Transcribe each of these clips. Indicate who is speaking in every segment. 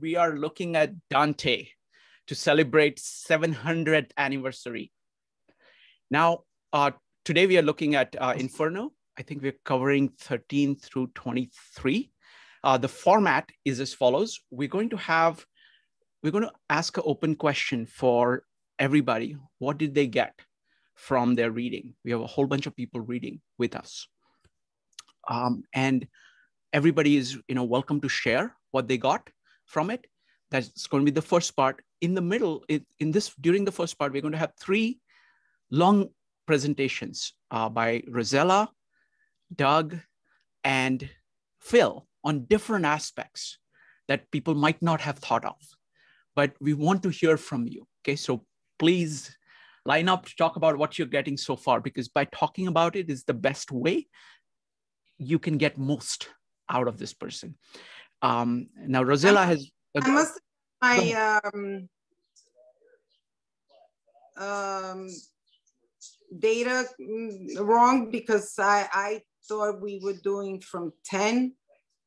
Speaker 1: we are looking at Dante to celebrate 700th anniversary. Now, uh, today we are looking at uh, Inferno. I think we're covering 13 through 23. Uh, the format is as follows. We're going to have, we're going to ask an open question for everybody. What did they get from their reading? We have a whole bunch of people reading with us. Um, and everybody is, you know, welcome to share what they got from it. That's going to be the first part. In the middle, in this, during the first part, we're going to have three long presentations uh, by Rosella, Doug, and Phil on different aspects that people might not have thought of. But we want to hear from you. Okay, so please line up to talk about what you're getting so far, because by talking about it is the best way you can get most out of this person. Um, now, Rosella has.
Speaker 2: I must my um, um, data mm, wrong because I, I thought we were doing from 10.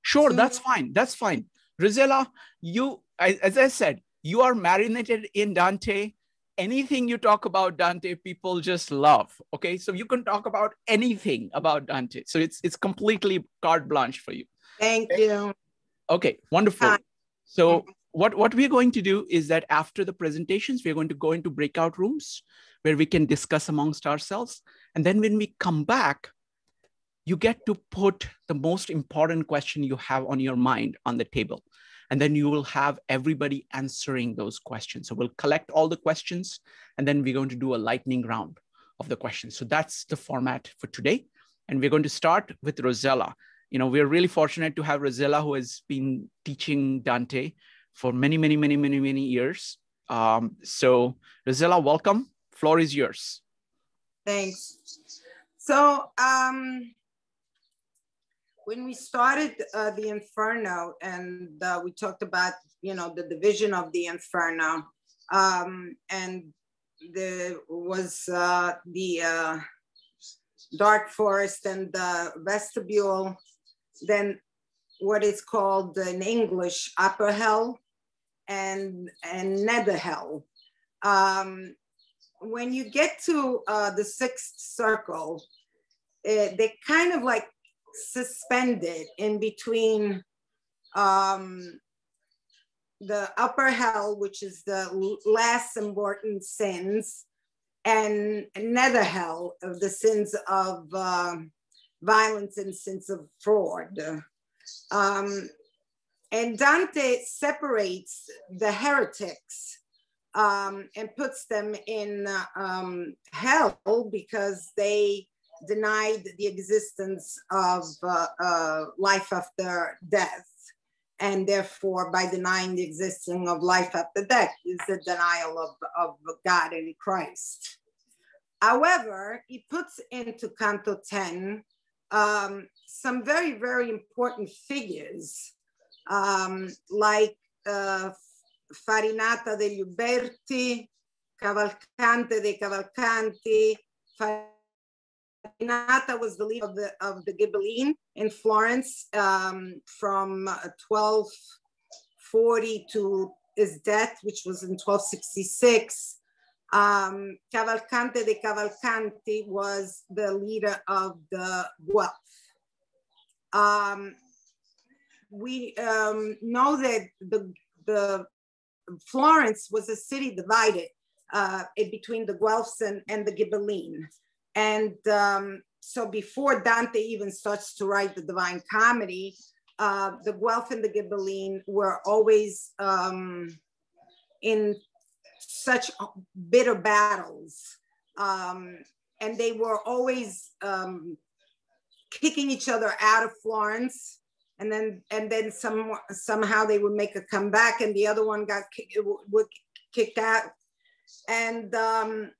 Speaker 1: Sure, to... that's fine. That's fine. Rosella, you, as I said, you are marinated in Dante. Anything you talk about Dante, people just love. Okay, so you can talk about anything about Dante. So it's it's completely carte blanche for you.
Speaker 2: Thank you.
Speaker 1: Okay, wonderful. Hi. So mm-hmm. what, what we're going to do is that after the presentations, we're going to go into breakout rooms where we can discuss amongst ourselves. And then when we come back, you get to put the most important question you have on your mind on the table. And then you will have everybody answering those questions. So we'll collect all the questions and then we're going to do a lightning round of the questions. So that's the format for today. And we're going to start with Rosella. You know, we're really fortunate to have Rosella who has been teaching Dante for many, many, many, many, many years. Um, so Rosella, welcome floor is yours.
Speaker 2: Thanks. So um, when we started uh, the Inferno and uh, we talked about, you know, the division of the Inferno um, and there was uh, the uh, dark forest and the vestibule, then what is called in English upper hell and, and nether hell. Um, when you get to uh, the sixth circle, it, they kind of like suspended in between um, the upper hell, which is the last important sins, and nether hell of the sins of uh, violence and sense of fraud. Um, and Dante separates the heretics um, and puts them in um, hell because they denied the existence of uh, uh, life after death. And therefore, by denying the existence of life after death, is the denial of, of God and Christ. However, he puts into Canto 10 um, some very, very important figures, um, like uh, Farinata degli Uberti, Cavalcante dei Cavalcanti. Farinata was the leader of the, of the Ghibelline in Florence um, from 1240 to his death, which was in 1266. Um, Cavalcante de Cavalcanti was the leader of the Guelph. Um, we um, know that the, the Florence was a city divided uh, between the Guelphs and, and the Ghibelline. And um, so before Dante even starts to write the Divine Comedy, uh, the Guelph and the Ghibelline were always um, in such bitter battles. Um, and they were always um, kicking each other out of Florence and then and then some somehow they would make a comeback and the other one got kicked, would kicked out and um,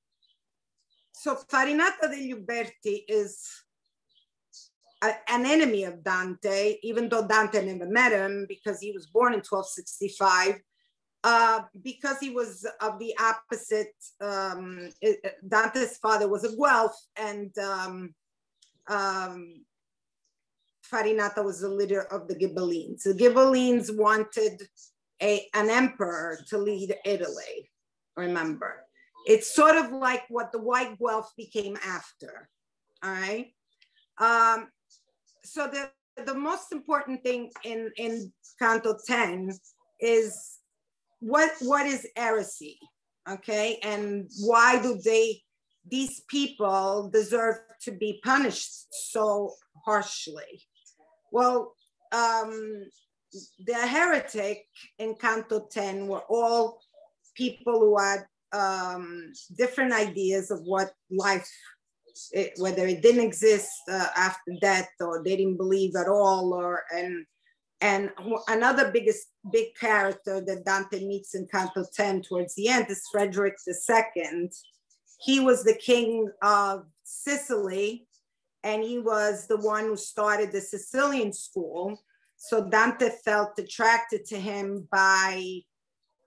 Speaker 2: so Farinata degli Uberti is a, an enemy of Dante, even though Dante never met him because he was born in 1265. Uh, because he was of the opposite, um, it, Dante's father was a Guelph, and um, um, Farinata was the leader of the Ghibellines. The Ghibellines wanted a, an emperor to lead Italy, remember. It's sort of like what the white Guelph became after, all right? Um, so the, the most important thing in, in Canto 10 is what, what is heresy, okay? And why do they, these people deserve to be punished so harshly? Well, um, the heretic in Canto 10 were all people who had um, different ideas of what life, it, whether it didn't exist uh, after death or they didn't believe at all, or and and another biggest big character that Dante meets in Canto 10 towards the end is Frederick II. He was the king of Sicily, and he was the one who started the Sicilian school. So Dante felt attracted to him by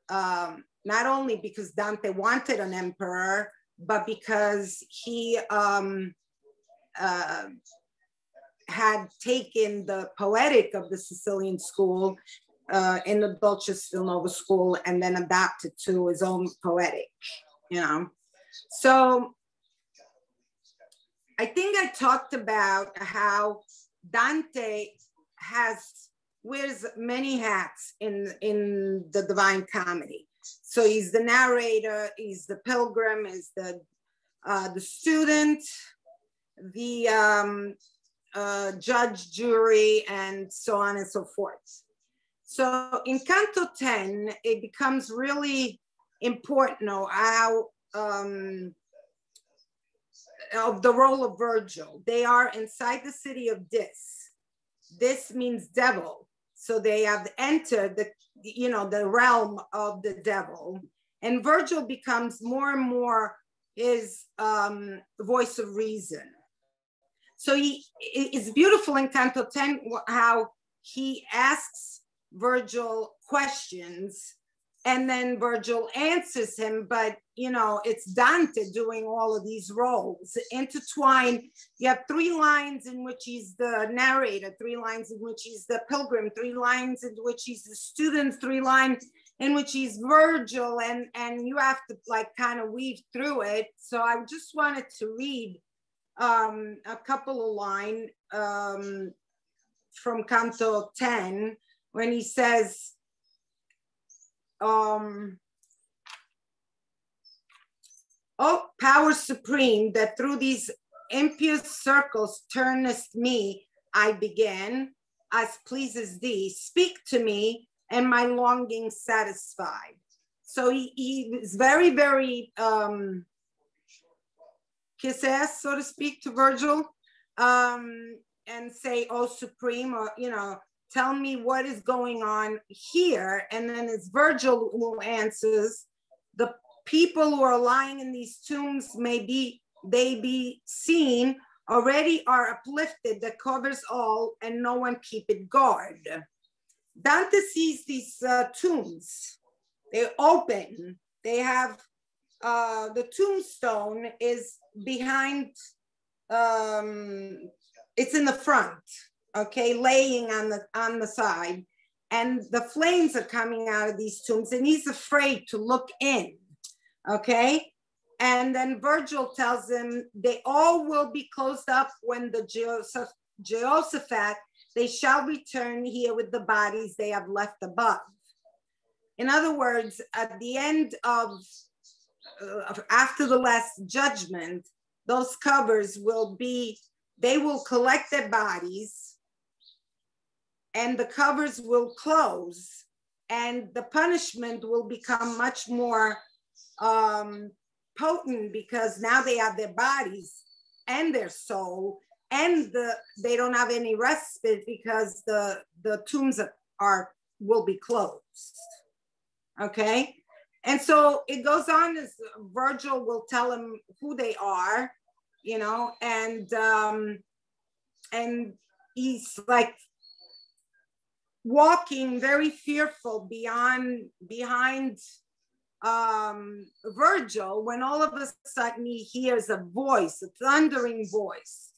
Speaker 2: um, not only because Dante wanted an emperor, but because he um, uh, had taken the poetic of the Sicilian school uh, in the Dolce Stil Novo school and then adapted to his own poetic, you know. So I think I talked about how Dante has wears many hats in in the Divine Comedy. So he's the narrator, he's the pilgrim, he's the uh, the student, the um, uh, judge, jury, and so on and so forth. So in Canto 10, it becomes really important how um, of the role of Virgil. They are inside the city of Dis. This means devil. So they have entered the, you know, the realm of the devil. And Virgil becomes more and more his um, voice of reason. So he it's beautiful in Canto 10 how he asks Virgil questions and then Virgil answers him, but you know, it's Dante doing all of these roles intertwined. You have three lines in which he's the narrator, three lines in which he's the pilgrim, three lines in which he's the student, three lines in which he's Virgil, and and you have to like kind of weave through it. So I just wanted to read um, a couple of line um, from Canto 10 when he says, um, Oh, power supreme, that through these impious circles turnest me, I began, as pleases thee. Speak to me, and my longing satisfied. So he, he is very, very um, ass, so to speak, to Virgil, um, and say, "Oh, supreme," or you know, tell me what is going on here. And then it's Virgil who answers, the people who are lying in these tombs may be, they be seen already are uplifted that covers all and no one keep it guard. Dante sees these uh, tombs, they open, they have, uh, the tombstone is behind, um, it's in the front, okay, laying on the on the side, and the flames are coming out of these tombs, and he's afraid to look in, okay. And then Virgil tells him they all will be closed up when the Joseph, Jehoshaphat, they shall return here with the bodies they have left above. In other words, at the end of, after the last judgment, those covers will be, they will collect their bodies and the covers will close and the punishment will become much more um, potent because now they have their bodies and their soul and the they don't have any respite because the the tombs are will be closed. Okay and so it goes on as virgil will tell him who they are you know and um and he's like walking very fearful beyond behind um, Virgil when all of a sudden he hears a voice, a thundering voice.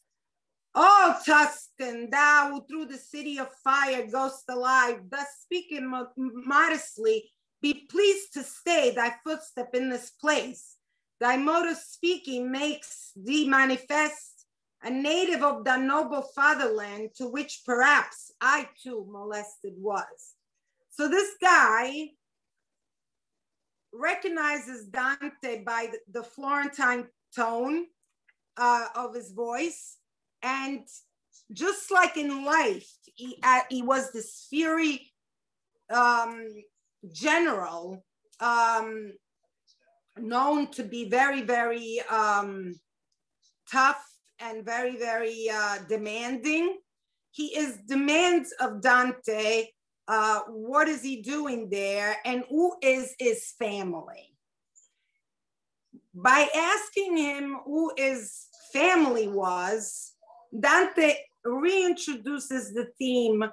Speaker 2: Oh, Tuscan, thou through the city of fire goest alive, thus speaking modestly, be pleased to stay thy footstep in this place. Thy mode of speaking makes thee manifest a native of the noble fatherland to which perhaps I too molested was. So this guy recognizes Dante by the, Florentine tone uh, of his voice. And just like in life, he, uh, he was this fury um, general um, known to be very, very um, tough and very, very uh, demanding. He is demands of Dante. Uh, what is he doing there, and who is his family? By asking him who his family was, Dante reintroduces the theme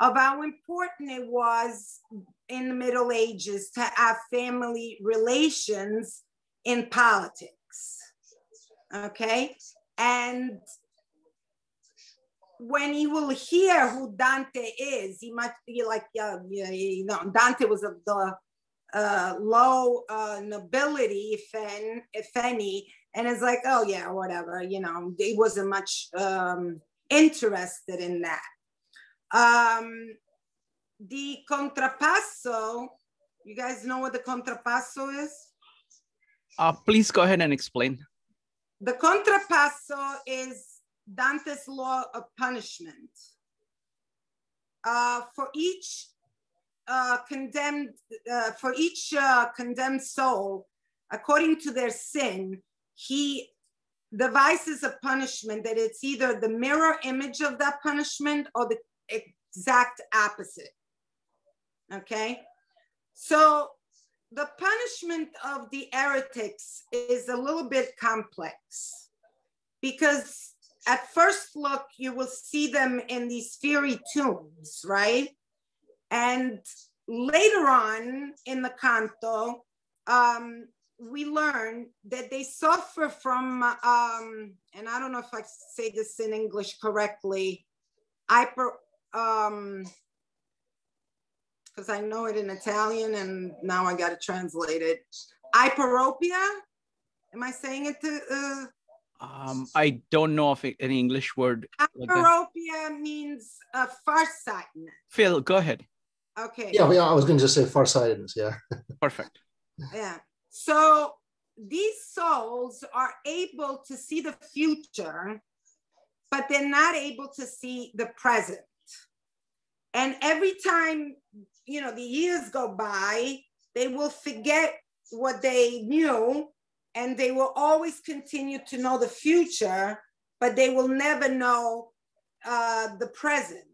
Speaker 2: of how important it was in the Middle Ages to have family relations in politics. Okay. And when he will hear who Dante is, he must be like, yeah, yeah, you know, Dante was of the uh, low uh, nobility, if, if any, and it's like, oh yeah, whatever, you know, he wasn't much um, interested in that. Um, the contrapasso, you guys know what the contrapasso is?
Speaker 1: Uh, please go ahead and explain.
Speaker 2: The contrapasso is Dante's law of punishment. Uh, for each uh, condemned, uh, for each uh, condemned soul, according to their sin, he devises a punishment that it's either the mirror image of that punishment or the exact opposite. Okay, so the punishment of the heretics is a little bit complex because at first look, you will see them in these fiery tombs, right? And later on in the canto, um, we learn that they suffer from, um, and I don't know if I say this in English correctly, hyper, um, because I know it in Italian and now I got to translate it. Hyperopia. Am I saying it to? Uh,
Speaker 1: um, I don't know of any English word.
Speaker 2: Hyperopia like means uh, farsightedness.
Speaker 1: Phil, go ahead.
Speaker 2: Okay.
Speaker 3: Yeah, yeah, I was going to just say farsightedness. Yeah.
Speaker 1: Perfect.
Speaker 2: Yeah. So these souls are able to see the future, but they're not able to see the present. And every time, you know, the years go by, they will forget what they knew and they will always continue to know the future, but they will never know uh, the present.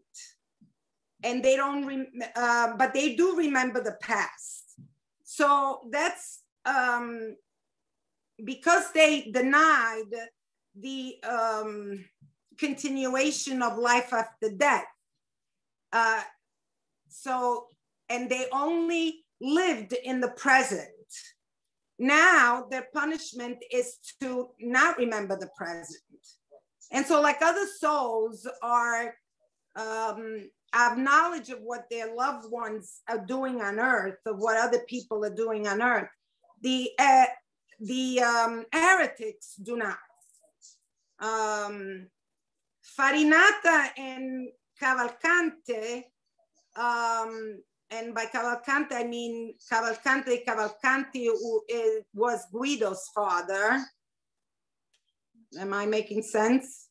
Speaker 2: And they don't, uh, but they do remember the past. So that's um, because they denied the um, continuation of life after death. Uh, so, and they only lived in the present. Now, their punishment is to not remember the present. And so, like other souls are, um, have knowledge of what their loved ones are doing on earth, of what other people are doing on earth. The, uh, the um, heretics do not. Um, Farinata and Cavalcante, um, and by Cavalcante, I mean Cavalcante Cavalcanti, who is, was Guido's father. Am I making sense?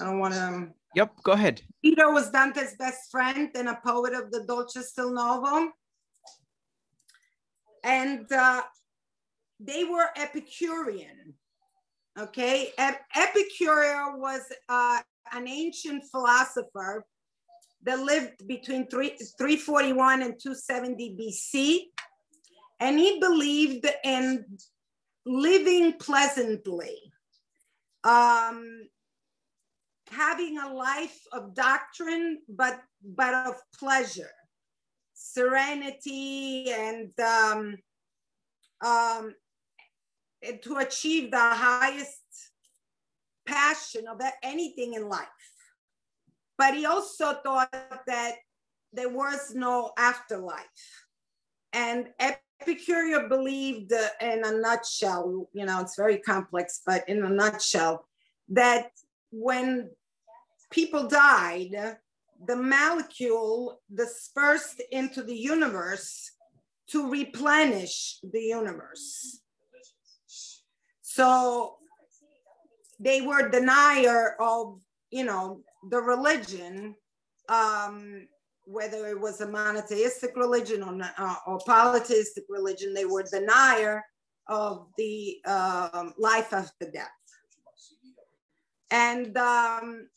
Speaker 2: I don't want to.
Speaker 1: Yep, go ahead.
Speaker 2: Guido was Dante's best friend and a poet of the Dolce Stil Novo. And uh, they were Epicurean. Okay, Ep- Epicure was uh, an ancient philosopher that lived between 3, 341 and 270 BC. And he believed in living pleasantly, um, having a life of doctrine, but, but of pleasure, serenity, and um, um, to achieve the highest passion of anything in life. But he also thought that there was no afterlife. And Epicurus believed uh, in a nutshell, you know, it's very complex, but in a nutshell, that when people died, the molecule dispersed into the universe to replenish the universe. So they were denier of, you know, the religion, um, whether it was a monotheistic religion or, uh, or polytheistic religion, they were denier of the um, life after death. And um,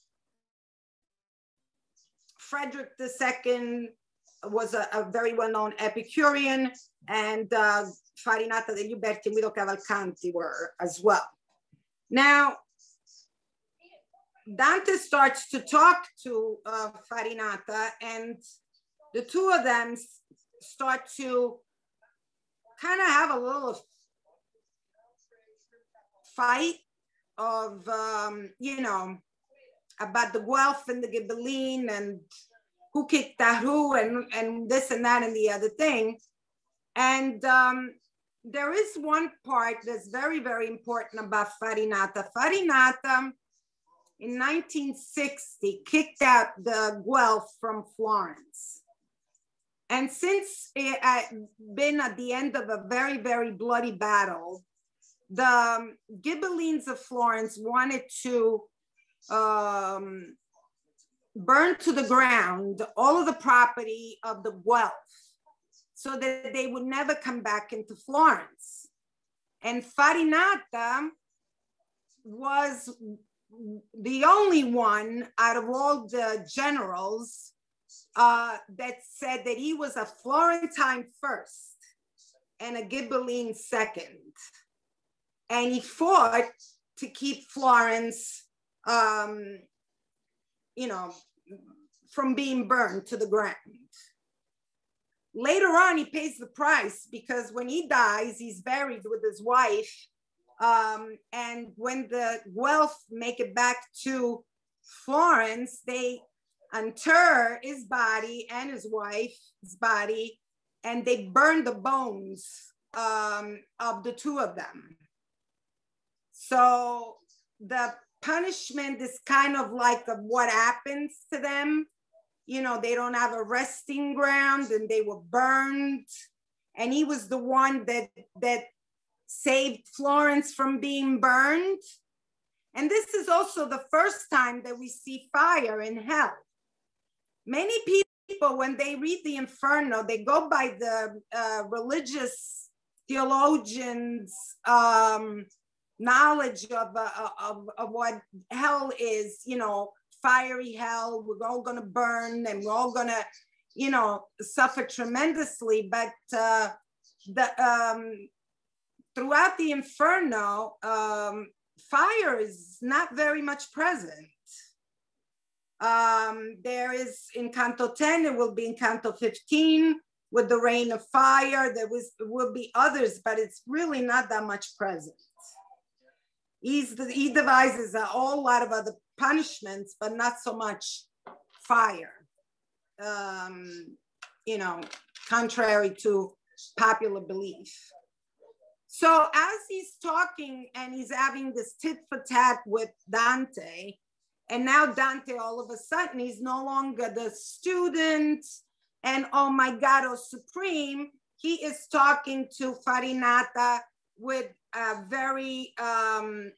Speaker 2: Frederick II was a, a very well-known Epicurean and uh, Farinata degli Uberti and Guido Cavalcanti were as well. Now, Dante starts to talk to uh, Farinata and the two of them start to kind of have a little fight of, um, you know, about the Guelph and the Ghibelline and who kicked that who and, and this and that and the other thing. And um, there is one part that's very, very important about Farinata. Farinata in 1960 kicked out the Guelph from Florence. And since it had been at the end of a very, very bloody battle, the um, Ghibellines of Florence wanted to um, burn to the ground all of the property of the Guelph so that they would never come back into Florence. And Farinata was the only one out of all the generals uh, that said that he was a Florentine first and a Ghibelline second. And he fought to keep Florence, um, you know, from being burned to the ground. Later on, he pays the price because when he dies, he's buried with his wife. Um, and when the Guelph make it back to Florence, they inter his body and his wife's body, and they burn the bones um, of the two of them. So the punishment is kind of like of what happens to them you know, they don't have a resting ground and they were burned. And he was the one that that saved Florence from being burned. And this is also the first time that we see fire in hell. Many people, when they read the Inferno, they go by the uh, religious theologians' um, knowledge of, uh, of, of what hell is, you know, fiery hell. We're all to burn and we're all to, you know, suffer tremendously. But uh, the um, throughout the inferno, um, fire is not very much present. Um, there is in Canto 10, it will be in Canto 15 with the rain of fire. There was, will be others, but it's really not that much present. He's he devises a whole lot of other punishments, but not so much fire. Um, you know, contrary to popular belief. So as he's talking and he's having this tit for tat with Dante, and now Dante, all of a sudden, he's no longer the student and oh my God, oh supreme. He is talking to Farinata with a very, um,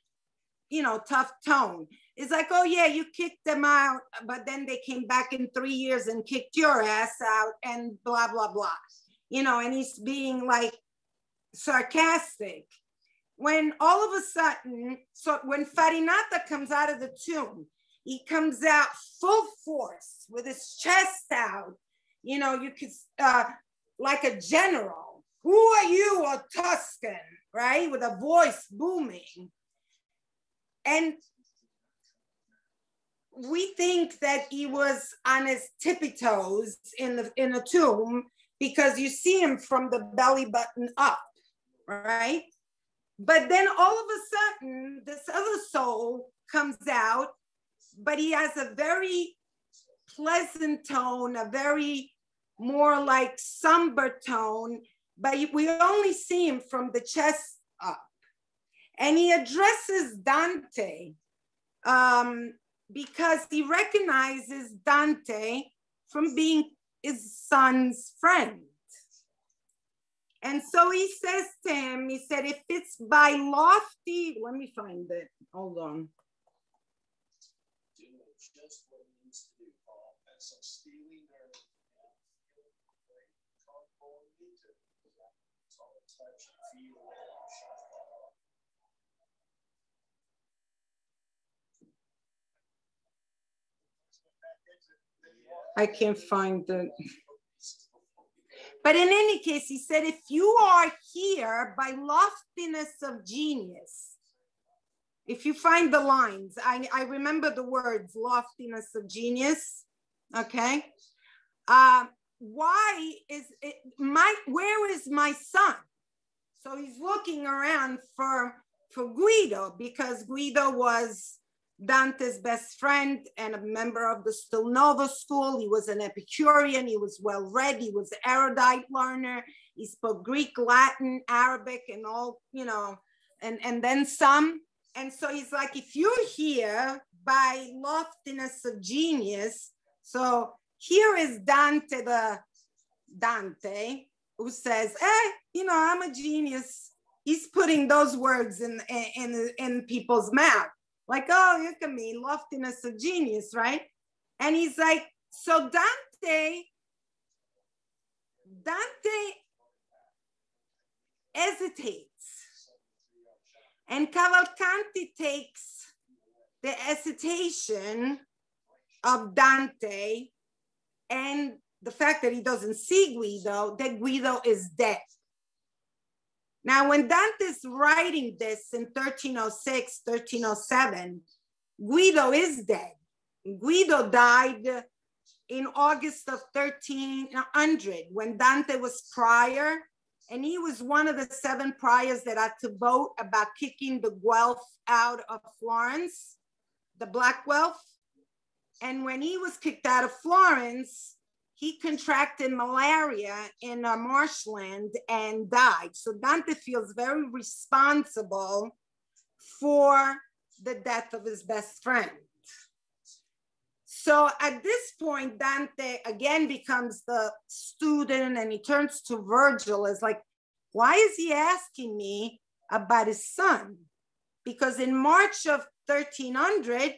Speaker 2: you know, tough tone. It's like, oh yeah, you kicked them out, but then they came back in three years and kicked your ass out and blah, blah, blah. You know, and he's being like sarcastic. When all of a sudden, so when Farinata comes out of the tomb, he comes out full force with his chest out. You know, you could, uh, like a general. Who are you, a Tuscan, right? With a voice booming. And we think that he was on his tippy toes in the in a tomb because you see him from the belly button up, right? But then all of a sudden, this other soul comes out, but he has a very pleasant tone, a very more like somber tone, but we only see him from the chest up. And he addresses Dante um, because he recognizes Dante from being his son's friend. And so he says to him, he said, if it's by lofty, let me find it. Hold on. I can't find the. But in any case, he said, if you are here by loftiness of genius, if you find the lines, I, I remember the words loftiness of genius, okay? Uh, why is it my, where is my son? So he's looking around for, for Guido because Guido was Dante's best friend and a member of the Stilnova school. He was an Epicurean. He was well read. He was erudite learner. He spoke Greek, Latin, Arabic, and all, you know, and, and then some. And so he's like, if you're here by loftiness of genius, so here is Dante, the Dante, who says, eh, you know, I'm a genius. He's putting those words in, in, in people's mouth like, oh, look at me, loftiness of genius, right? And he's like, so Dante, Dante hesitates. And Cavalcanti takes the hesitation of Dante and the fact that he doesn't see Guido, that Guido is dead. Now, when Dante's writing this in 1306, 1307, Guido is dead. Guido died in August of 1300 when Dante was prior, and he was one of the seven priors that had to vote about kicking the Guelph out of Florence, the Black Guelph. And when he was kicked out of Florence, he contracted malaria in a marshland and died. So Dante feels very responsible for the death of his best friend. So at this point, Dante again becomes the student and he turns to Virgil as like, why is he asking me about his son? Because in March of 1300,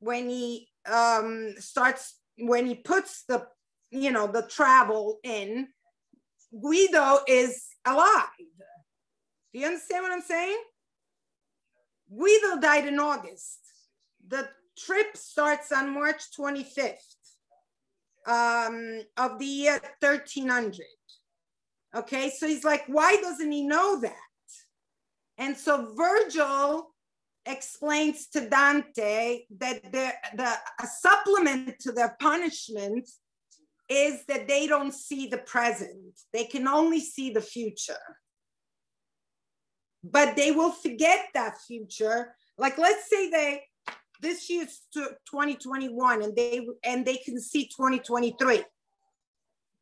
Speaker 2: when he um, starts when he puts the, you know, the travel in, Guido is alive. Do you understand what I'm saying? Guido died in August. The trip starts on March 25th um, of the year 1300. Okay, so he's like, why doesn't he know that? And so Virgil explains to Dante that the, the supplement to their punishment is that they don't see the present. They can only see the future. But they will forget that future. Like let's say they this year's 2021 and they and they can see 2023.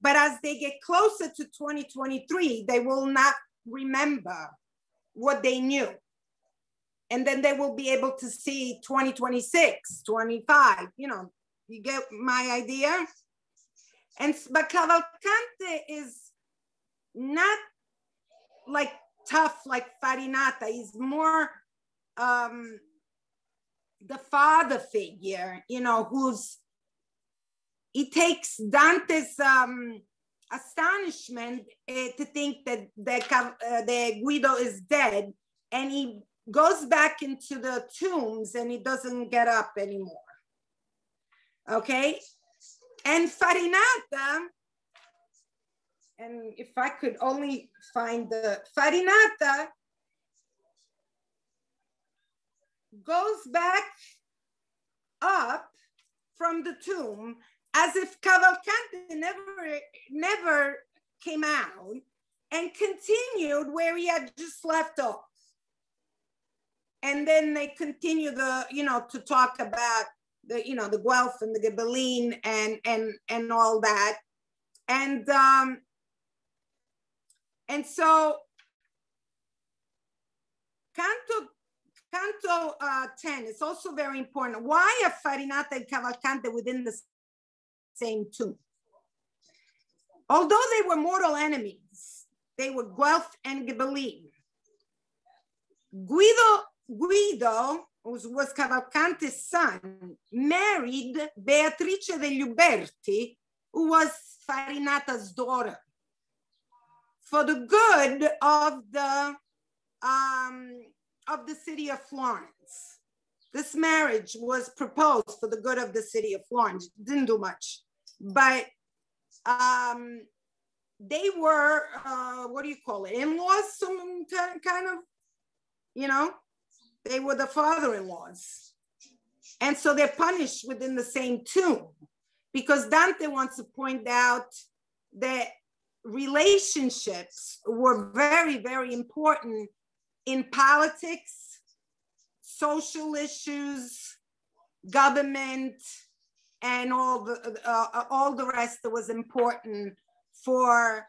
Speaker 2: But as they get closer to 2023, they will not remember what they knew and then they will be able to see 2026 25 you know you get my idea? And but cavalcante is not like tough like farinata. He's more um the father figure you know who's he takes dante's um astonishment uh, to think that the, uh, the guido is dead and he goes back into the tombs and he doesn't get up anymore. Okay? And Farinata, and if I could only find the Farinata, goes back up from the tomb as if Cavalcante never, never came out and continued where he had just left off. And then they continue the, you know, to talk about the, you know, the Guelph and the Ghibelline and and and all that. And um and so Canto Canto uh, 10 is also very important. Why are Farinata and Cavalcante within the same tomb? Although they were mortal enemies, they were Guelph and Ghibelline. Guido, Guido who was Cavalcante's son, married Beatrice degli Uberti, who was Farinata's daughter, for the good of the um, of the city of Florence. This marriage was proposed for the good of the city of Florence. Didn't do much, but um, they were uh, what do you call it? In-laws, some kind of, you know, they were the father-in-laws, and so they're punished within the same tomb, because Dante wants to point out that relationships were very, very important in politics, social issues, government, and all the uh, all the rest that was important for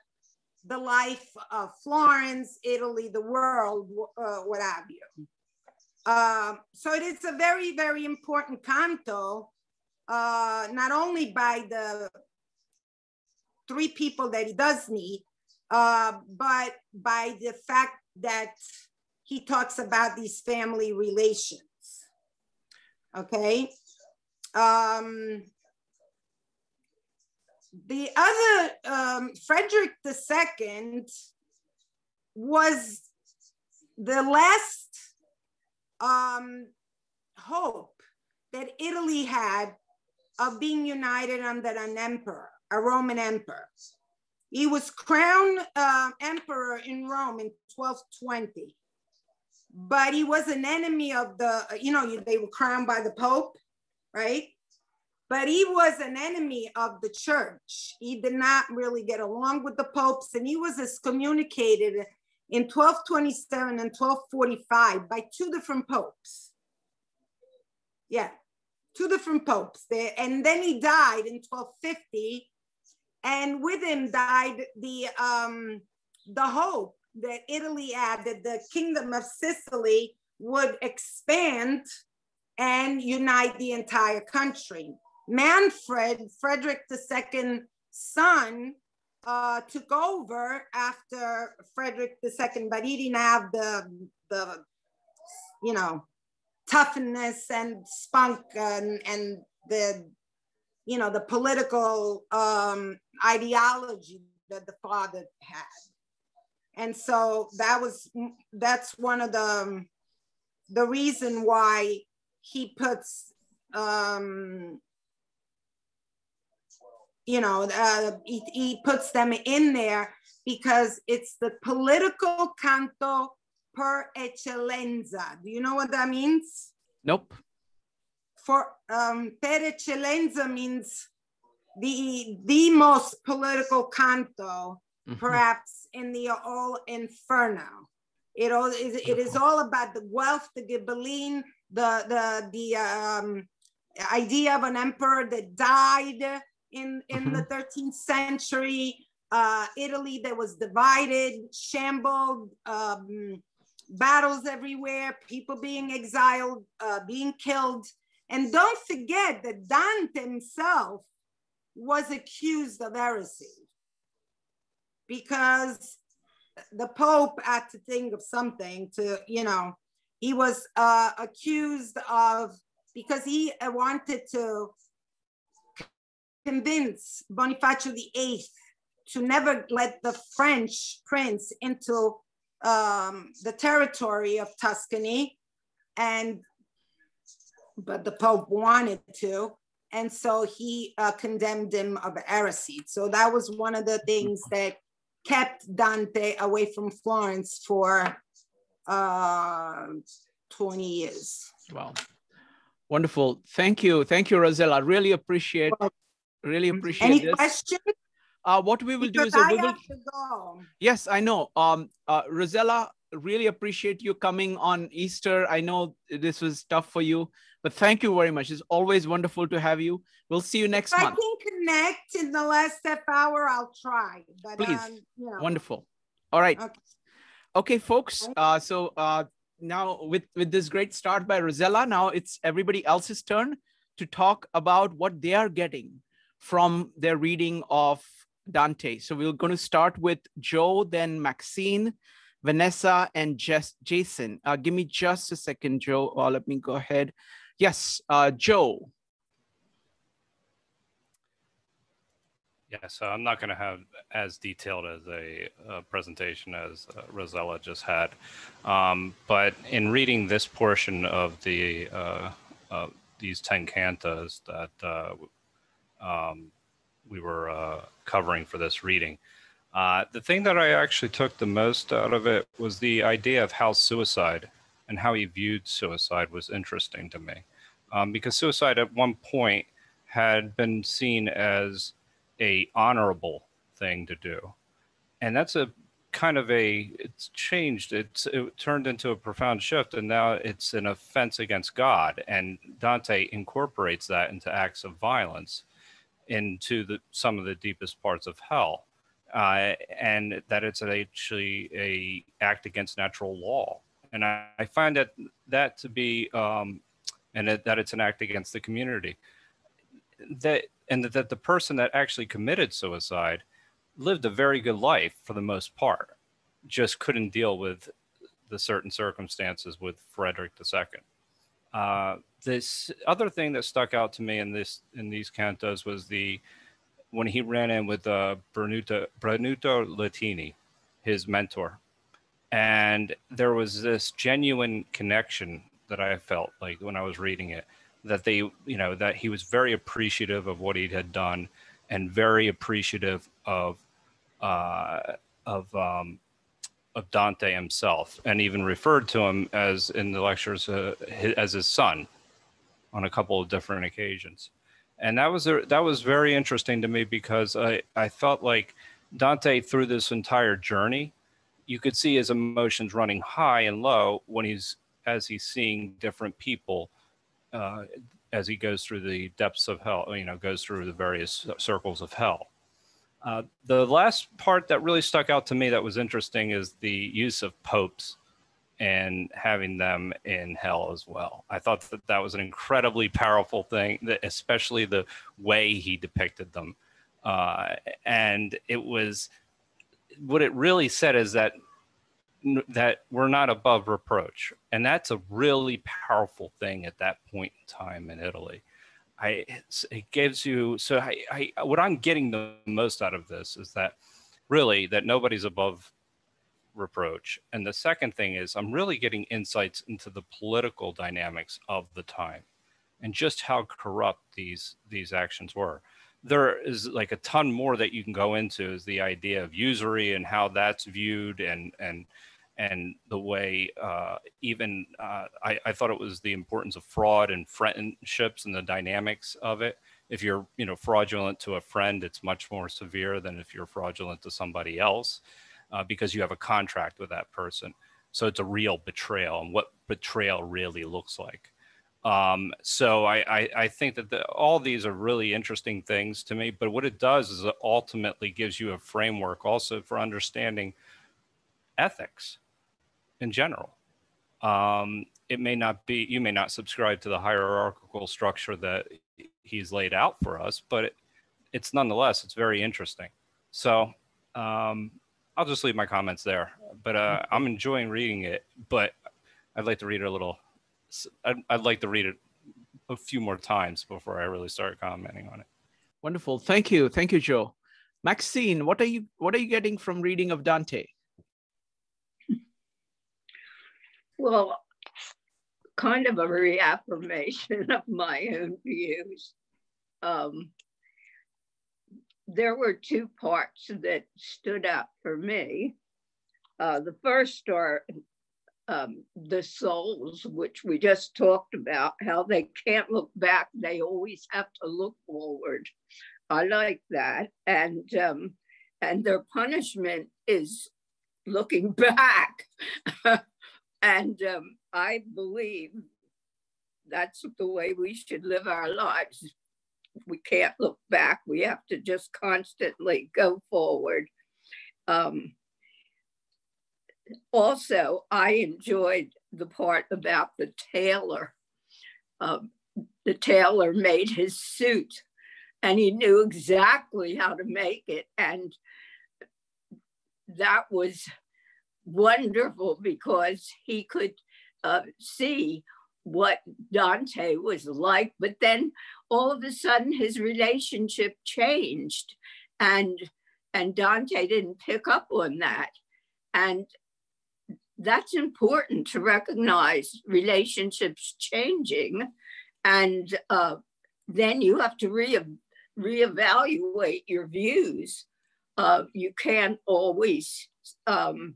Speaker 2: the life of Florence, Italy, the world, uh, what have you. Uh, so it is a very, very important canto, uh, not only by the three people that he does meet, uh, but by the fact that he talks about these family relations. Okay. Um, the other, um, Frederick II was the last um, hope that Italy had of being united under an emperor, a Roman emperor. He was crowned uh, emperor in Rome in 1220 but he was an enemy of the, you know, they were crowned by the Pope, right? But he was an enemy of the church. He did not really get along with the popes, and he was excommunicated in 1227 and 1245 by two different popes. Yeah, two different popes. There, and then he died in 1250, and with him died the um, the hope that Italy had that the kingdom of Sicily would expand and unite the entire country. Manfred, Frederick II's son, uh, took over after Frederick II, but he didn't have the, the you know, toughness and spunk and, and the, you know, the political um, ideology that the father had. And so that was that's one of the the reason why he puts um you know uh, he, he puts them in there because it's the political canto per eccellenza do you know what that means
Speaker 1: nope
Speaker 2: for um per eccellenza means the the most political canto mm-hmm. perhaps in the all inferno. It all is it is all about the Guelph, the Ghibelline, the the the um, idea of an emperor that died in in mm-hmm. the 13th century. Uh, Italy that was divided, shambled, um, battles everywhere, people being exiled, uh, being killed. And don't forget that Dante himself was accused of heresy because the Pope had to think of something to, you know, he was uh, accused of, because he wanted to convince Bonifacio VIII to never let the French prince into um, the territory of Tuscany. And, but the Pope wanted to. And so he uh, condemned him of heresy. So that was one of the things that kept Dante away from Florence for uh, 20 years.
Speaker 1: Wow. Wonderful. Thank you. Thank you, Rosella. I really appreciate really appreciate it.
Speaker 2: Any
Speaker 1: this.
Speaker 2: questions?
Speaker 1: Uh, what we will
Speaker 2: because
Speaker 1: do is
Speaker 2: I
Speaker 1: we will
Speaker 2: have to go.
Speaker 1: Yes, I know. Um uh, Rosella really appreciate you coming on Easter. I know this was tough for you, but thank you very much. It's always wonderful to have you. We'll see you next
Speaker 2: if
Speaker 1: month.
Speaker 2: I can connect in the last half hour, I'll try. But,
Speaker 1: Please.
Speaker 2: Um, you know.
Speaker 1: Wonderful. All right.
Speaker 2: Okay.
Speaker 1: Okay, folks. Uh, so uh, now with with this great start by Rosella, now it's everybody else's turn to talk about what they are getting from their reading of Dante. So we're going to start with Joe, then Maxine, Vanessa, and Jess, Jason. Uh, give me just a second, Joe. Uh, let me go ahead. Yes, uh, Joe.
Speaker 4: Yeah, so I'm not going to have as detailed as a, uh presentation as uh, Rosella just had, um, but in reading this portion of the uh, uh, these ten cantos that uh, um, we were uh, covering for this reading, uh, the thing that I actually took the most out of it was the idea of how suicide and how he viewed suicide was interesting to me, um, because suicide at one point had been seen as a honorable thing to do. And that's a kind of a it's changed. It's it turned into a profound shift and now it's an offense against god. And dante incorporates that into acts of violence into the some of the deepest parts of hell uh, and that it's actually a act against natural law. And i, I find that that to be um, and that, that it's an act against the community. That and that the person that actually committed suicide lived a very good life for the most part just couldn't deal with the certain circumstances with frederick ii uh, this other thing that stuck out to me in this in these cantos was the when he ran in with uh, Brunetto, Brunetto Latini, his mentor, and there was this genuine connection that I felt like when I was reading it that they you know that he was very appreciative of what he had done and very appreciative of uh, of um, of Dante himself, and even referred to him as in the lectures uh, as his son on a couple of different occasions. And that was a, that was very interesting to me because I, I felt like Dante through this entire journey, you could see his emotions running high and low when he's as he's seeing different people uh, as he goes through the depths of hell, you know, goes through the various circles of hell. Uh, the last part that really stuck out to me that was interesting is the use of popes and having them in hell as well. I thought that that was an incredibly powerful thing, especially the way he depicted them. Uh, and it was what it really said is that that we're not above reproach and that's a really powerful thing at that point in time in italy i it gives you so I, I what i'm getting the most out of this is that really that nobody's above reproach. And the second thing is i'm really getting insights into the political dynamics of the time and just how corrupt these these actions were. There is like a ton more that you can go into is the idea of usury and how that's viewed and and and the way uh, even uh, I, I, thought it was the importance of fraud and friendships and the dynamics of it. If you're you know fraudulent to a friend, it's much more severe than if you're fraudulent to somebody else uh, because you have a contract with that person. So it's a real betrayal and what betrayal really looks like. Um, so I, I, I, think that the, all these are really interesting things to me. But what it does is it ultimately gives you a framework also for understanding ethics in general. Um, it may not be, you may not subscribe to the hierarchical structure that he's laid out for us, but it, it's nonetheless, it's very interesting. So um, I'll just leave my comments there. But uh, I'm enjoying reading it, but I'd like to read it a little, I'd, I'd like to read it a few more times before I really start commenting on it.
Speaker 1: Wonderful. Thank you. Thank you, Joe. Maxine, what are you what are you getting from reading of Dante?
Speaker 5: Well, kind of a reaffirmation of my own views. Um, there were two parts that stood out for me. Uh, the first are um, the souls, which we just talked about, how they can't look back, they always have to look forward. I like that. And um, and their punishment is looking back. And um, I believe that's the way we should live our lives. We can't look back. We have to just constantly go forward. Um, also, I enjoyed the part about the tailor. Um, the tailor made his suit and he knew exactly how to make it. And that was wonderful because he could uh, see what Dante was like. But then all of a sudden his relationship changed and and Dante didn't pick up on that. And that's important to recognize relationships changing. And uh, then you have to re reevaluate your views. Uh, you can't always um,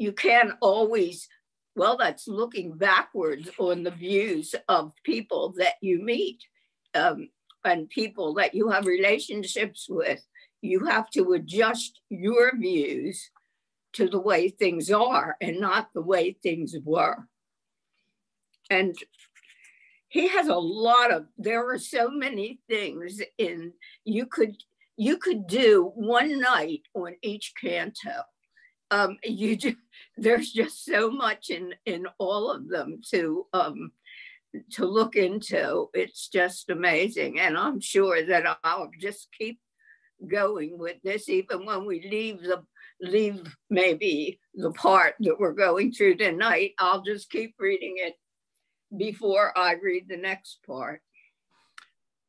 Speaker 5: you can't always well that's looking backwards on the views of people that you meet um, and people that you have relationships with. You have to adjust your views to the way things are and not the way things were. And he has a lot of there are so many things in you could you could do one night on each canto um, you there's just so much in in all of them to um, to look into it's just amazing and i'm sure that i'll just keep going with this even when we leave the leave maybe the part that we're going through tonight i'll just keep reading it before I read the next part.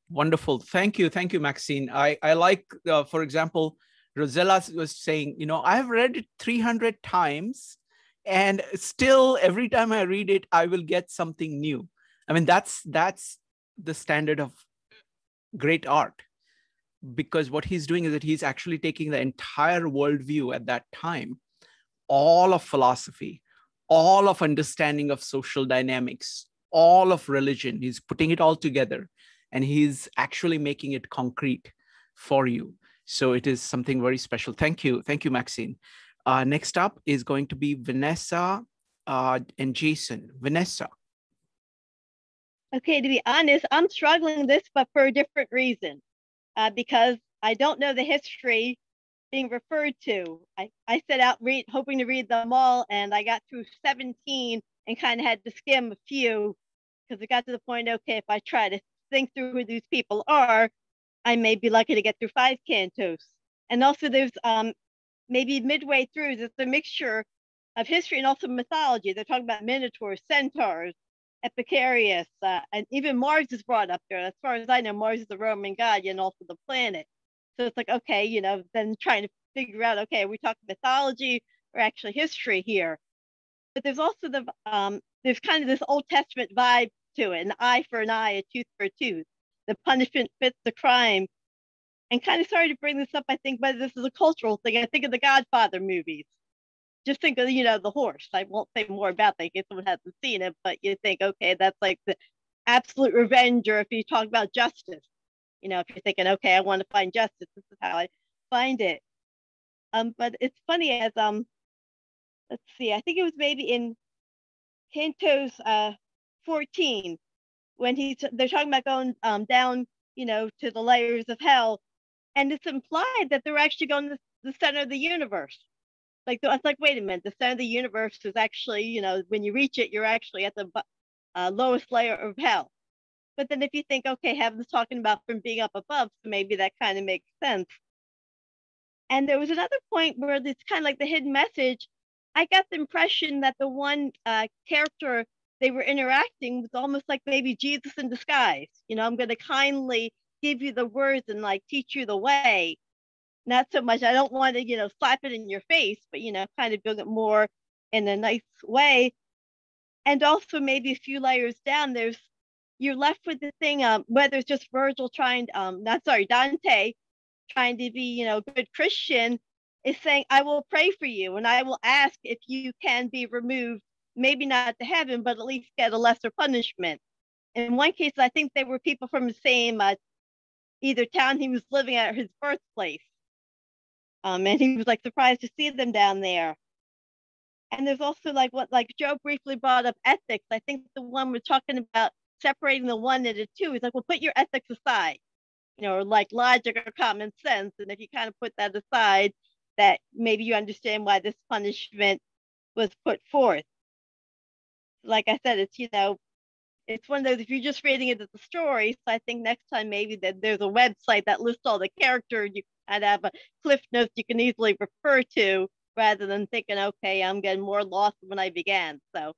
Speaker 1: Wonderful. Thank you. Thank you, Maxine. I, I like, uh, for example, Rosella was saying, you know, I've read it 300 times and still every time I read it, I will get something new. I mean, that's, that's the standard of great art because what he's doing is that he's actually taking the entire worldview at that time, all of philosophy, all of understanding of social dynamics, all of religion. He's putting it all together and he's actually making it concrete for you. So it is something very special. Thank you. Thank you, Maxine. Uh, next up is going to be Vanessa uh, and Jason. Vanessa.
Speaker 6: Okay, to be honest, I'm struggling this, but for a different reason. Uh, because I don't know the history being referred to. I, I set out read, hoping to read them all, and I got through 17 and kind of had to skim a few because it got to the point, okay, if I try to think through who these people are, I may be lucky to get through five cantos. And also there's um, maybe midway through, there's a mixture of history and also mythology. They're talking about minotaurs, centaurs, Epicurus, uh, and even Mars is brought up there. As far as I know, Mars is the Roman god and also the planet. So it's like, okay, you know, then trying to figure out, okay, are we talking mythology or actually history here? But there's also the, um, there's kind of this Old Testament vibe to it an eye for an eye, a tooth for a tooth. The punishment fits the crime. And kind of sorry to bring this up, I think, but this is a cultural thing. I think of the Godfather movies. Just think of, you know, the horse. I won't say more about that in case someone hasn't seen it, but you think, okay, that's like the absolute revenge, or if you talk about justice, you know, if you're thinking, okay, I want to find justice, this is how I find it. Um, but it's funny as um, let's see, I think it was maybe in Canto's uh 14 when he's they're talking about going um, down, you know, to the layers of hell, and it's implied that they're actually going to the center of the universe. Like it's like, wait a minute, the center of the universe is actually, you know, when you reach it, you're actually at the uh, lowest layer of hell. But then if you think, okay, heaven's talking about from being up above, so maybe that kind of makes sense. And there was another point where it's kind of like the hidden message. I got the impression that the one uh, character they were interacting with almost like maybe Jesus in disguise. You know, I'm going to kindly give you the words and like teach you the way. Not so much, I don't want to, you know, slap it in your face, but, you know, kind of build it more in a nice way. And also maybe a few layers down, there's, you're left with the thing, um, whether it's just Virgil trying, um, not sorry, Dante trying to be, you know, a good Christian is saying, I will pray for you and I will ask if you can be removed maybe not to heaven, but at least get a lesser punishment. In one case, I think they were people from the same uh, either town he was living at or his birthplace. Um, and he was like surprised to see them down there. And there's also like what like Joe briefly brought up ethics. I think the one we're talking about separating the one into two. is like, well, put your ethics aside, you know, or like logic or common sense. And if you kind of put that aside, that maybe you understand why this punishment was put forth. Like I said, it's you know, it's one of those if you're just reading it as a story. So I think next time maybe that there's a website that lists all the characters. You of have a cliff notes you can easily refer to rather than thinking, okay, I'm getting more lost when I began. So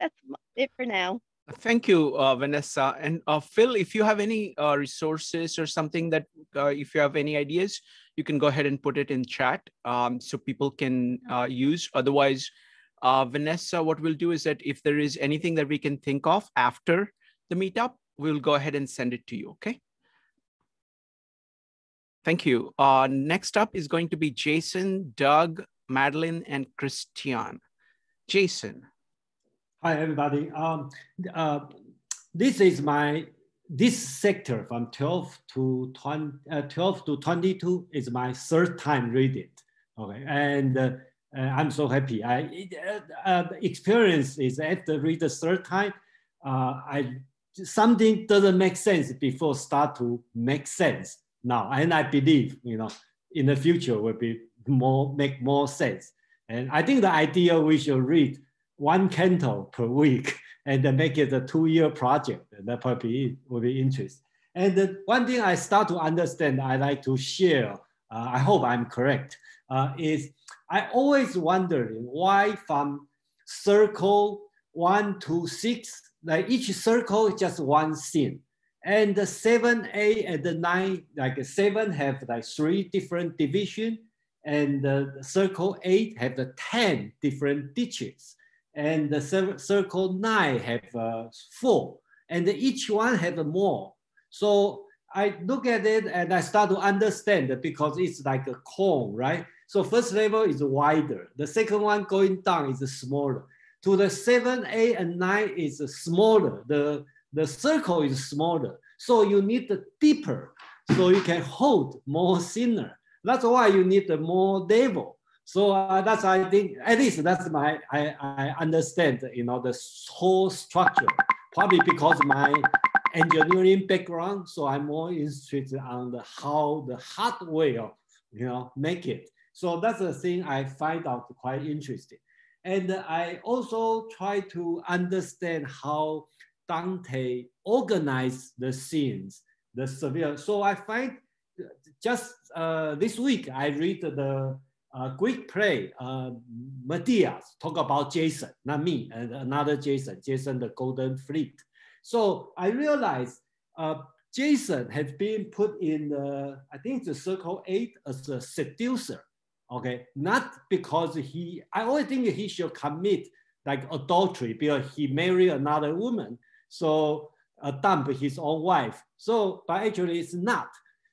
Speaker 6: that's it for now.
Speaker 1: Thank you, uh, Vanessa. And uh, Phil, if you have any uh, resources or something that, uh, if you have any ideas, you can go ahead and put it in chat um, so people can uh, use. Otherwise, uh, Vanessa, what we'll do is that if there is anything that we can think of after the meetup, we'll go ahead and send it to you, okay? Thank you. next up is going to be Jason, Doug, Madeline, and Christian. Jason.
Speaker 7: Hi, everybody. Um, uh, this is my, this sector from 12 to 20, uh, 12 to 22 is my third time read it. Okay, and uh, uh I'm so happy. I uh, uh, experience is after read the third time, I something doesn't make sense before start to make sense now, and I believe you know in the future will be more make more sense. And I think the idea we should read one canto per week and then make it a two-year project. That probably will be interesting. And the one thing I start to understand, I like to share, uh, I hope I'm correct, uh, is I always wondered why from circle one to six, like each circle is just one scene. And the seven, eight, and the nine, like seven have like three different division, and the circle eight have the 10 different digits and the circle nine have uh, four, and each one have more. So I look at it and I start to understand because it's like a cone, right? So first level is wider. The second one going down is smaller. To the seven, eight, and nine is smaller. The, the circle is smaller. So you need the deeper so you can hold more thinner. That's why you need the more level. So uh, that's I think at least that's my I, I understand you know the whole structure. Probably because my engineering background, so I'm more interested on the how the hardware, you know make it. So that's the thing I find out quite interesting. And I also try to understand how Dante organized the scenes, the severe. So I find just uh, this week I read the uh, Greek play, uh, Medea, talk about Jason, not me, and another Jason, Jason the Golden Fleet. So I realized uh, Jason has been put in the, I think the circle eight as a seducer, okay? Not because he, I always think he should commit like adultery because he married another woman. So uh, dump his own wife. So, but actually it's not.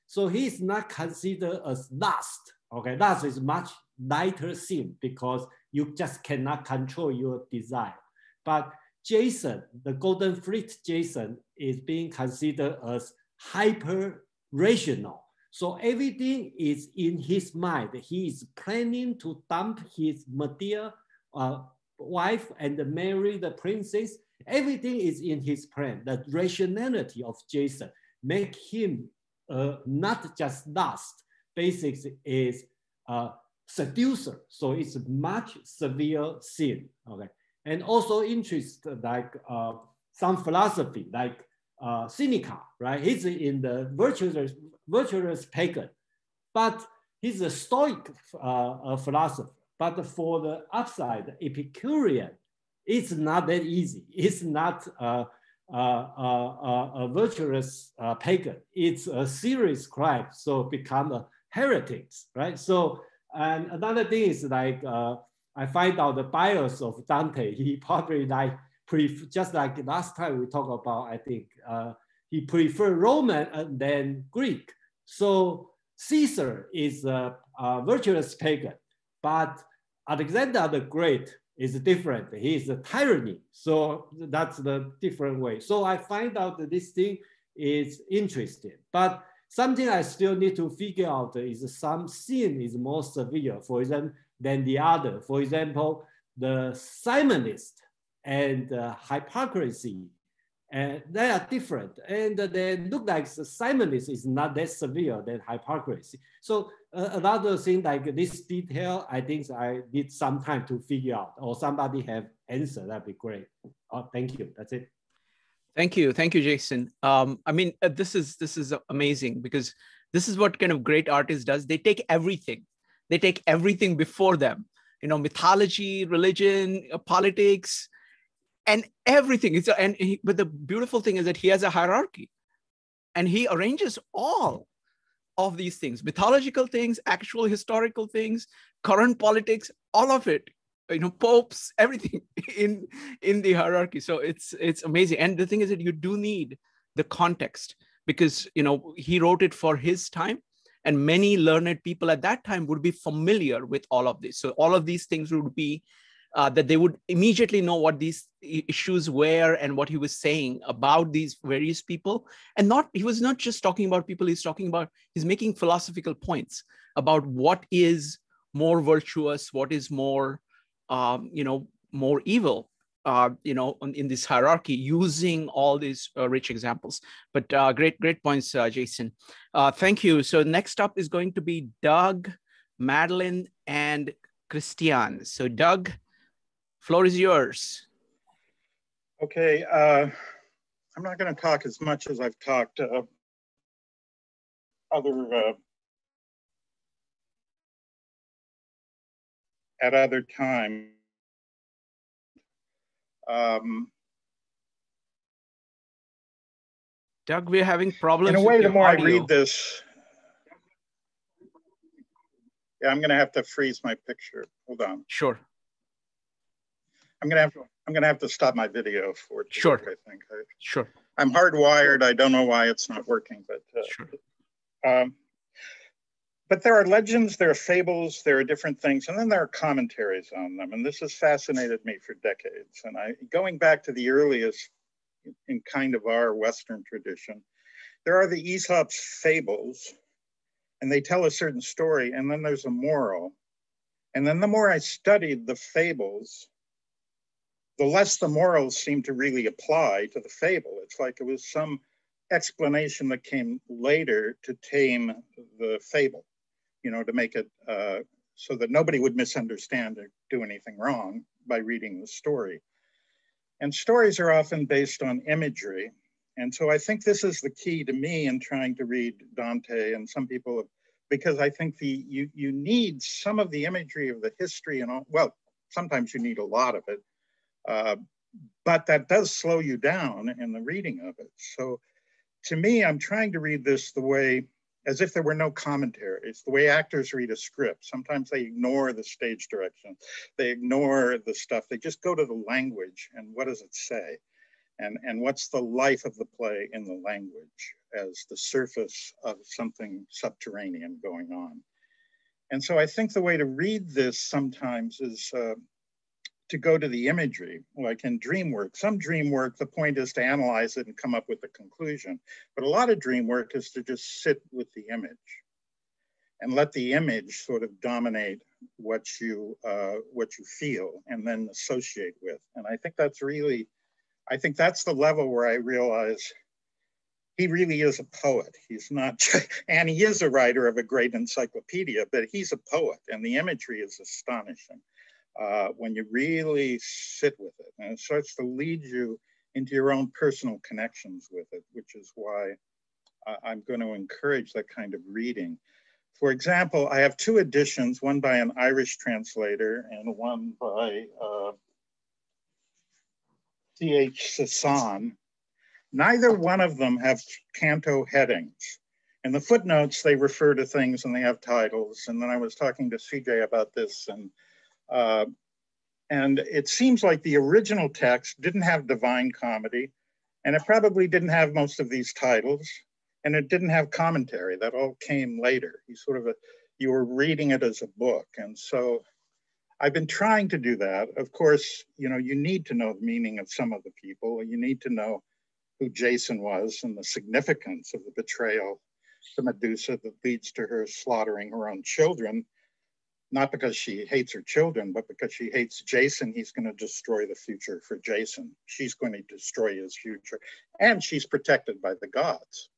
Speaker 7: So he's not considered as lust, Okay, lust is much lighter thing because you just cannot control your desire. But Jason, the Golden Fleet Jason, is being considered as hyper rational. So everything is in his mind. He is planning to dump his Medea uh, wife and marry the princess. Everything is in his plan. The rationality of Jason make him uh, not just lust, basics is a seducer. So it's much severe sin, okay? And also interest like uh, some philosophy, like uh, Seneca, right? He's in the virtuous, virtuous pagan, but he's a Stoic uh, philosopher. But for the upside, Epicurean, it's not that easy. It's not uh, uh, uh, a virtuous uh, pagan. It's a serious crime, so become a heretics, right? So, and another thing is like, uh, I find out the bias of Dante, he probably like, just like last time we talked about, I think, uh, he preferred Roman and then Greek. So Caesar is a, a virtuous pagan, but Alexander the Great is different. He is a tyranny. So that's the different way. So I find out that this thing is interesting. But something I still need to figure out is some sin is more severe, for example, than the other. For example, the Simonist and uh, hypocrisy, and they are different. And they look like the Simonist is not that severe than hypocrisy. So uh, another thing like this detail, I think I need some time to figure out, or somebody have answer, that'd be great. Oh, thank you. That's it.
Speaker 1: Thank you, thank you, Jason. Um, I mean, uh, this is this is amazing because this is what kind of great artist does. They take everything, they take everything before them. You know, mythology, religion, uh, politics, and everything. It's and he, but the beautiful thing is that he has a hierarchy, and he arranges all of these things: mythological things, actual historical things, current politics, all of it you know popes everything in in the hierarchy so it's it's amazing and the thing is that you do need the context because you know he wrote it for his time and many learned people at that time would be familiar with all of this. So all of these things would be uh, that they would immediately know what these issues were and what he was saying about these various people. And not he was not just talking about people he's talking about he's making philosophical points about what is more virtuous what is more um, you know, more evil, uh, you know, in this hierarchy using all these uh, rich examples. But uh, great, great points, uh, Jason. Uh, thank you. So next up is going to be Doug, Madeline, and Christian. So Doug, floor is yours.
Speaker 8: Okay. Uh, I'm not going to talk as much as I've talked other at other time. Um,
Speaker 1: Doug, we're having problems.
Speaker 8: In a way, the more audio. I read this, yeah, I'm going to have to freeze my picture. Hold on.
Speaker 1: Sure.
Speaker 8: I'm going to have to, I'm going to have to stop my video for it.
Speaker 1: Sure.
Speaker 8: Work, I think. I,
Speaker 1: sure.
Speaker 8: I'm hardwired. I don't know why it's not working, but uh,
Speaker 1: sure.
Speaker 8: Um, but there are legends, there are fables, there are different things, and then there are commentaries on them. And this has fascinated me for decades. And I, going back to the earliest in kind of our Western tradition, there are the Aesop's fables, and they tell a certain story, and then there's a moral. And then the more I studied the fables, the less the morals seem to really apply to the fable. It's like it was some explanation that came later to tame the fable you know, to make it uh, so that nobody would misunderstand or do anything wrong by reading the story. And stories are often based on imagery. And so I think this is the key to me in trying to read Dante and some people, because I think the you, you need some of the imagery of the history and all, well, sometimes you need a lot of it, uh, but that does slow you down in the reading of it. So to me, I'm trying to read this the way as if there were no commentary. It's the way actors read a script. Sometimes they ignore the stage direction. They ignore the stuff. They just go to the language and what does it say? And, and what's the life of the play in the language as the surface of something subterranean going on. And so I think the way to read this sometimes is uh, to go to the imagery, like in dream work. Some dream work, the point is to analyze it and come up with a conclusion. But a lot of dream work is to just sit with the image and let the image sort of dominate what you uh, what you feel and then associate with. And I think that's really, I think that's the level where I realize he really is a poet. He's not, and he is a writer of a great encyclopedia, but he's a poet, and the imagery is astonishing uh, when you really sit with it. And it starts to lead you into your own personal connections with it, which is why I'm going to encourage that kind of reading. For example, I have two editions, one by an Irish translator and one by uh, C.H. Sisson. Neither one of them have canto headings. In the footnotes, they refer to things and they have titles. And then I was talking to CJ about this and uh, and it seems like the original text didn't have Divine Comedy, and it probably didn't have most of these titles, and it didn't have commentary. That all came later. You sort of, a, you were reading it as a book. And so I've been trying to do that. Of course, you know, you need to know the meaning of some of the people. You need to know who Jason was and the significance of the betrayal the Medusa that leads to her slaughtering her own children, not because she hates her children, but because she hates Jason. He's going to destroy the future for Jason. She's going to destroy his future. And she's protected by the gods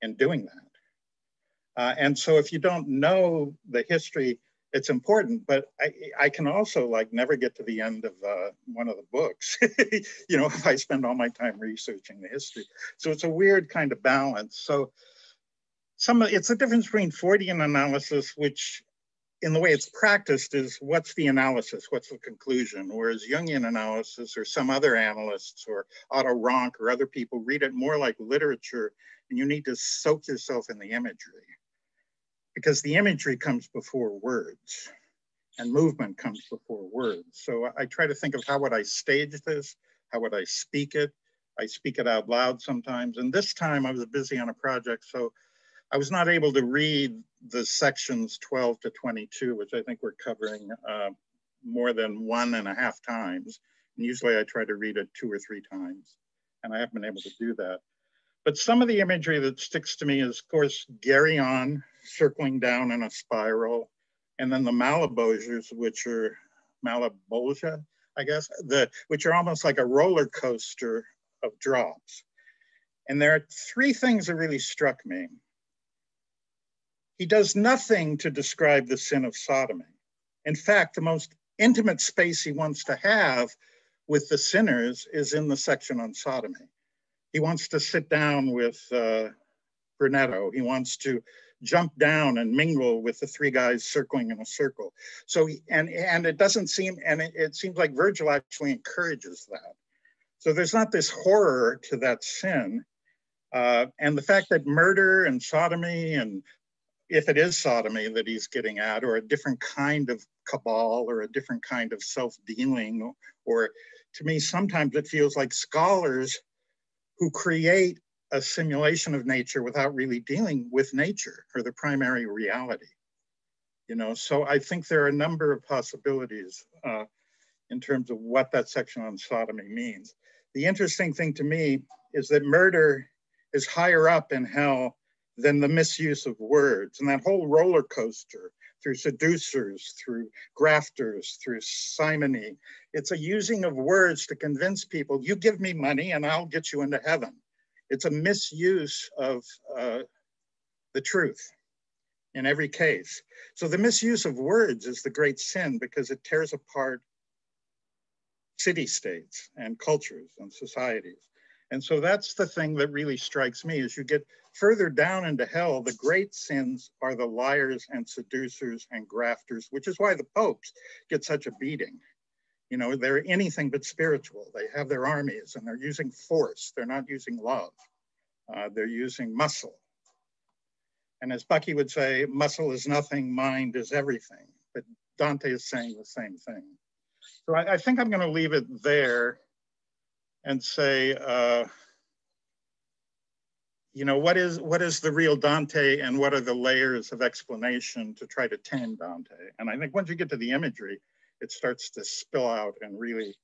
Speaker 8: in doing that. Uh, and so if you don't know the history, it's important, but I, I can also like never get to the end of uh, one of the books, you know, if I spend all my time researching the history. So it's a weird kind of balance. So some of, it's a difference between Freudian analysis, which in the way it's practiced is what's the analysis, what's the conclusion, whereas Jungian analysis or some other analysts or Otto Rank or other people read it more like literature and you need to soak yourself in the imagery because the imagery comes before words and movement comes before words. So I try to think of how would I stage this? How would I speak it? I speak it out loud sometimes. And this time I was busy on a project, so I was not able to read the sections 12 to 22, which I think we're covering uh, more than one and a half times. And usually I try to read it two or three times, and I haven't been able to do that. But some of the imagery that sticks to me is, of course, Geryon circling down in a spiral, and then the Malabosiers, which are Malabosia, I guess, the, which are almost like a roller coaster of drops. And there are three things that really struck me. He does nothing to describe the sin of sodomy. In fact, the most intimate space he wants to have with the sinners is in the section on sodomy. He wants to sit down with uh, Brunetto. He wants to jump down and mingle with the three guys circling in a circle. So, and, and it doesn't seem, and it, it seems like Virgil actually encourages that. So there's not this horror to that sin. Uh, and the fact that murder and sodomy, and if it is sodomy that he's getting at, or a different kind of cabal or a different kind of self dealing, or to me, sometimes it feels like scholars who create a simulation of nature without really dealing with nature or the primary reality. You know, so I think there are a number of possibilities uh, in terms of what that section on sodomy means. The interesting thing to me is that murder is higher up in hell than the misuse of words and that whole roller coaster through seducers, through grafters, through simony. It's a using of words to convince people, you give me money and I'll get you into heaven. It's a misuse of uh, the truth in every case. So the misuse of words is the great sin because it tears apart city states and cultures and societies. And so that's the thing that really strikes me as you get further down into hell, the great sins are the liars and seducers and grafters, which is why the popes get such a beating. You know, they're anything but spiritual. They have their armies and they're using force. They're not using love. Uh, they're using muscle. And as Bucky would say, muscle is nothing, mind is everything. But Dante is saying the same thing. So I, I think I'm going to leave it there and say, uh, you know, what is what is the real Dante and what are the layers of explanation to try to tame Dante? And I think once you get to the imagery, it starts to spill out and really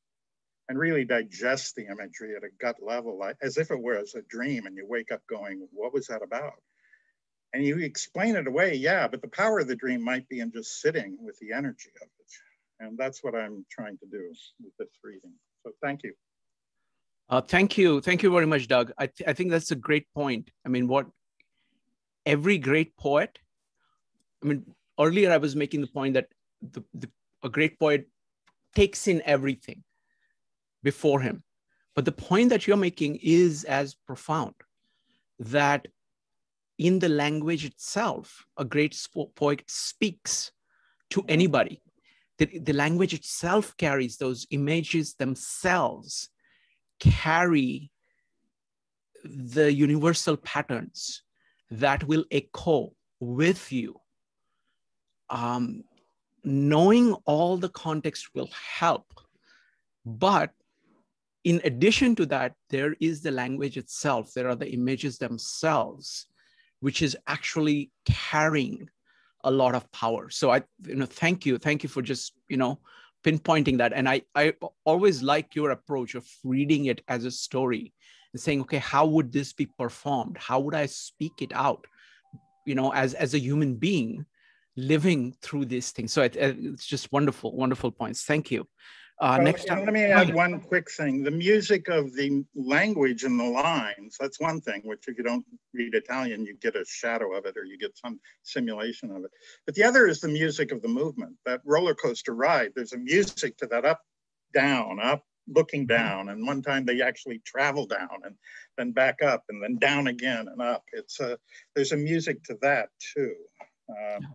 Speaker 8: and really digest the imagery at a gut level, like, as if it was a dream and you wake up going, what was that about? And you explain it away, yeah, but the power of the dream might be in just sitting with the energy of it. And that's what I'm trying to do with this reading. So thank you.
Speaker 1: Uh, thank you. Thank you very much, Doug. I, th- I think that's a great point. I mean, what every great poet, I mean, earlier I was making the point that the, the, a great poet takes in everything before him. But the point that you're making is as profound that in the language itself, a great poet speaks to anybody. The, the language itself carries those images themselves carry the universal patterns that will echo with you. Um, knowing all the context will help. But in addition to that, there is the language itself, there are the images themselves, which is actually carrying a lot of power. So I, you know, thank you. Thank you for just, you know, pinpointing that. And I, I always like your approach of reading it as a story and saying, okay, how would this be performed? How would I speak it out? you know as as a human being living through these things so it, it's just wonderful wonderful points thank you uh,
Speaker 8: well,
Speaker 1: next
Speaker 8: let me add one quick thing. The music of the language and the lines, that's one thing, which if you don't read Italian, you get a shadow of it or you get some simulation of it. But the other is the music of the movement, that roller coaster ride. There's a music to that up, down, up, looking mm-hmm. down. And one time they actually travel down and then back up and then down again and up. It's a, there's a music to that too. Um,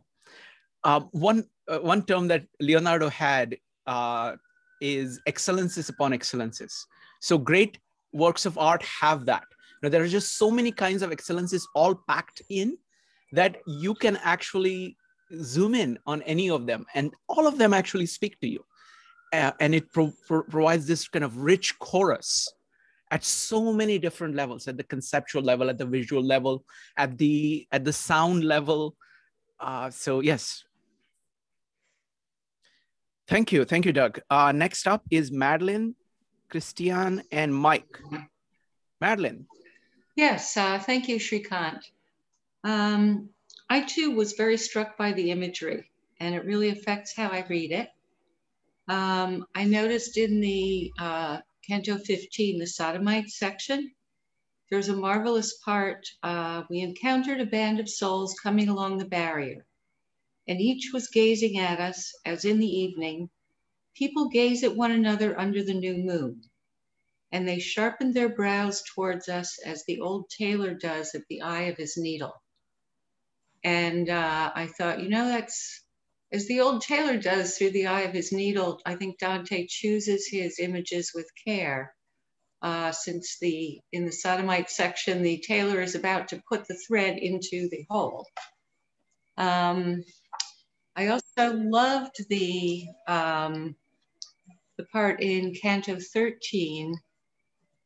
Speaker 1: uh, one, uh, one term that Leonardo had uh, is excellences upon excellences. So great works of art have that. Now, there are just so many kinds of excellences all packed in that you can actually zoom in on any of them and all of them actually speak to you. Uh, and it pro- pro- provides this kind of rich chorus at so many different levels at the conceptual level at the visual level at the at the sound level uh, so yes Thank you. Thank you, Doug. Uh, next up is Madeline, Christian, and Mike. Madeline.
Speaker 9: Yes, uh, thank you, Shrikant. Um, I too was very struck by the imagery, and it really affects how I read it. Um, I noticed in the uh, Canto 15, the Sodomite section, there's a marvelous part. Uh, we encountered a band of souls coming along the barrier and each was gazing at us as in the evening. People gaze at one another under the new moon, and they sharpened their brows towards us as the old tailor does at the eye of his needle. And uh, I thought, you know, that's as the old tailor does through the eye of his needle. I think Dante chooses his images with care. Uh, since the in the sodomite section, the tailor is about to put the thread into the hole. Um, I also loved the um, the part in Canto 13.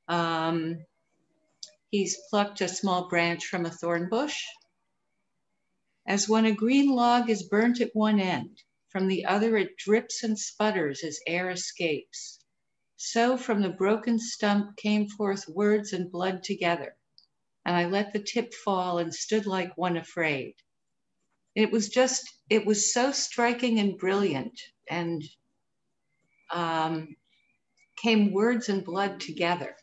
Speaker 9: Um, he's plucked a small branch from a thorn bush. As when a green log is burnt at one end, from the other it drips and sputters as air escapes. So from the broken stump came forth words and blood together, and I let the tip fall and stood like one afraid. It was just, it was so striking and brilliant and um, came words and blood together.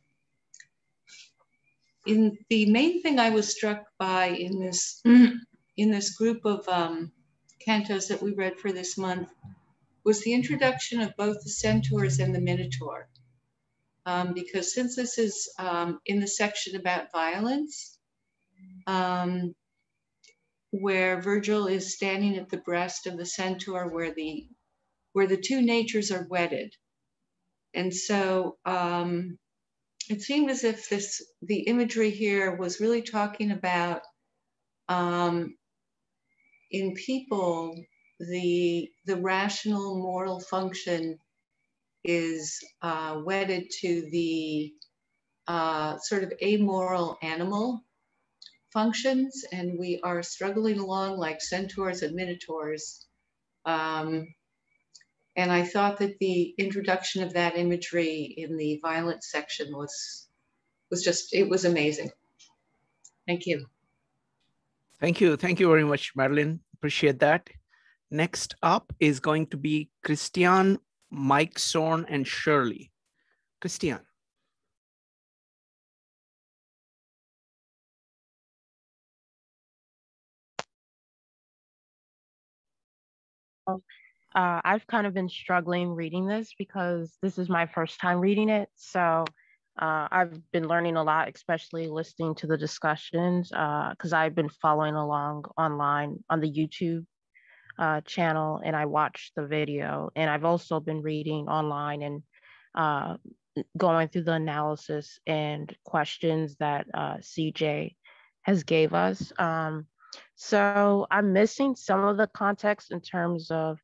Speaker 9: In the main thing I was struck by in this in this group of um, cantos that we read for this month was the introduction of both the centaurs and the minotaur. Um, because since this is um, in the section about violence, um, where Virgil is standing at the breast of the centaur where the where the two natures are wedded. And so um, it seemed as if this the imagery here was really talking about um, in people the the rational moral function is uh, wedded to the uh, sort of amoral animal functions and we are struggling along like centaurs and minotaurs. Um, and I thought that the introduction of that imagery in the violence section was, was just, it was amazing. Thank you.
Speaker 1: Thank you. Thank you very much, Madeline. Appreciate that. Next up is going to be Christian, Mike Sorn, and Shirley. Christian.
Speaker 10: Uh, I've kind of been struggling reading this because this is my first time reading it. So uh, I've been learning a lot, especially listening to the discussions, because uh, I've been following along online on the YouTube uh, channel and I watched the video. And I've also been reading online and uh, going through the analysis and questions that uh, CJ has gave us. Um, so I'm missing some of the context in terms of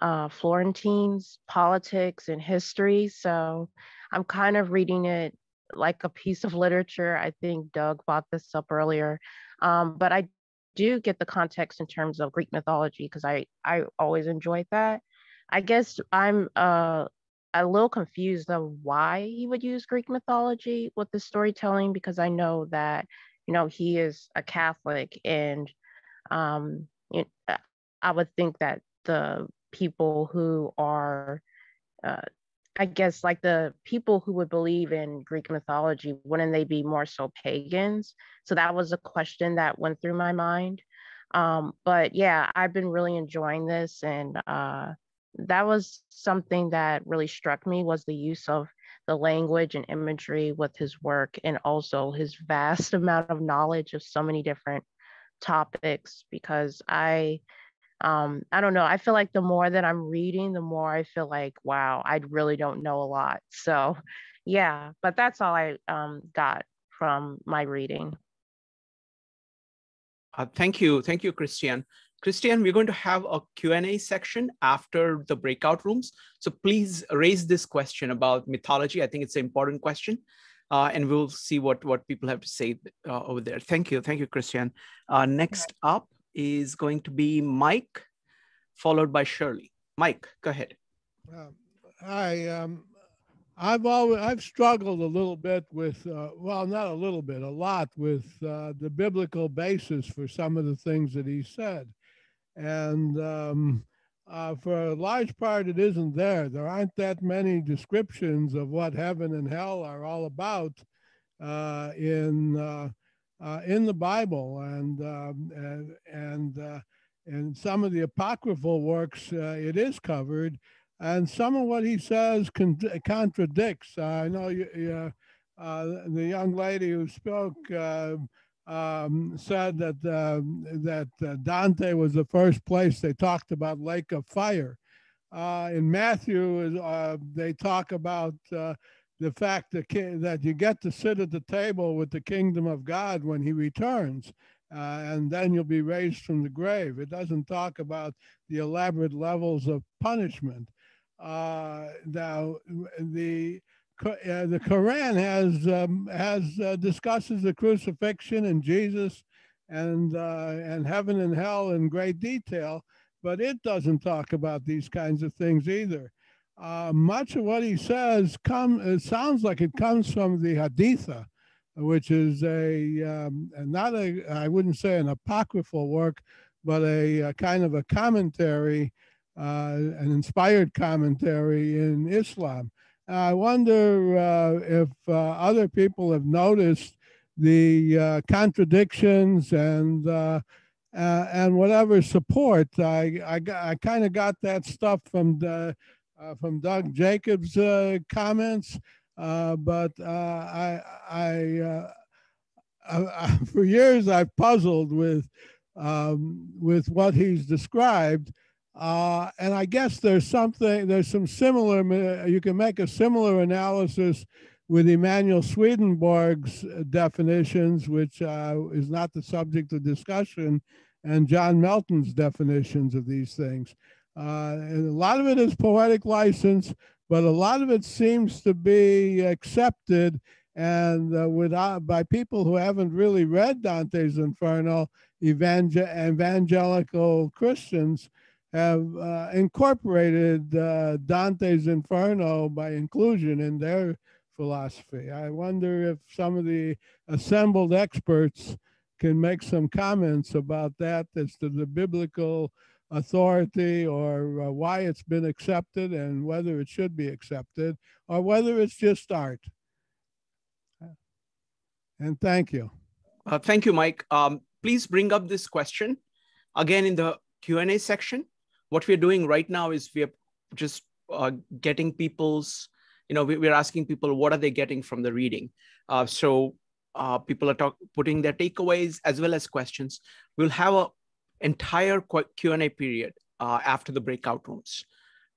Speaker 10: uh, Florentines, politics, and history. So I'm kind of reading it like a piece of literature. I think Doug brought this up earlier. Um, but I do get the context in terms of Greek mythology because I, I always enjoyed that. I guess I'm uh, a little confused of why he would use Greek mythology with the storytelling because I know that you know, he is a Catholic and Um, it, I would think that the people who are, uh, I guess, like the people who would believe in Greek mythology, wouldn't they be more so pagans? So that was a question that went through my mind. Um, but yeah, I've been really enjoying this, and uh, that was something that really struck me was the use of the language and imagery with his work, and also his vast amount of knowledge of so many different topics. Because I um, I don't know. I feel like the more that I'm reading, the more I feel like, wow, I really don't know a lot. So, yeah, but that's all I um, got from my reading.
Speaker 1: Uh, thank you. Thank you, Christian. Christian, we're going to have a Q&A section after the breakout rooms. So please raise this question about mythology. I think it's an important question. Uh, and we'll see what, what people have to say uh, over there. Thank you. Thank you, Christian. Uh, next up is going to be Mike, followed by Shirley. Mike, go ahead.
Speaker 11: Um, hi, um, I've always I've struggled a little bit with uh, well, not a little bit, a lot with uh, the biblical basis for some of the things that he said, and um, uh, for a large part, it isn't there. There aren't that many descriptions of what heaven and hell are all about uh, in uh, uh, in the Bible, and um, and and uh, in some of the apocryphal works, it is covered, and some of what he says con- contradicts. I know you, uh, the young lady who spoke. Uh, um, said that uh, that Dante was the first place they talked about lake of fire. in Matthew, they talk about the fact that, that you get to sit at the table with the kingdom of God when he returns. Uh, and then you'll be raised from the grave. It doesn't talk about the elaborate levels of punishment. Uh, now, the uh, the Quran has um, has uh, discusses the crucifixion and Jesus and uh, and heaven and hell in great detail, but it doesn't talk about these kinds of things either uh, much of what he says come it sounds like it comes from the Haditha, which is a um, not a I wouldn't say an apocryphal work, but a, a kind of a commentary, uh, an inspired commentary in Islam. I wonder uh, if uh, other people have noticed the uh, contradictions and uh, and whatever support. I I, I kind of got that stuff from the uh, from Doug Jacobs' uh, comments, uh, but I, I, I, for years I've puzzled with um, with what he's described. Uh, and I guess there's something, there's some similar, you can make a similar analysis with Emanuel Swedenborg's definitions, which uh, is not the subject of discussion, and John Milton's definitions of these things. Uh, and a lot of it is poetic license, but a lot of it seems to be accepted and uh, without, by people who haven't really read Dante's Inferno, evangel- evangelical Christians have uh, incorporated uh, Dante's Inferno by inclusion in their philosophy. I wonder if some of the assembled experts can make some comments about that as to the biblical authority or uh, why it's been accepted and whether it should be accepted or whether it's just art. And thank you.
Speaker 1: Uh, thank you, Mike. Um, please bring up this question again in the Q&A section. What we're doing right now is we're just uh, getting people's, you know, we, are asking people what are they getting from the reading. Uh, so uh, people are talk, putting their takeaways as well as questions. We'll have a entire Q&A period uh, after the breakout rooms.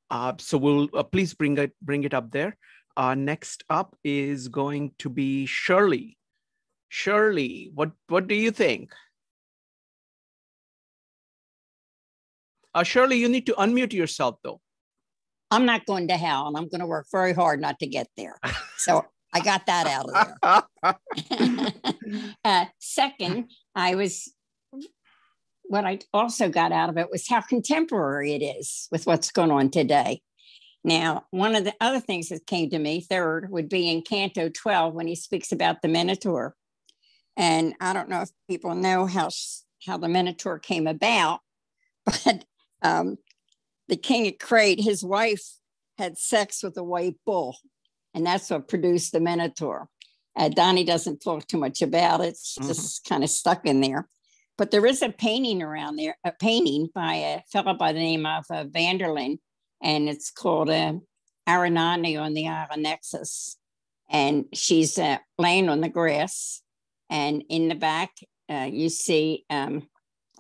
Speaker 1: Uh, so we'll uh, please bring it bring it up there. Next up is going to be Shirley. Shirley, what what do you think? Uh, Shirley, you need to unmute yourself though.
Speaker 12: I'm not going to hell, and I'm going to work very hard not to get there. So I got that out of there. uh, second, I was what I also got out of it was how contemporary it is with what's going on today. Now, one of the other things that came to me, third, would be in Canto 12 when he speaks about the Minotaur. And I don't know if people know how how the Minotaur came about, but um, the king of Crete, his wife had sex with a white bull, and that's what produced the Minotaur. Uh, Dante doesn't talk too much about it; it's mm-hmm. just kind of stuck in there. But there is a painting around there, a painting by a fellow by the name of uh, Vanderlyn, and it's called uh, Ariadne on the Aranexus. And she's uh, laying on the grass, and in the back, uh, you see um,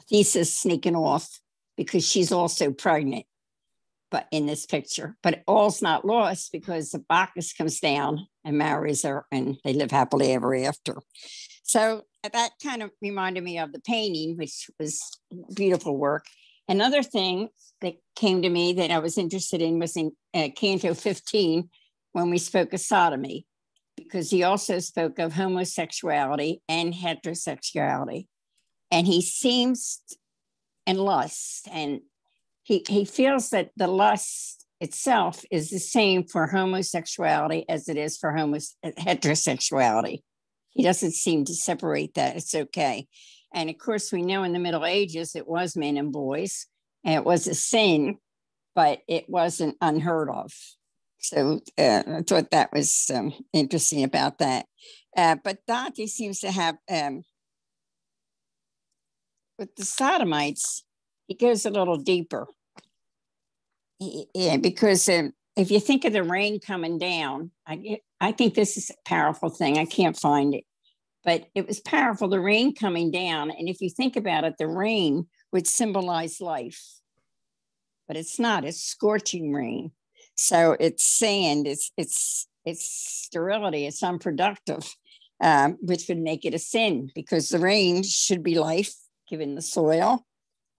Speaker 12: Theseus sneaking off because she's also pregnant but in this picture. But all's not lost because the Bacchus comes down and marries her, and they live happily ever after. So that kind of reminded me of the painting, which was beautiful work. Another thing that came to me that I was interested in was in uh, Canto 15 when we spoke of sodomy, because he also spoke of homosexuality and heterosexuality. And he seems, and lust, and he, he feels that the lust itself is the same for homosexuality as it is for homos- heterosexuality. He doesn't seem to separate that. It's okay. And of course, we know in the Middle Ages it was men and boys, and it was a sin, but it wasn't unheard of. So uh, I thought that was um, interesting about that. Uh, but Dante seems to have, um, with the sodomites, he goes a little deeper. Yeah, because um, if you think of the rain coming down, I, I think this is a powerful thing. I can't find it, but it was powerful, the rain coming down. And if you think about it, the rain would symbolize life, but it's not, it's scorching rain. So it's sand, it's, it's, it's sterility, it's unproductive, um, which would make it a sin because the rain should be life given the soil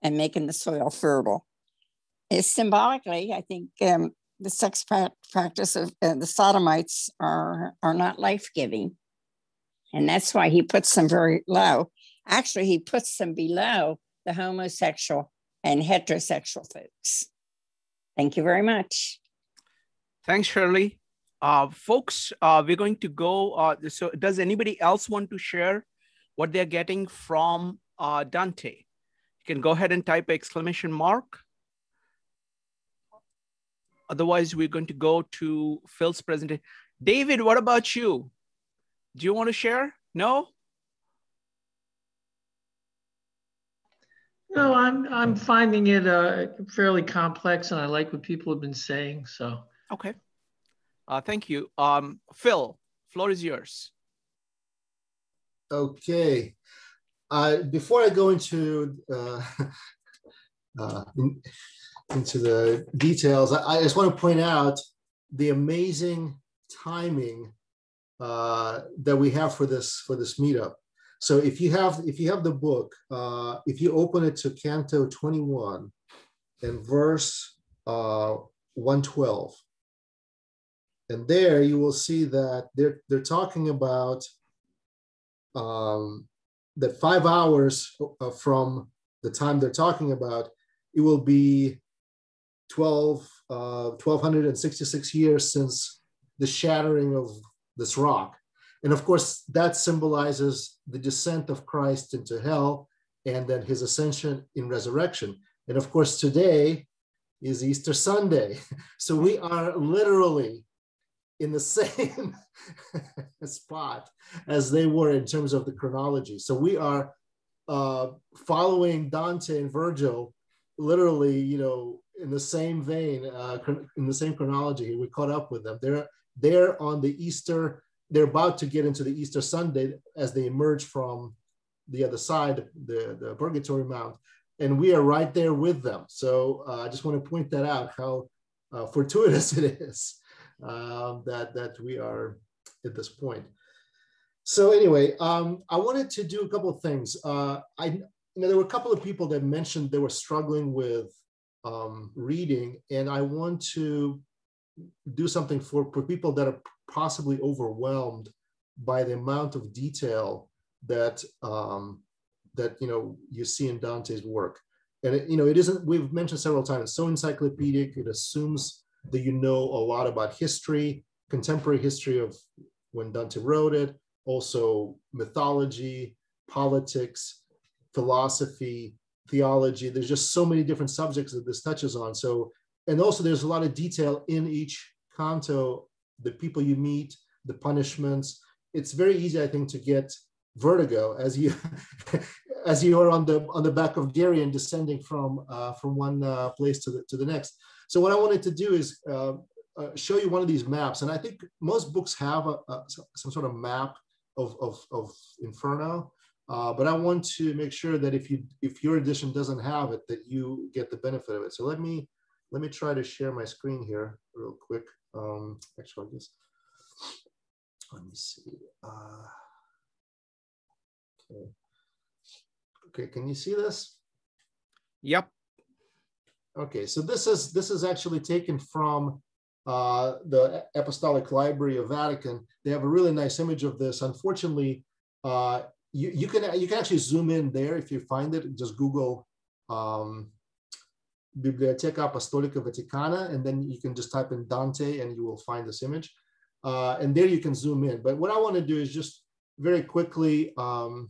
Speaker 12: and making the soil fertile. Is symbolically, I think um, the sex pra- practice of uh, the sodomites are are not life giving, and that's why he puts them very low. Actually, he puts them below the homosexual and heterosexual folks. Thank you very much.
Speaker 1: Thanks, Shirley. Uh, folks, uh, we're going to go. Uh, so, does anybody else want to share what they're getting from uh, Dante? You can go ahead and type exclamation mark. Otherwise, we're going to go to Phil's presentation. David, what about you? Do you want to share? No?
Speaker 13: No, I'm I'm finding it uh, fairly complex, and I like what people have been saying. So
Speaker 1: okay, uh, thank you, um, Phil. Floor is yours.
Speaker 3: Okay, uh, before I go into uh, uh, in, into the details, I, I, just want to point out the amazing timing uh, that we have for this for this meetup. So if you have if you have the book, uh, if you open it to Canto 21 and verse uh, 112, and there you will see that they're they're talking about um, that five hours uh, from the time they're talking about, it will be 12, uh, 1266 years since the shattering of this rock. And of course, that symbolizes the descent of Christ into hell and then his ascension in resurrection. And of course, today is Easter Sunday. So we are literally in the same spot as they were in terms of the chronology. So we are uh, following Dante and Virgil literally, you know, in the same vein, uh, in the same chronology. We caught up with them. They're they're on the Easter. They're about to get into the Easter Sunday as they emerge from the other side, the the Purgatory Mount, and we are right there with them. So uh, I just want to point that out how uh, fortuitous it is um, that that we are at this point. So anyway, um, I wanted to do a couple of things. Uh, I you know there were a couple of people that mentioned they were struggling with um, reading, and I want to do something for, for people that are possibly overwhelmed by the amount of detail that um, that you know you see in Dante's work. And it, you know, it isn't. We've mentioned several times. It's so encyclopedic. It assumes that you know a lot about history, contemporary history of when Dante wrote it, also mythology, politics, philosophy, theology. There's just so many different subjects that this touches on. So, and also there's a lot of detail in each canto, the people you meet, the punishments. It's very easy, I think, to get vertigo as you as you are on the on the back of Geryon descending from uh, from one uh, place to the to the next. So what I wanted to do is uh, uh, show you one of these maps, and I think most books have a, a, some sort of map of of, of Inferno. Uh, but I want to make sure that if you if your edition doesn't have it, that you get the benefit of it. So let me let me try to share my screen here real quick. Um, actually, I guess let me see. Uh, okay. Okay, can you see this?
Speaker 1: Yep.
Speaker 3: Okay, so this is this is actually taken from uh, the Apostolic Library of Vatican. They have a really nice image of this. Unfortunately, uh, you, you can you can actually zoom in there if you find it. Just Google um, Biblioteca Apostolica Vaticana, and then you can just type in Dante, and you will find this image. Uh, and there you can zoom in. But what I want to do is just very quickly. Um,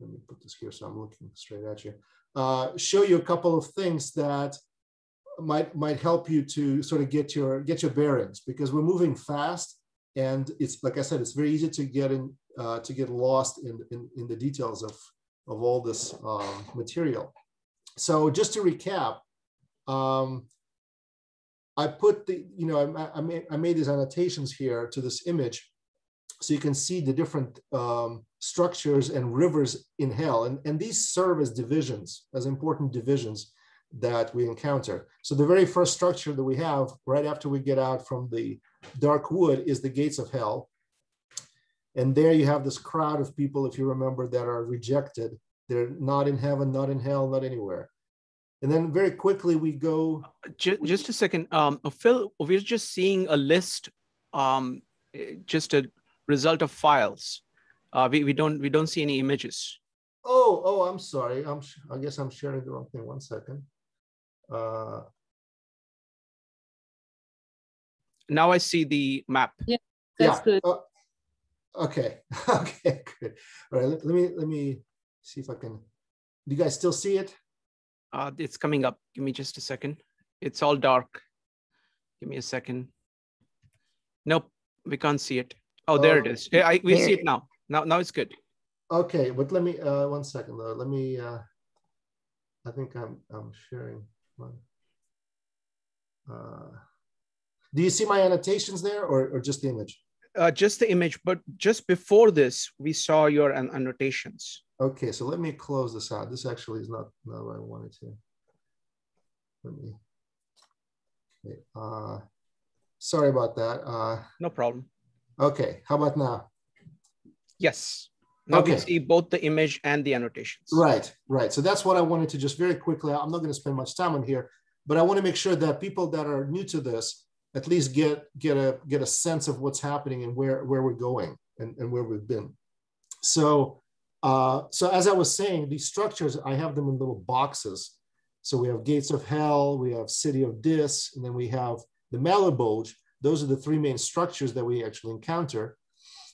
Speaker 3: let me put this here so I'm looking straight at you. Uh, show you a couple of things that might might help you to sort of get your get your bearings because we're moving fast and it's like I said, it's very easy to get in uh, to get lost in, in, in the details of, of all this um, material. So just to recap, um, I put the, you know, I, I, made, I made these annotations here to this image so you can see the different um, structures and rivers in hell. And, and these serve as divisions, as important divisions that we encounter. So the very first structure that we have right after we get out from the dark wood is the gates of hell. And there you have this crowd of people, if you remember, that are rejected. They're not in heaven, not in hell, not anywhere. And then very quickly we go.
Speaker 1: Just, just a second, um, Phil. We're just seeing a list, um, just a result of files. Uh, we, we don't we don't see any images.
Speaker 3: Oh oh, I'm sorry. I'm I guess I'm sharing the wrong thing. One second. Uh,
Speaker 1: now I see the map.
Speaker 14: Yeah, that's
Speaker 3: yeah.
Speaker 14: good.
Speaker 3: Uh, Okay. Okay. Good. All right. Let, let, me let me see if I can. Do you guys still see it?
Speaker 1: Uh, it's coming up. Give me just a second. It's all dark. Give me a second. Nope, we can't see it. Oh, there it is. I, we see it now. Now, now it's good.
Speaker 3: Okay, but let me uh, one second though. Let me. Uh, I think I'm I'm sharing one. Uh, do you see my annotations there, or or just the image?
Speaker 1: uh, just the image, but just before this, we saw your an annotations.
Speaker 3: Okay, so let me close this out. This actually is not, not what I wanted to. Let me, okay, uh, sorry about that. Uh,
Speaker 1: no problem.
Speaker 3: Okay, how about now?
Speaker 1: Yes. Now
Speaker 3: okay.
Speaker 1: we see both the image and the annotations.
Speaker 3: Right, right. So that's what I wanted to just very quickly, I'm not gonna spend much time on here, but I wanna make sure that people that are new to this, at least get get a get a sense of what's happening and where where we're going and, and where we've been. So uh, so as I was saying, these structures I have them in little boxes. So we have gates of hell, we have city of Dis, and then we have the Malebolge. Those are the three main structures that we actually encounter.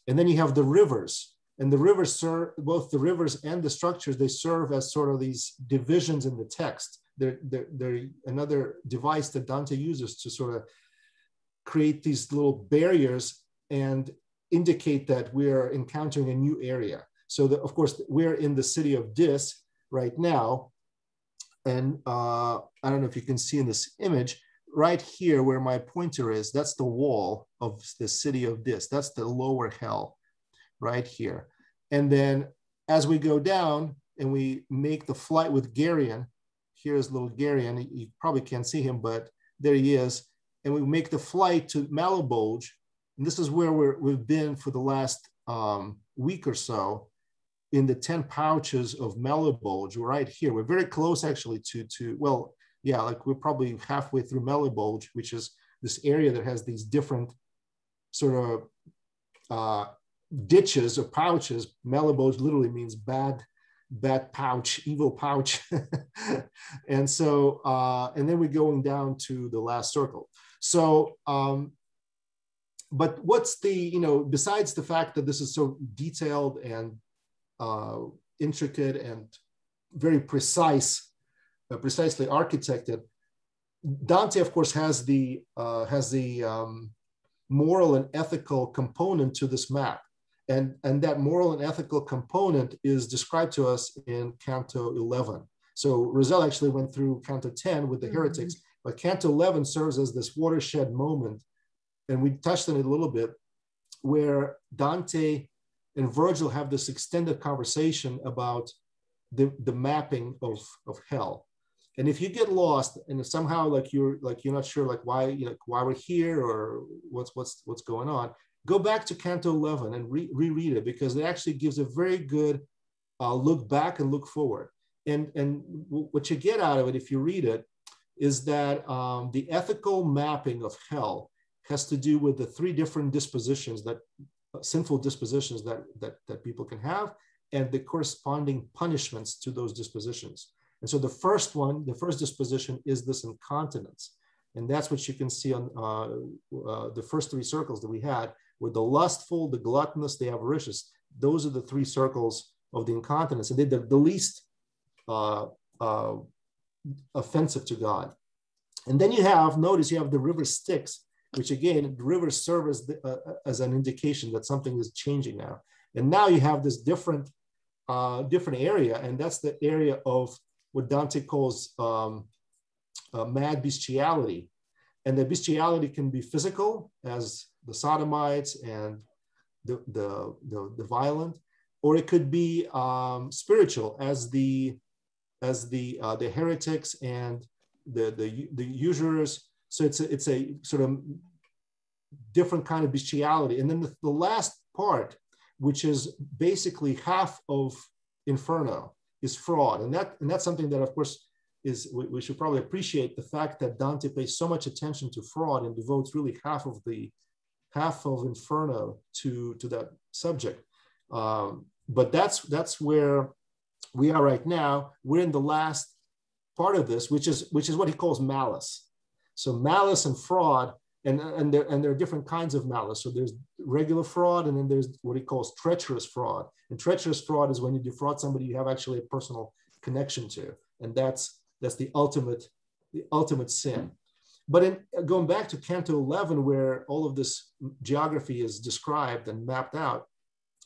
Speaker 3: And then you have the rivers. And the rivers serve both the rivers and the structures, they serve as sort of these divisions in the text. They're, they're, they're another device that Dante uses to sort of create these little barriers and indicate that we're encountering a new area. So that, of course, we're in the city of Dis right now. And uh, I don't know if you can see in this image, right here where my pointer is, that's the wall of the city of Dis. That's the lower hell right here. And then as we go down and we make the flight with Geryon, here's little Geryon, you probably can't see him, but there he is and we make the flight to Malebolge. And this is where we have been for the last um, week or so in the 10 pouches of Malebolge right here. We're very close actually to, to well, yeah, like we're probably halfway through Malebolge, which is this area that has these different sort of uh, ditches or pouches. Malebolge literally means bad bad pouch, evil pouch. and so, uh, and then we're going down to the last circle. So, um, but what's the, you know, besides the fact that this is so detailed and uh, intricate and very precise, precisely architected. Dante, of course, has the uh, has the um, moral and ethical component to this map, and and that moral and ethical component is described to us in Canto 11. So Rosella actually went through Canto 10 with the mm -hmm. heretics, but Canto 11 serves as this watershed moment, and we touched on it a little bit, where Dante and Virgil have this extended conversation about the, the mapping of, of hell. And if you get lost and somehow like you're like you're not sure like why you know why we're here or what's what's what's going on, go back to Canto 11 and re- reread it because it actually gives a very good uh, look back and look forward. And and w- what you get out of it if you read it is that um, the ethical mapping of hell has to do with the three different dispositions that uh, sinful dispositions that, that, that people can have and the corresponding punishments to those dispositions. And so the first one, the first disposition is this incontinence. And that's what you can see on uh, uh, the first three circles that we had, with the lustful, the gluttonous, the avaricious. Those are the three circles of the incontinence. And they're the, least uh, uh offensive to God. And then you have, notice you have the river Styx, which again, the rivers serve as, the, uh, as an indication that something is changing now. And now you have this different, uh, different area, and that's the area of what Dante calls um, uh, mad bestiality. And the bestiality can be physical, as the sodomites and the, the, the, the violent, or it could be um, spiritual, as the as the uh, the heretics and the the the usurers. So it's a, it's a sort of different kind of bestiality. And then the, the last part, which is basically half of Inferno, is fraud, and that and that's something that of course is we, we should probably appreciate the fact that Dante pays so much attention to fraud and devotes really half of the half of Inferno to to that subject. Um, but that's that's where we are right now. We're in the last part of this, which is which is what he calls malice. So malice and fraud, and and there and there are different kinds of malice. So there's regular fraud, and then there's what he calls treacherous fraud. And treacherous fraud is when you defraud somebody you have actually a personal connection to, and that's that's the ultimate the ultimate sin. But in, going back to Canto 11, where all of this geography is described and mapped out,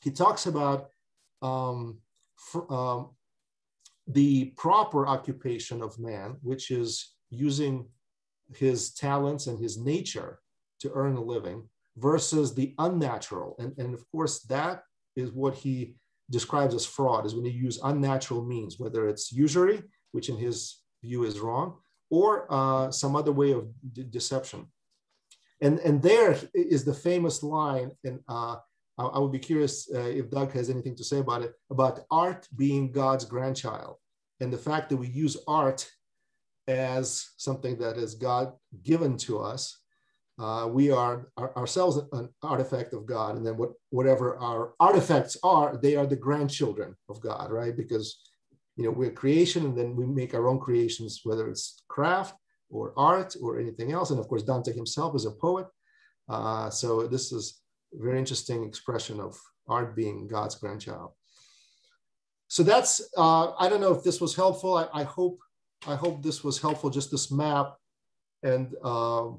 Speaker 3: he talks about um, um, the proper occupation of man, which is using his talents and his nature to earn a living, versus the unnatural. And, and of course, that is what he describes as fraud, is when you use unnatural means, whether it's usury, which in his view is wrong, or uh, some other way of deception. And, and there is the famous line, and uh, I, I would be curious uh, if Doug has anything to say about it, about art being God's grandchild and the fact that we use art as something that is God given to us. Uh, we are, are, ourselves an artifact of God, and then what, whatever our artifacts are, they are the grandchildren of God, right? Because you know we're creation, and then we make our own creations, whether it's craft or art or anything else. And of course, Dante himself is a poet, uh, so this is a very interesting expression of art being God's grandchild. So that's, uh, I don't know if this was helpful. I, I, hope, I hope this was helpful, just this map and uh,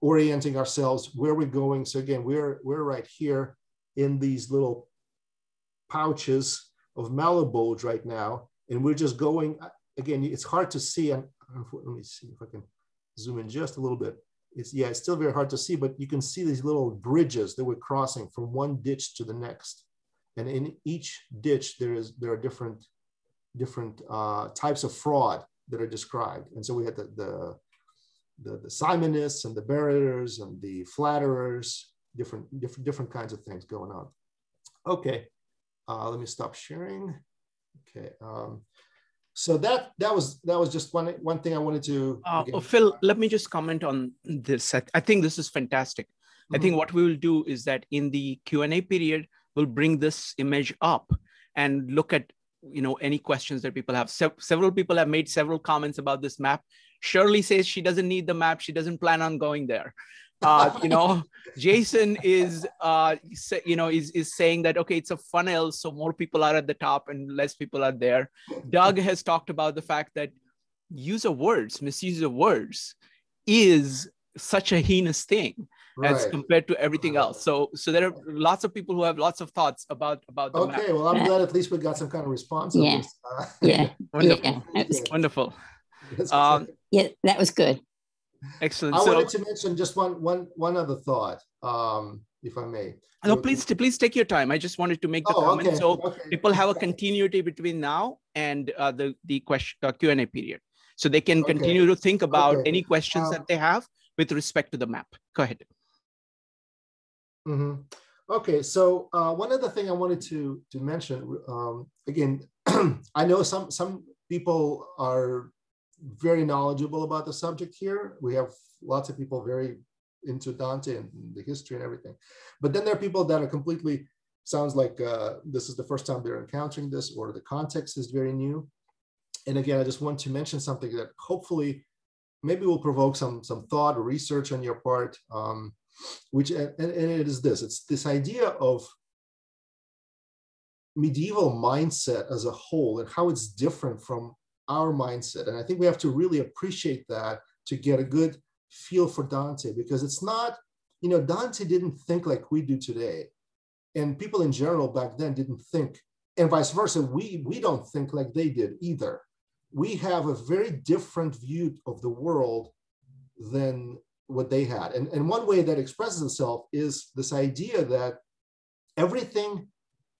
Speaker 3: orienting ourselves where we're going. So again, we're, we're right here in these little pouches of Malebolge right now. And we're just going, again, it's hard to see. And let me see if I can zoom in just a little bit it's yeah, it's still very hard to see, but you can see these little bridges that we're crossing from one ditch to the next. And in each ditch, there is there are different different uh, types of fraud that are described. And so we had the the the, the simonists and the barrators and the flatterers, different different different kinds of things going on. Okay, uh, let me stop sharing. Okay. Um, so that that was that was just one one thing I wanted to.
Speaker 1: Uh, oh, Phil, let me just comment on this. I, I think this is fantastic. Mm-hmm. I think what we will do is that in the Q and A period, we'll bring this image up and look at you know any questions that people have. Se- several people have made several comments about this map. Shirley says she doesn't need the map. She doesn't plan on going there. Uh, you know, Jason is, uh, you know, is, is saying that, okay, it's a funnel. So more people are at the top and less people are there. Doug has talked about the fact that use of words, misuse of words is such a heinous thing right. as compared to everything else. So, so there are lots of people who have lots of thoughts about about.
Speaker 3: The okay, map. well, I'm glad at least we got some kind of response.
Speaker 12: Yeah, uh, yeah,
Speaker 1: wonderful, yeah. wonderful.
Speaker 12: Um, yeah, that was good.
Speaker 1: Excellent.
Speaker 3: I so, wanted to mention just one one one other thought, um, if I may.
Speaker 1: No, please, please take your time. I just wanted to make the oh, comment okay, so okay. people have a continuity between now and uh, the the question uh, Q and A period, so they can continue okay. to think about any questions um, that they have with respect to the map. Go ahead.
Speaker 3: Mm-hmm. Okay, so uh, one other thing I wanted to to mention um, again, I know some some people are very knowledgeable about the subject here. We have lots of people very into Dante and the history and everything, but then there are people that are completely sounds like uh, this is the first time they're encountering this or the context is very new. And again, I just want to mention something that hopefully maybe will provoke some some thought or research on your part. Um, which and, and it is this it's this idea of medieval mindset as a whole and how it's different from our mindset. And i think we have to really appreciate that to get a good feel for dante because it's not you know dante didn't think like we do today. And people in general back then didn't think and vice versa we we don't think like they did either. We have a very different view of the world than what they had. And, and one way that expresses itself is this idea that everything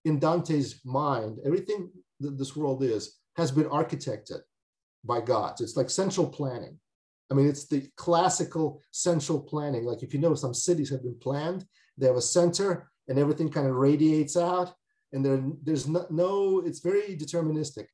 Speaker 3: in Dante's mind, everything that this world is, has been architected by God. So it's like central planning. I mean, it's the classical central planning. Like if you know some cities have been planned, they have a center and everything kind of radiates out. And there, there's no, no, it's very deterministic.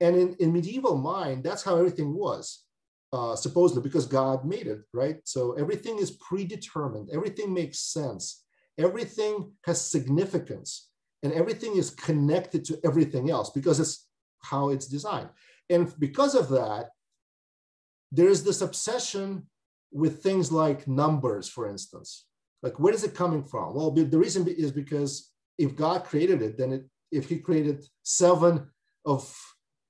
Speaker 3: And in, in medieval mind, that's how everything was uh, supposedly because God made it, right? So everything is predetermined, everything makes sense, everything has significance, and everything is connected to everything else because it's how it's designed. And because of that, there's this obsession with things like numbers, for instance. Like, where is it coming from? Well, the reason is because if God created it, then it, if He created seven of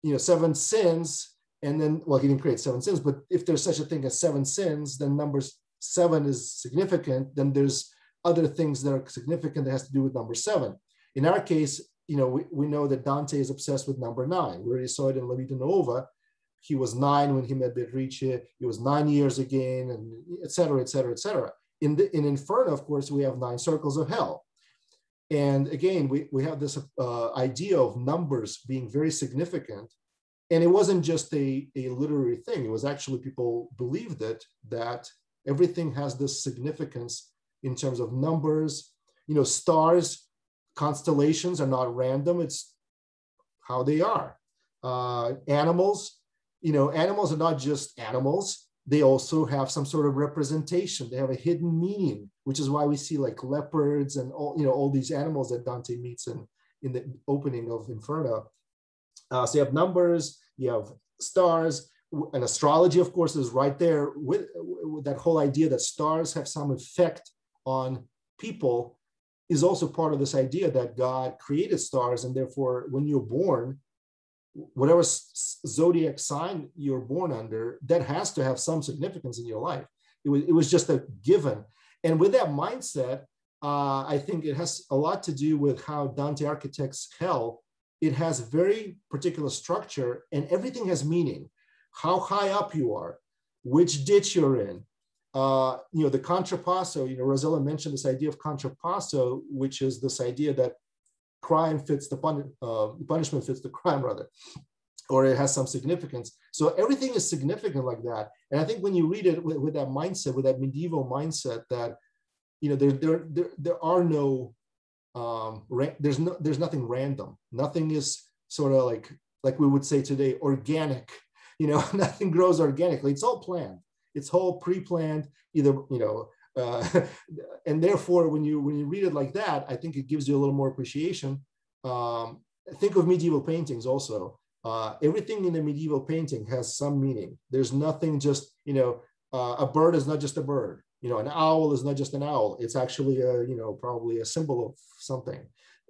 Speaker 3: you know seven sins and then, well, he didn't create seven sins, but if there's such a thing as seven sins, then numbers seven is significant. Then there's other things that are significant that has to do with number seven. In our case, you know, we, we know that Dante is obsessed with number nine. We already saw it in La Vita Nuova. He was nine when he met Beatrice. He was nine years again, and etc etc et cetera, et cetera. In, the, in Inferno, of course, we have nine circles of hell. And again, we, we have this uh, idea of numbers being very significant and it wasn't just a, a literary thing. It was actually people believed it that everything has this significance in terms of numbers. You know, stars, constellations are not random. It's how they are. Uh, animals, you know, animals are not just animals. They also have some sort of representation. They have a hidden meaning, which is why we see like leopards and all, you know, all these animals that Dante meets in, in the opening of Inferno. Uh, so you have numbers, you have stars, and astrology, of course, is right there with, with that whole idea that stars have some effect on people is also part of this idea that God created stars, and therefore, when you're born, whatever zodiac sign you're born under, that has to have some significance in your life. It was, it was just a given. And with that mindset, uh, I think it has a lot to do with how Dante architects hell it has very particular structure and everything has meaning. How high up you are, which ditch you're in. Uh, you know, the contrapasso, you know, Rosella mentioned this idea of contrapasso, which is this idea that crime fits the pun- uh, punishment fits the crime rather, or it has some significance. So everything is significant like that. And I think when you read it with, with that mindset, with that medieval mindset that, you know, there, there, there, there are no um, there's no there's nothing random. Nothing is sort of like like we would say today organic. You know nothing grows organically. It's all planned. It's all pre-planned either you know uh, and therefore when you when you read it like that i think it gives you a little more appreciation. Um, think of medieval paintings also. Uh, everything in the medieval painting has some meaning. There's nothing just you know uh, a bird is not just a bird You know, an owl is not just an owl; it's actually a you know probably a symbol of something,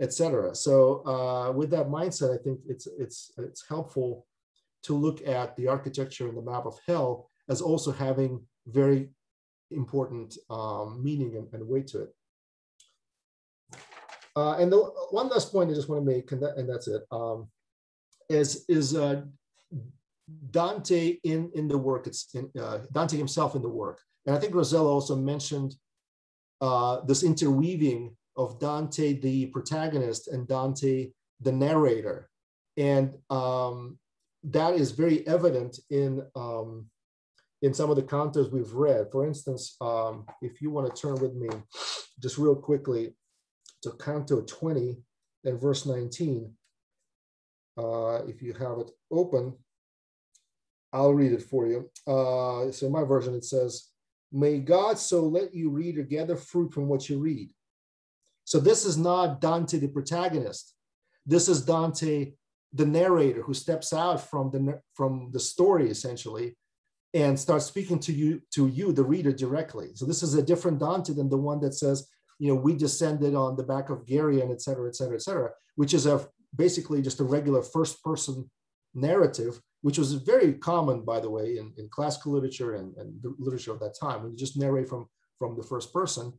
Speaker 3: etc. So uh, with that mindset, I think it's it's it's helpful to look at the architecture and the map of hell as also having very important um, meaning and, and, weight to it. Uh, and the one last point I just want to make, and, that, and that's it, um, is is uh, Dante in in the work. It's in, uh, Dante himself in the work, and I think Rosella also mentioned uh, this interweaving of Dante the protagonist and Dante the narrator, and um, that is very evident in um, in some of the cantos we've read. For instance, um, if you want to turn with me just real quickly to Canto 20 and verse 19, uh, if you have it open, I'll read it for you. Uh, so in my version, it says, May God so let you read or gather fruit from what you read. So this is not Dante, the protagonist. This is Dante, the narrator, who steps out from the, from the story, essentially, and starts speaking to you, to you, the reader, directly. So this is a different Dante than the one that says, you know, we descended on the back of Geryon, et cetera, et cetera, et cetera, which is a basically just a regular first person narrative, which was very common, by the way, in, in classical literature and, and the literature of that time, when you just narrate from, from the first person.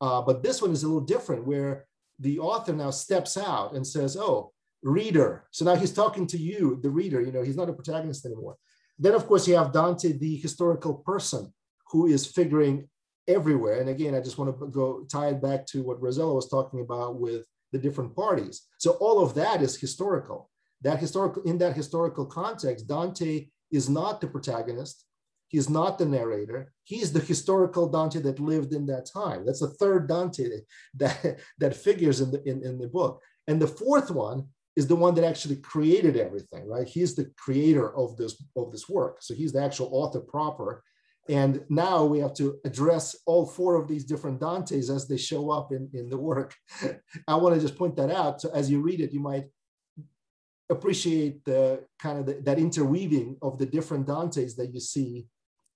Speaker 3: Uh, but this one is a little different, where the author now steps out and says, oh, reader. So now he's talking to you, the reader, you know, he's not a protagonist anymore. Then, of course, you have Dante, the historical person, who is figuring everywhere. And again, I just want to go tie it back to what Rosella was talking about with the different parties. So all of that is historical. That historical in that historical context, Dante is not the protagonist. He's not the narrator. He's the historical Dante that lived in that time. That's the third Dante that, that figures in the in, in the book. And the fourth one is the one that actually created everything, right? He's the creator of this of this work. So he's the actual author proper. And now we have to address all four of these different Dantes as they show up in, in the work. I want to just point that out. So as you read it, you might appreciate the kind of the, that interweaving of the different Dantes that you see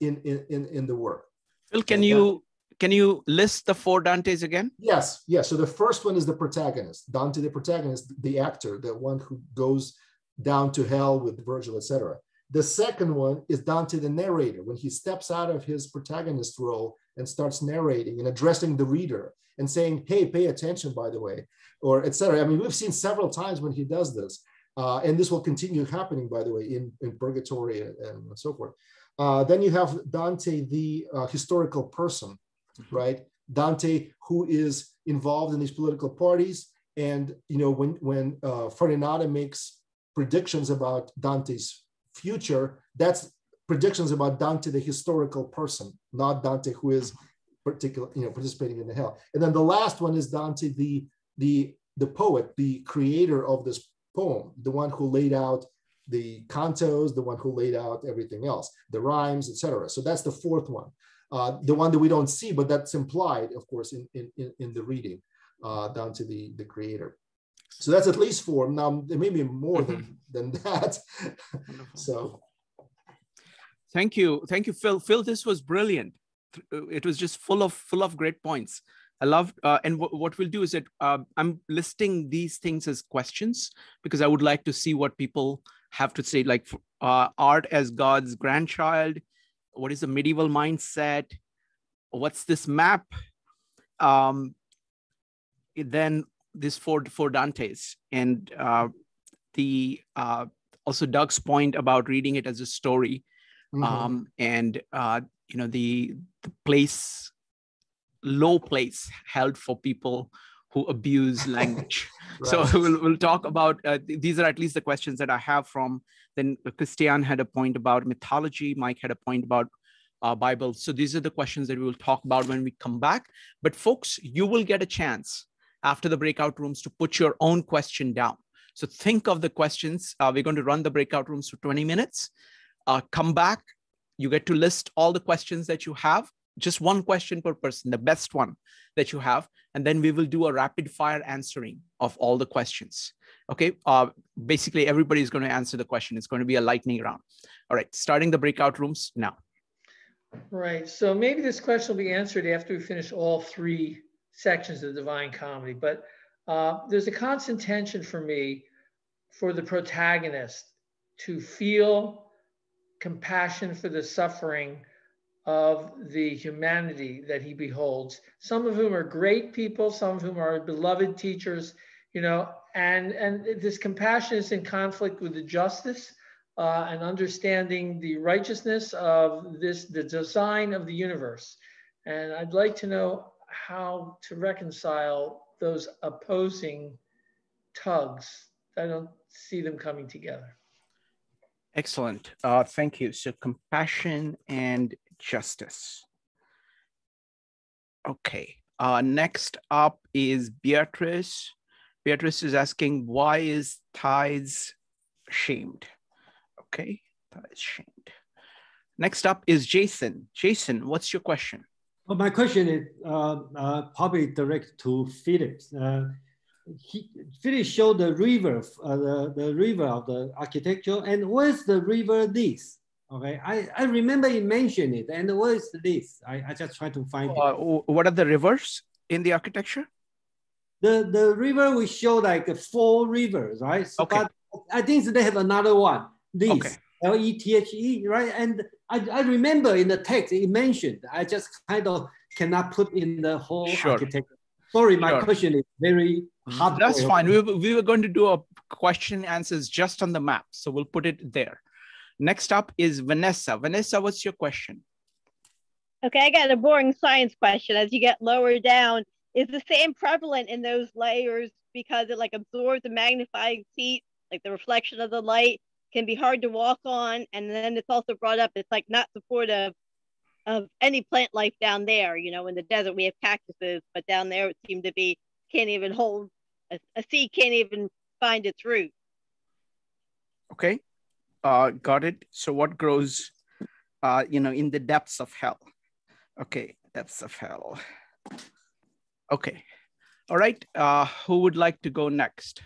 Speaker 3: in, in, in the work.
Speaker 1: Phil, can you can you list the four Dantes again?
Speaker 3: Yes, yes. So the first one is the protagonist, Dante, the protagonist, the actor, the one who goes down to hell with Virgil, etc. The second one is Dante, the narrator, when he steps out of his protagonist role and starts narrating and addressing the reader and saying, "Hey, pay attention," by the way, or etc. I mean, we've seen several times when he does this, uh, and this will continue happening, by the way, in, in Purgatory and, and so forth. Uh, then you have Dante, the uh, historical person, mm-hmm. right? Dante, who is involved in these political parties, and you know when when uh, Farinata makes predictions about Dante's future, that's predictions about Dante, the historical person, not Dante, who is particular, you know, participating in the hell. And then the last one is Dante, the the the poet, the creator of this poem, the one who laid out the cantos, the one who laid out everything else, the rhymes, etc. So that's the fourth one, uh, the one that we don't see, but that's implied, of course, in in, in the reading, uh, down to the the creator. So that's at least four. Now there may be more mm-hmm. than, than that. so
Speaker 1: thank you. Thank you, Phil. Phil, this was brilliant. It was just full of full of great points. I love, uh, and w- what we'll do is that uh, I'm listing these things as questions because I would like to see what people have to say, like uh, art as God's grandchild. What is the medieval mindset? What's this map? Um, then this four four Dantes and uh, the uh, also Doug's point about reading it as a story, mm-hmm. um, and uh, you know the the place, low place held for people who abuse language. right. So we'll we'll talk about uh, these are at least the questions that I have from. Then Christian had a point about mythology. Mike had a point about uh, Bible. So these are the questions that we will talk about when we come back. But folks, you will get a chance after the breakout rooms to put your own question down. So think of the questions. Uh, we're going to run the breakout rooms for 20 minutes. Uh, come back. You get to list all the questions that you have, just one question per person, the best one that you have. And then we will do a rapid fire answering of all the questions. Okay. Uh, basically, everybody is going to answer the question. It's going to be a lightning round. All right. Starting the breakout rooms now.
Speaker 13: Right. So maybe this question will be answered after we finish all three sections of the Divine Comedy. But uh, there's a constant tension for me for the protagonist to feel compassion for the suffering of the humanity that he beholds, some of whom are great people, some of whom are beloved teachers, you know, and, and this compassion is in conflict with the justice uh, and understanding the righteousness of this, the design of the universe. And I'd like to know how to reconcile those opposing tugs. I don't see them coming together.
Speaker 1: Excellent. Uh, thank you. So compassion and justice. Okay. Uh, next up is Beatrice. Beatrice is asking, why is Thais shamed? Okay, Thais shamed. Next up is Jason. Jason, what's your question?
Speaker 7: Well, my question is uh, uh, probably direct to Phillips. Uh, he, Phillips showed the river, uh, the, the river of the architecture, and where's the river this? Okay, I, I remember he mentioned it, and what is this? I, I just try to find it.
Speaker 1: Uh, what are the rivers in the architecture?
Speaker 7: The the river we show like four rivers, right? So,
Speaker 1: Okay.
Speaker 7: But I think they have another one. This
Speaker 1: Okay.
Speaker 7: L E T H E, right? And I, I remember in the text it mentioned. I just kind of cannot put in the whole
Speaker 1: Sure.
Speaker 7: architecture. Sorry, my
Speaker 1: Sure.
Speaker 7: question is very hard.
Speaker 1: That's fine. We, we were going to do a question answers just on the map. So we'll put it there. Next up is Vanessa. Vanessa, what's your question?
Speaker 6: Okay, I got a boring science question. As you get lower down, is the sand prevalent in those layers because it like absorbs the magnifying heat, like the reflection of the light can be hard to walk on, and then it's also brought up it's like not supportive of any plant life down there. You know, in the desert we have cactuses, but down there it seemed to be can't even hold a, a seed can't even find its root.
Speaker 1: Okay, uh, got it. So what grows, uh, you know, in the depths of hell? Okay, depths of hell. Okay, all right. Uh, who would like to go next?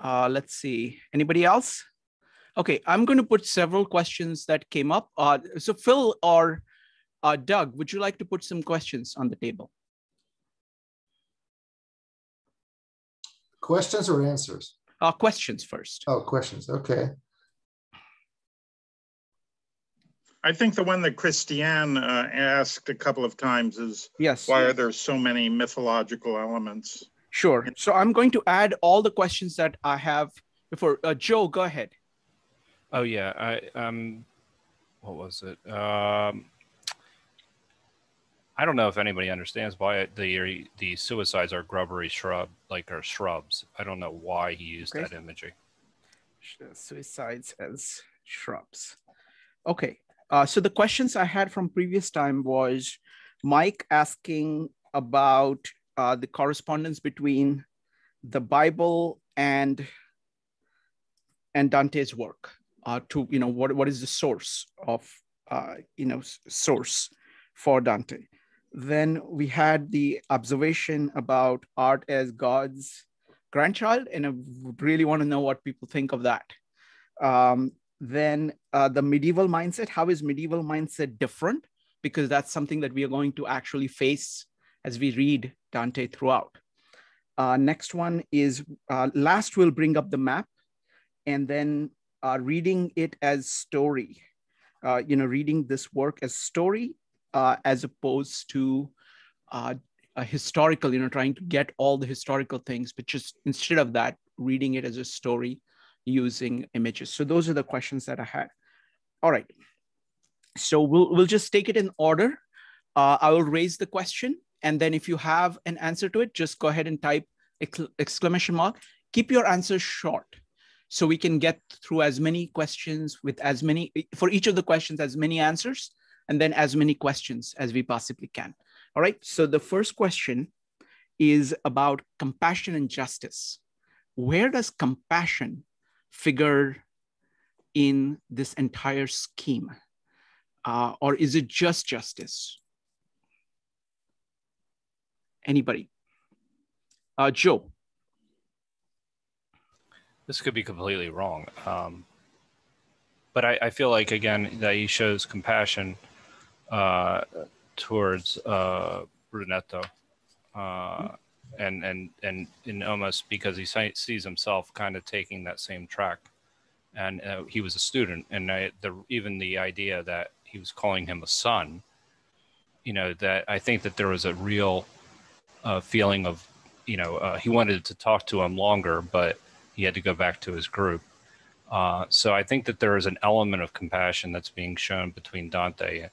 Speaker 1: Uh, let's see. Anybody else? Okay, I'm going to put several questions that came up. Uh, so Phil or uh, Doug, would you like to put some questions on the table?
Speaker 3: Questions or answers?
Speaker 1: Uh, questions first.
Speaker 3: Oh, questions. Okay.
Speaker 8: I think the one that Christiane uh, asked a couple of times is
Speaker 1: Yes.
Speaker 8: why are there so many mythological elements?
Speaker 1: Sure. So I'm going to add all the questions that I have before. Uh, Joe, go ahead.
Speaker 4: Oh yeah, I um, what was it? Um, I don't know if anybody understands why the the suicides are grubbery shrub, like are shrubs. I don't know why he used
Speaker 1: Okay.
Speaker 4: that imagery.
Speaker 1: Suicides as shrubs. Okay. Uh, so the questions I had from previous time was Mike asking about uh, the correspondence between the Bible and and Dante's work. Uh, to you know what what is the source of uh, you know source for Dante. Then we had the observation about art as God's grandchild, and I really want to know what people think of that. Um, then uh, the medieval mindset. How is medieval mindset different? Because that's something that we are going to actually face as we read Dante throughout. Uh, next one is uh, last. We'll bring up the map, and then uh, reading it as story. Uh, you know, reading this work as story uh, as opposed to uh, a historical. You know, trying to get all the historical things, but just instead of that, reading it as a story using images. So those are the questions that I had. All right. So we'll we'll just take it in order. Uh, I will raise the question, and then if you have an answer to it, just go ahead and type ex- exclamation mark. Keep your answers short, so we can get through as many questions with as many for each of the questions as many answers, and then as many questions as we possibly can. All right. So the first question is about compassion and justice. Where does compassion figure in this entire scheme? Uh, or is it just justice? Anybody? Uh, Joe.
Speaker 4: This could be completely wrong, um, but I, I, feel like again that he shows compassion uh, towards uh, Brunetto, uh, and and and in almost because he sees himself kind of taking that same track, and uh, he was a student, and I, the even the idea that he was calling him a son, you know, that I think that there was a real uh, feeling of, you know, uh, he wanted to talk to him longer, but he had to go back to his group. Uh, so I think that there is an element of compassion that's being shown between Dante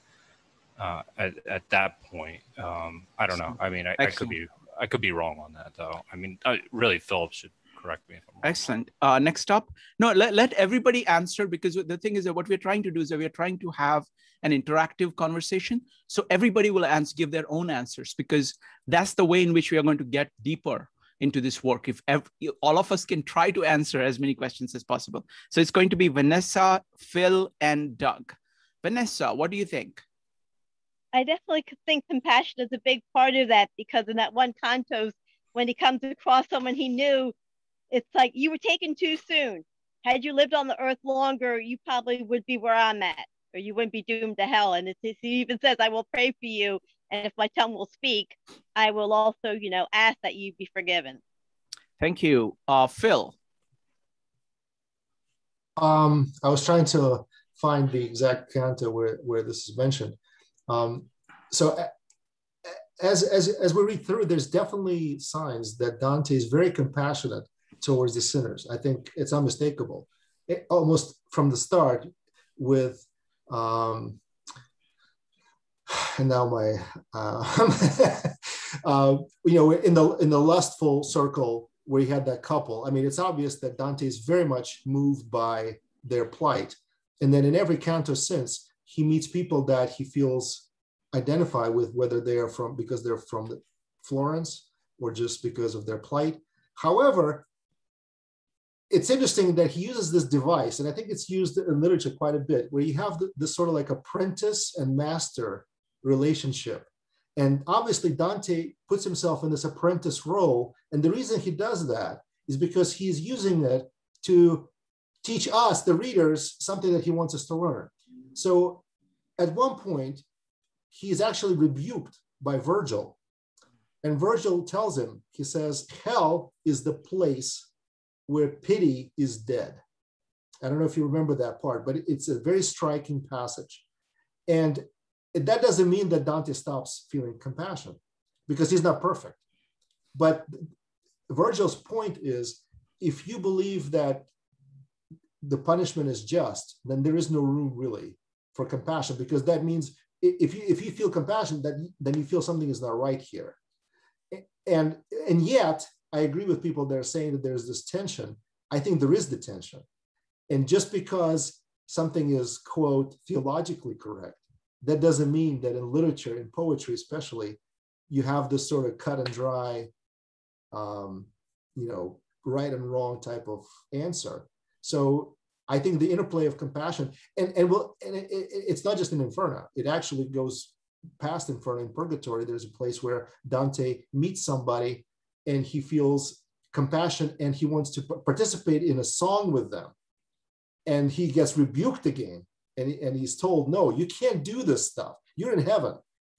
Speaker 4: uh, at, at that point. Um, I don't know. I mean, I, I, could be I could be wrong on that though. I mean, uh, really, Philip should correct me if I'm wrong.
Speaker 1: Excellent. Uh, next up, no, let, let everybody answer because the thing is that what we're trying to do is that we're trying to have an interactive conversation. So everybody will answer, give their own answers because that's the way in which we are going to get deeper into this work. If every, all of us can try to answer as many questions as possible. So it's going to be Vanessa, Phil, and Doug. Vanessa, what do you think?
Speaker 6: I definitely think compassion is a big part of that because in that one cantos, when he comes across someone he knew, it's like you were taken too soon. Had you lived on the earth longer, you probably would be where I'm at, or you wouldn't be doomed to hell. And he even says, I will pray for you. And if my tongue will speak, I will also, you know, ask that you be forgiven.
Speaker 1: Thank you. Uh, Phil.
Speaker 3: Um, I was trying to find the exact canto where, where this is mentioned. Um, so as, as, as we read through, there's definitely signs that Dante is very compassionate towards the sinners. I think it's unmistakable. It, almost from the start with, um, and now my, uh, uh, you know, in the, in the lustful circle where he had that couple, I mean, it's obvious that Dante is very much moved by their plight. And then in every canto since, he meets people that he feels identify with, whether they are from because they're from Florence or just because of their plight. However, it's interesting that he uses this device, and I think it's used in literature quite a bit, where you have this sort of like apprentice and master relationship. And obviously, Dante puts himself in this apprentice role. And the reason he does that is because he's using it to teach us, the readers, something that he wants us to learn. So at one point, he is actually rebuked by Virgil. And Virgil tells him, he says, Hell is the place where pity is dead. I don't know if you remember that part, but it's a very striking passage. And that doesn't mean that Dante stops feeling compassion because he's not perfect. But Virgil's point is if you believe that the punishment is just, then there is no room really for compassion because that means if you if you feel compassion then then you feel something is not right here. And and yet i agree with people that are saying that there's this tension. I think there is the tension. And just because something is quote theologically correct that doesn't mean that in literature in poetry especially you have this sort of cut and dry um, you know right and wrong type of answer. So I think the interplay of compassion and and well, and it, it, it's not just in Inferno. It actually goes past Inferno in Purgatory. There's a place where Dante meets somebody, and he feels compassion, and he wants to participate in a song with them, and he gets rebuked again, and and he's told, "No, you can't do this stuff. You're in heaven.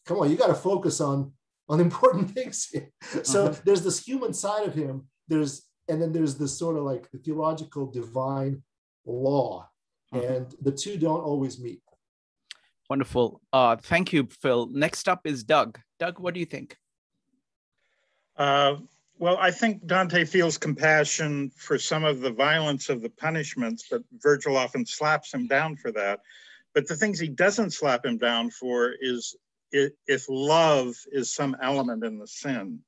Speaker 3: Come on, you got to focus on on important things." Here. So uh-huh. there's this human side of him. There's and then there's this sort of like the theological divine law, mm-hmm. and the two don't always meet.
Speaker 1: Wonderful. Uh, thank you, Phil. Next up is Doug. Doug, what do you think?
Speaker 8: Uh, well, I think Dante feels compassion for some of the violence of the punishments, but Virgil often slaps him down for that. But the things he doesn't slap him down for is if love is some element in the sin,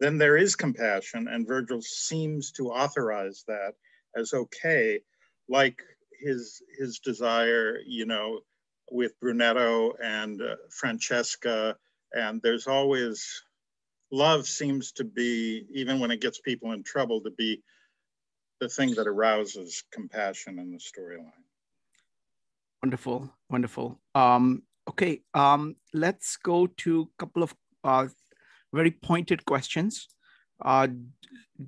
Speaker 8: then there is compassion, and Virgil seems to authorize that as okay like his his desire, you know, with Brunetto and uh, Francesca, and there's always love seems to be even when it gets people in trouble to be the thing that arouses compassion in the storyline.
Speaker 1: Wonderful, wonderful. Um, okay, um, let's go to a couple of uh, very pointed questions. Uh,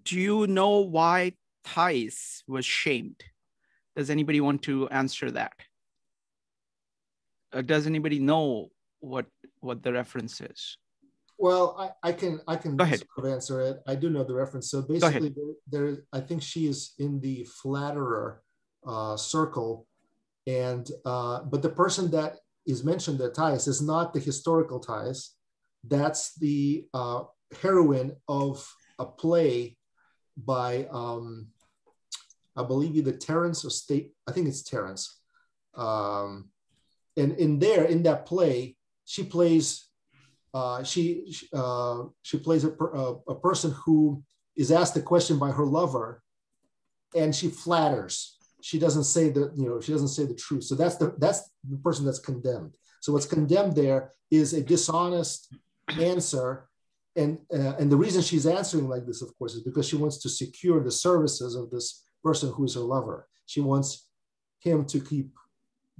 Speaker 1: do you know why Thais was shamed? Does anybody want to answer that? uh, does anybody know what what the reference is?
Speaker 3: Well, I, I can I can sort of answer it. I do know the reference. So basically, there, there I think she is in the flatterer uh, circle, and uh, but the person that is mentioned there, Thais, is not the historical Thais. That's the uh, heroine of a play by um, I believe either Terence or State. I think it's Terence. Um, and in there, in that play, she plays uh, she uh, she plays a, a, a, person who is asked a question by her lover, and she flatters. She doesn't say the you know she doesn't say the truth. So that's the that's the person that's condemned. So what's condemned there is a dishonest answer, and uh, and the reason she's answering like this, of course, is because she wants to secure the services of this person who is her lover. She wants him to keep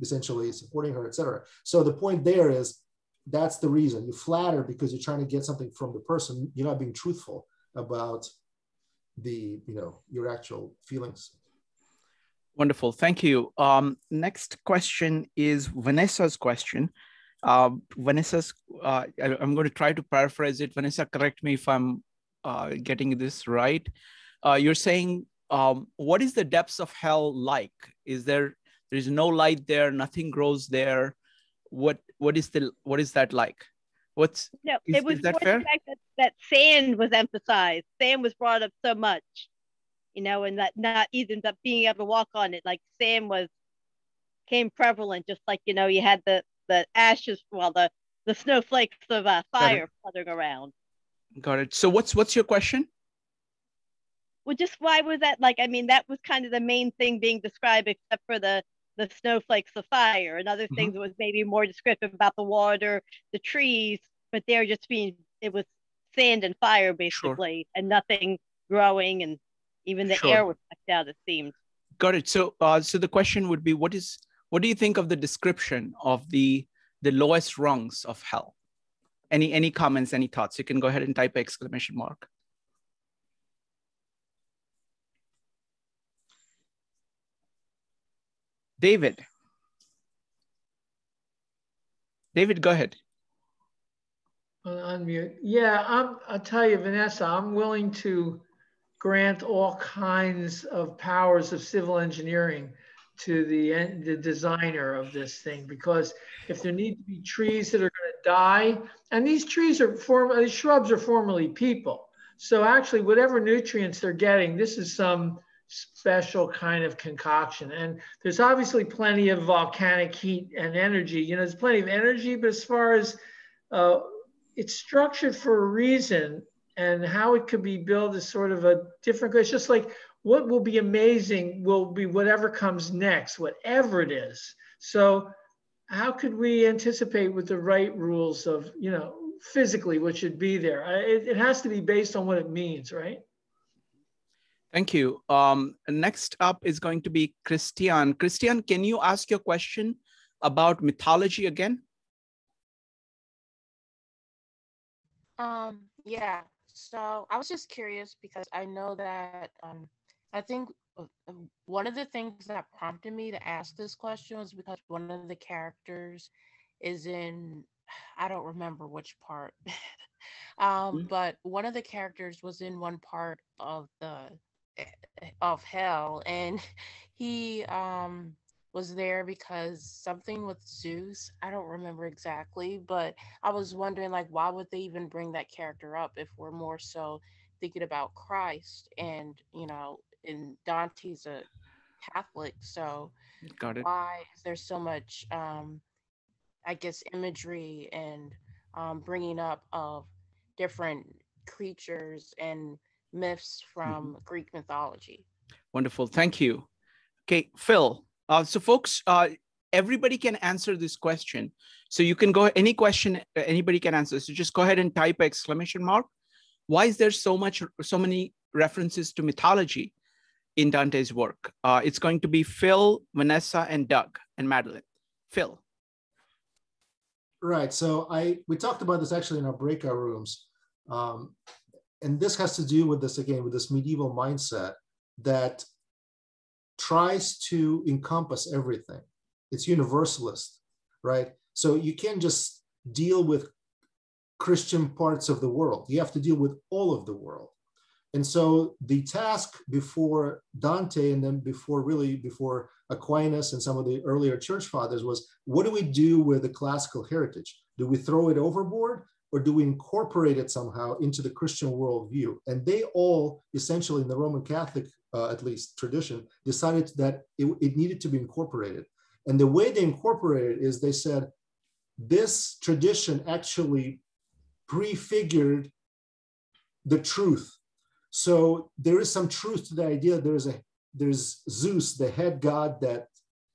Speaker 3: essentially supporting her, etc. So the point there is that's the reason. You flatter because you're trying to get something from the person. You're not being truthful about the you know your actual feelings.
Speaker 1: Wonderful. Thank you. Um, next question is vanessa's question. Uh, vanessa's uh, I, am going to try to paraphrase it. Vanessa correct me if i'm uh, getting this right. Uh, you're saying um, what is the depths of hell like is there there's no light there nothing grows there what what is the what is that like? What's
Speaker 6: no?
Speaker 1: Is,
Speaker 6: it was
Speaker 1: is that fair?
Speaker 6: the fact that, that sand was emphasized. Sand was brought up so much, you know, and that not even that being able to walk on it, like sand was came prevalent. Just like you know, you had the the ashes, well, the the snowflakes of uh, fire fluttering around.
Speaker 1: Got it. So what's what's your question?
Speaker 6: Well, just why was that like? I mean, that was kind of the main thing being described, except for the the snowflakes of fire and other mm-hmm. things was maybe more descriptive about the water, the trees, but they're just being it was sand and fire basically, sure. and nothing growing, and even the sure. air was sucked out. It seemed.
Speaker 1: Got it. So, uh, so the question would be, what is what do you think of the description of the the lowest rungs of hell? Any any comments? Any thoughts? You can go ahead and type exclamation mark. David. David, go ahead.
Speaker 13: Unmute. Yeah, I'm, I'll tell you, Vanessa, I'm willing to grant all kinds of powers of civil engineering to the, the designer of this thing because if there need to be trees that are going to die, and these trees are form, these shrubs are formerly people. So actually, whatever nutrients they're getting, this is some special kind of concoction. And there's obviously plenty of volcanic heat and energy. You know, there's plenty of energy, but as far as uh, it's structured for a reason and how it could be built is sort of a different, it's just like what will be amazing will be whatever comes next, whatever it is. So how could we anticipate with the right rules of, you know, physically what should be there? It, it has to be based on what it means, right?
Speaker 1: Thank you. Um, next up is going to be Christian. Christian, can you ask your question about mythology again?
Speaker 10: Um, yeah. So I was just curious because I know that um, I think uh, one of the things that prompted me to ask this question was because one of the characters is in I don't remember which part. um, mm-hmm. but one of the characters was in one part of the of hell and he um was there because something with Zeus. I don't remember exactly, but I was wondering like why would they even bring that character up if we're more so thinking about Christ and you know, and Dante's a Catholic, so
Speaker 1: Got it.
Speaker 10: why is there so much um I guess imagery and um bringing up of different creatures and myths from mm-hmm. Greek mythology.
Speaker 1: Wonderful. Thank you. Okay, Phil. Uh, so, folks, uh, everybody can answer this question. So, you can go any question uh, anybody can answer. So, just go ahead and type exclamation mark. Why is there so much, so many references to mythology in Dante's work? Uh, it's going to be Phil, Vanessa, and Doug and Madeline. Phil.
Speaker 3: Right. So I we talked about this actually in our breakout rooms. Um, and this has to do with this again with this medieval mindset that tries to encompass everything it's universalist right So you can't just deal with Christian parts of the world. You have to deal with all of the world. And so the task before Dante and then before really before Aquinas and some of the earlier church fathers was what do we do with the classical heritage? Do we throw it overboard or do we incorporate it somehow into the Christian worldview? And they all essentially in the Roman Catholic, uh, at least tradition, decided that it, it needed to be incorporated. And the way they incorporated is they said, this tradition actually prefigured the truth. So there is some truth to the idea there is a there's Zeus, the head god that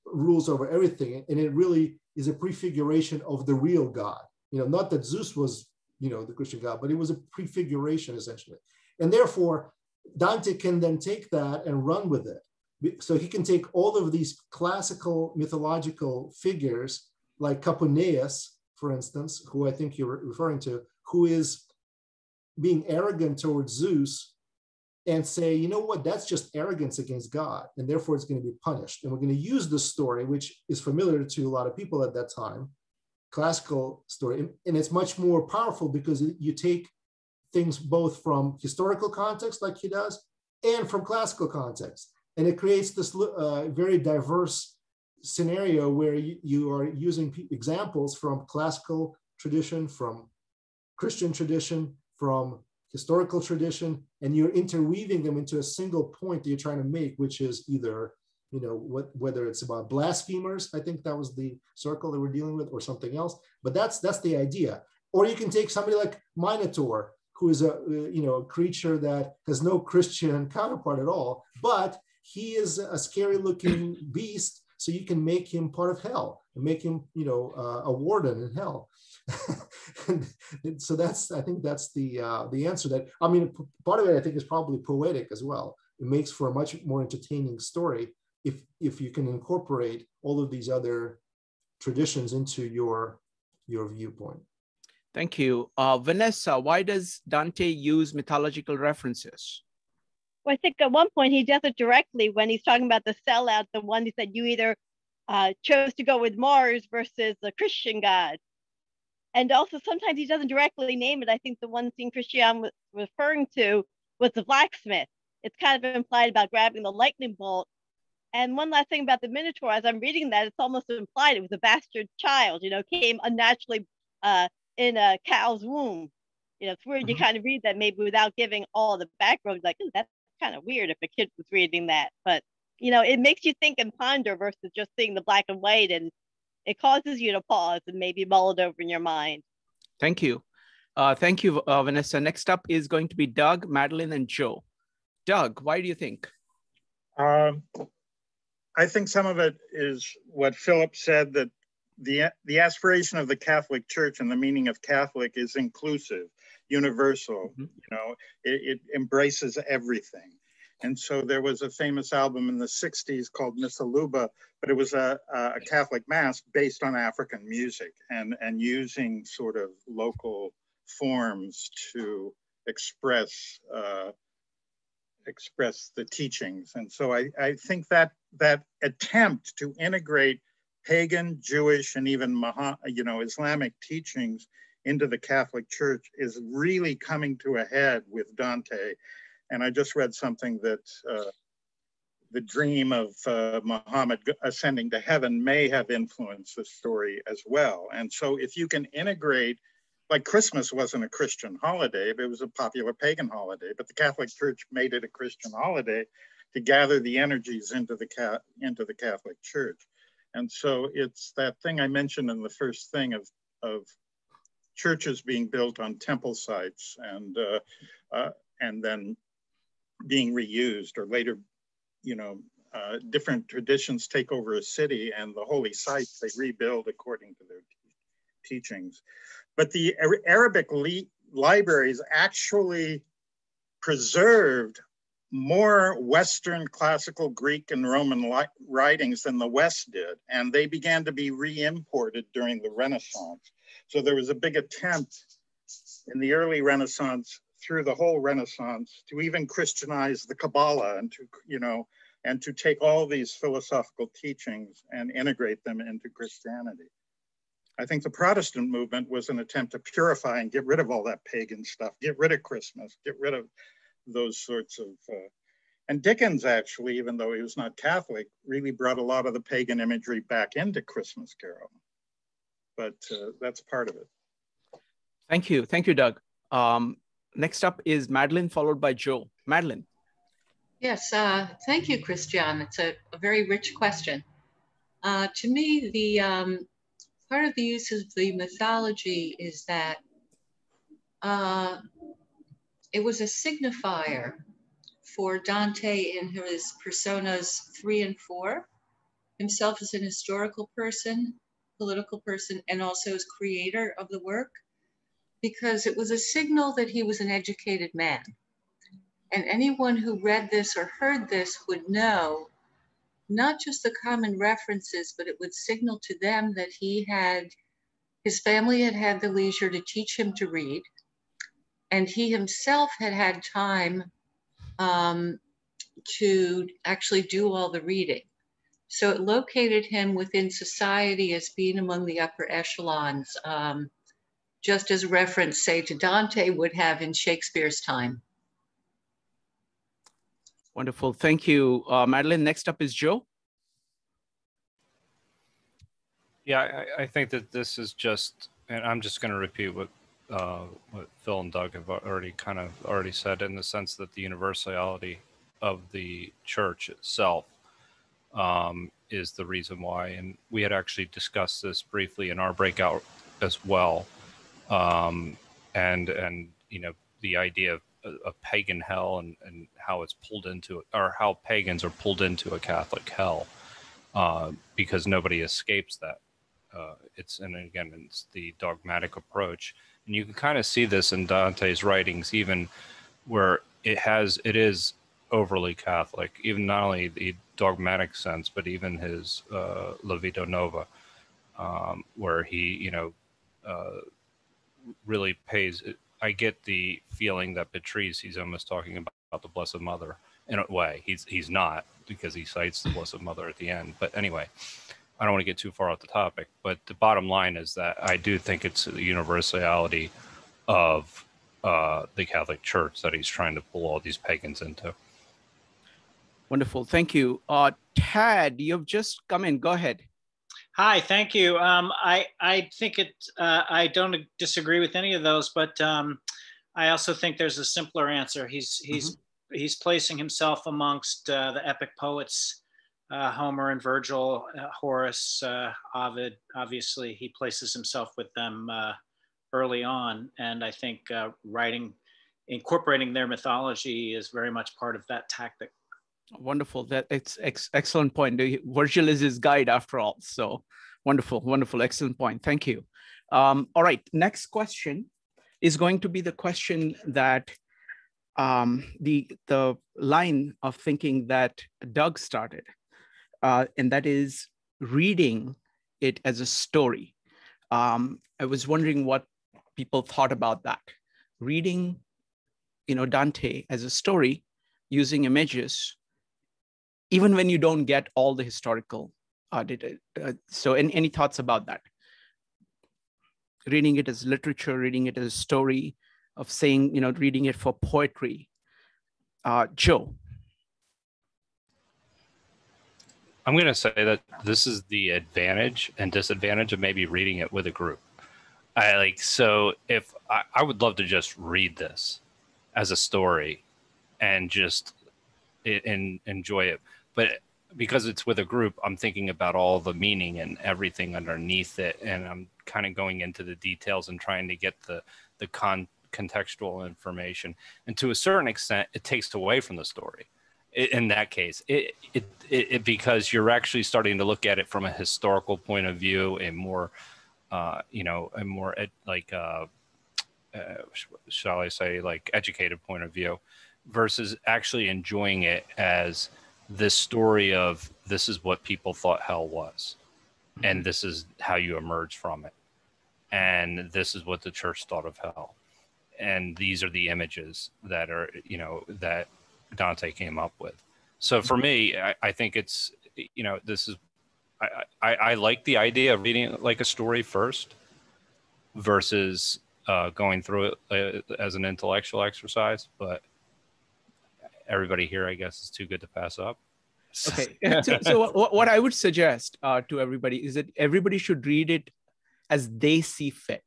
Speaker 3: rules over everything, and it really is a prefiguration of the real God. You know, not that Zeus was, you know, the Christian God, but it was a prefiguration essentially. And therefore, Dante can then take that and run with it. So he can take all of these classical mythological figures like Capaneus, for instance, who I think you're referring to, who is being arrogant towards Zeus and say, you know what, that's just arrogance against God, and therefore it's going to be punished. And we're going to use this story, which is familiar to a lot of people at that time, classical story, and it's much more powerful because you take things both from historical context, like he does, and from classical context. And it creates this uh, very diverse scenario where you, you are using examples from classical tradition, from Christian tradition, from historical tradition, and you're interweaving them into a single point that you're trying to make, which is either, you know, what, whether it's about blasphemers, I think that was the circle that we're dealing with, or something else. But that's that's the idea. Or you can take somebody like Minotaur, who is a you know a creature that has no Christian counterpart at all, but he is a scary looking beast. So you can make him part of hell and make him, you know, uh, a warden in hell. and so that's I think that's the uh, the answer. That I mean, part of it I think is probably poetic as well. It makes for a much more entertaining story if if you can incorporate all of these other traditions into your your viewpoint.
Speaker 1: Thank you, uh, Vanessa. Why does Dante use mythological references?
Speaker 6: Well, I think at one point he does it directly when he's talking about the sellout. The one he said you either uh, chose to go with Mars versus the Christian God and also sometimes he doesn't directly name it. I think the one scene Christian was referring to was the blacksmith. It's kind of implied about grabbing the lightning bolt. And one last thing about the Minotaur, as I'm reading that, it's almost implied it was a bastard child, you know, came unnaturally uh, in a cow's womb. You know, it's weird. Mm-hmm. You kind of read that maybe without giving all the background, like, that's kind of weird if a kid was reading that. But, you know, it makes you think and ponder versus just seeing the black and white and it causes you to pause and maybe mull it over in your mind.
Speaker 1: Thank you. Uh, thank you, uh, Vanessa. Next up is going to be Doug, Madeline, and Joe. Doug, why do you think?
Speaker 8: Um, I think some of it is what Philip said that the, the aspiration of the Catholic Church and the meaning of Catholic is inclusive, universal. Mm -hmm. You know, it, it embraces everything. And so there was a famous album in the 60s called Missa Luba, but it was a, a Catholic mass based on African music and, and using sort of local forms to express uh, express the teachings. And so I, I think that that attempt to integrate pagan, Jewish, and even you know Islamic teachings into the Catholic Church is really coming to a head with Dante and I just read something that uh, the dream of uh, Muhammad ascending to heaven may have influenced the story as well. And so if you can integrate, like Christmas wasn't a Christian holiday, but it was a popular pagan holiday, but the Catholic Church made it a Christian holiday to gather the energies into the, into the Catholic Church. And so it's that thing I mentioned in the first thing of, of churches being built on temple sites and, uh, uh and then being reused or later, you know, uh, different traditions take over a city and the holy sites they rebuild according to their teachings. But the Arabic libraries actually preserved more Western classical Greek and Roman writings than the West did, and they began to be re-imported during the Renaissance. So there was a big attempt in the early Renaissance through the whole Renaissance to even Christianize the Kabbalah and to, you know, and to take all these philosophical teachings and integrate them into Christianity. I think the Protestant movement was an attempt to purify and get rid of all that pagan stuff, get rid of Christmas, get rid of those sorts of. Uh, and Dickens, actually, even though he was not Catholic, really brought a lot of the pagan imagery back into Christmas Carol. But uh, that's part of it.
Speaker 1: Thank you. Thank you, Doug. Um, next up is Madeline, followed by Joe. Madeline.
Speaker 9: Yes, uh, thank you, Christian. It's a, a very rich question. Uh, to me, the um, part of the use of the mythology is that uh, it was a signifier for Dante in his personas three and four, himself as an historical person, political person, and also as creator of the work, because it was a signal that he was an educated man. And anyone who read this or heard this would know not just the common references, but it would signal to them that he had, his family had had the leisure to teach him to read, and he himself had had time um, to actually do all the reading. So it located him within society as being among the upper echelons, um, just as reference, say, to Dante would have in Shakespeare's time.
Speaker 1: Wonderful. Thank you, uh, Madeline. Next up is Joe.
Speaker 4: Yeah, I, I, think that this is just, and I'm just going to repeat what uh, what Phil and Doug have already kind of already said, in the sense that the universality of the church itself um, is the reason why. And we had actually discussed this briefly in our breakout as well, um, and and you know the idea of a, pagan hell and, and how it's pulled into it, or how pagans are pulled into a Catholic hell, uh, because nobody escapes that. Uh, it's and again, it's the dogmatic approach, and you can kind of see this in Dante's writings, even where it has it is overly Catholic, even not only the dogmatic sense, but even his uh, La Vita Nuova, um, where he, you know, uh, really pays I get the feeling that Beatrice, he's almost talking about, about the Blessed Mother in a way. He's he's not because he cites the Blessed Mother at the end. But anyway, I don't want to get too far off the topic. But the bottom line is that I do think it's the universality of uh, the Catholic Church that he's trying to pull all these pagans into.
Speaker 1: Wonderful, thank you, uh, Tad. You've just come in. Go ahead.
Speaker 14: Hi, thank you. Um, I, I think it, uh, I don't disagree with any of those, but um, I also think there's a simpler answer. He's, he's, mm-hmm. he's placing himself amongst uh, the epic poets, uh, Homer and Virgil, uh, Horace, uh, Ovid. Obviously, he places himself with them uh, early on. And I think writing, incorporating their mythology is very much part of that tactic.
Speaker 1: Wonderful. That it's ex- excellent point. Virgil is his guide after all. So wonderful, wonderful, excellent point. Thank you. Um, all right. Next question is going to be the question that um, the the line of thinking that Doug started, uh, and that is reading it as a story. Um, I was wondering what people thought about that. Reading, you know, Dante as a story using images even when you don't get all the historical uh, data. Uh, so any, any thoughts about that? Reading it as literature, reading it as a story of saying, you know, reading it for poetry. Uh, Joe.
Speaker 4: I'm going to say that this is the advantage and disadvantage of maybe reading it with a group. I like, so if I, I would love to just read this as a story and just and enjoy it but because it's with a group, I'm thinking about all the meaning and everything underneath it, and I'm kind of going into the details and trying to get the the con contextual information. And to a certain extent, it takes away from the story. In that case, it, it, it, because you're actually starting to look at it from a historical point of view, a more, uh, you know, a more ed, like, uh, uh, shall I say, like educated point of view, versus actually enjoying it as this story of this is what people thought hell was mm-hmm. and this is how you emerge from it and this is what the church thought of hell and these are the images that are you know that dante came up with so for me I, I think it's you know this is I, I, I like the idea of reading like a story first versus uh, going through it uh, as an intellectual exercise, but everybody here, I guess, is too good to pass up.
Speaker 1: Okay. so, so what, what I would suggest uh, to everybody is that everybody should read it as they see fit.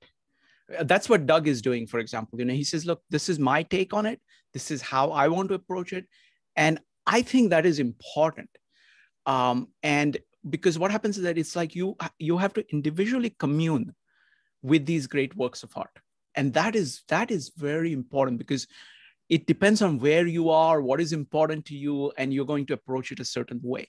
Speaker 1: That's what Doug is doing, for example. You know, he says, "Look, this is my take on it. This is how I want to approach it," and I think that is important. Um, and because what happens is that it's like you you have to individually commune with these great works of art. And that is that is very important because it depends on where you are what is important to you and you're going to approach it a certain way.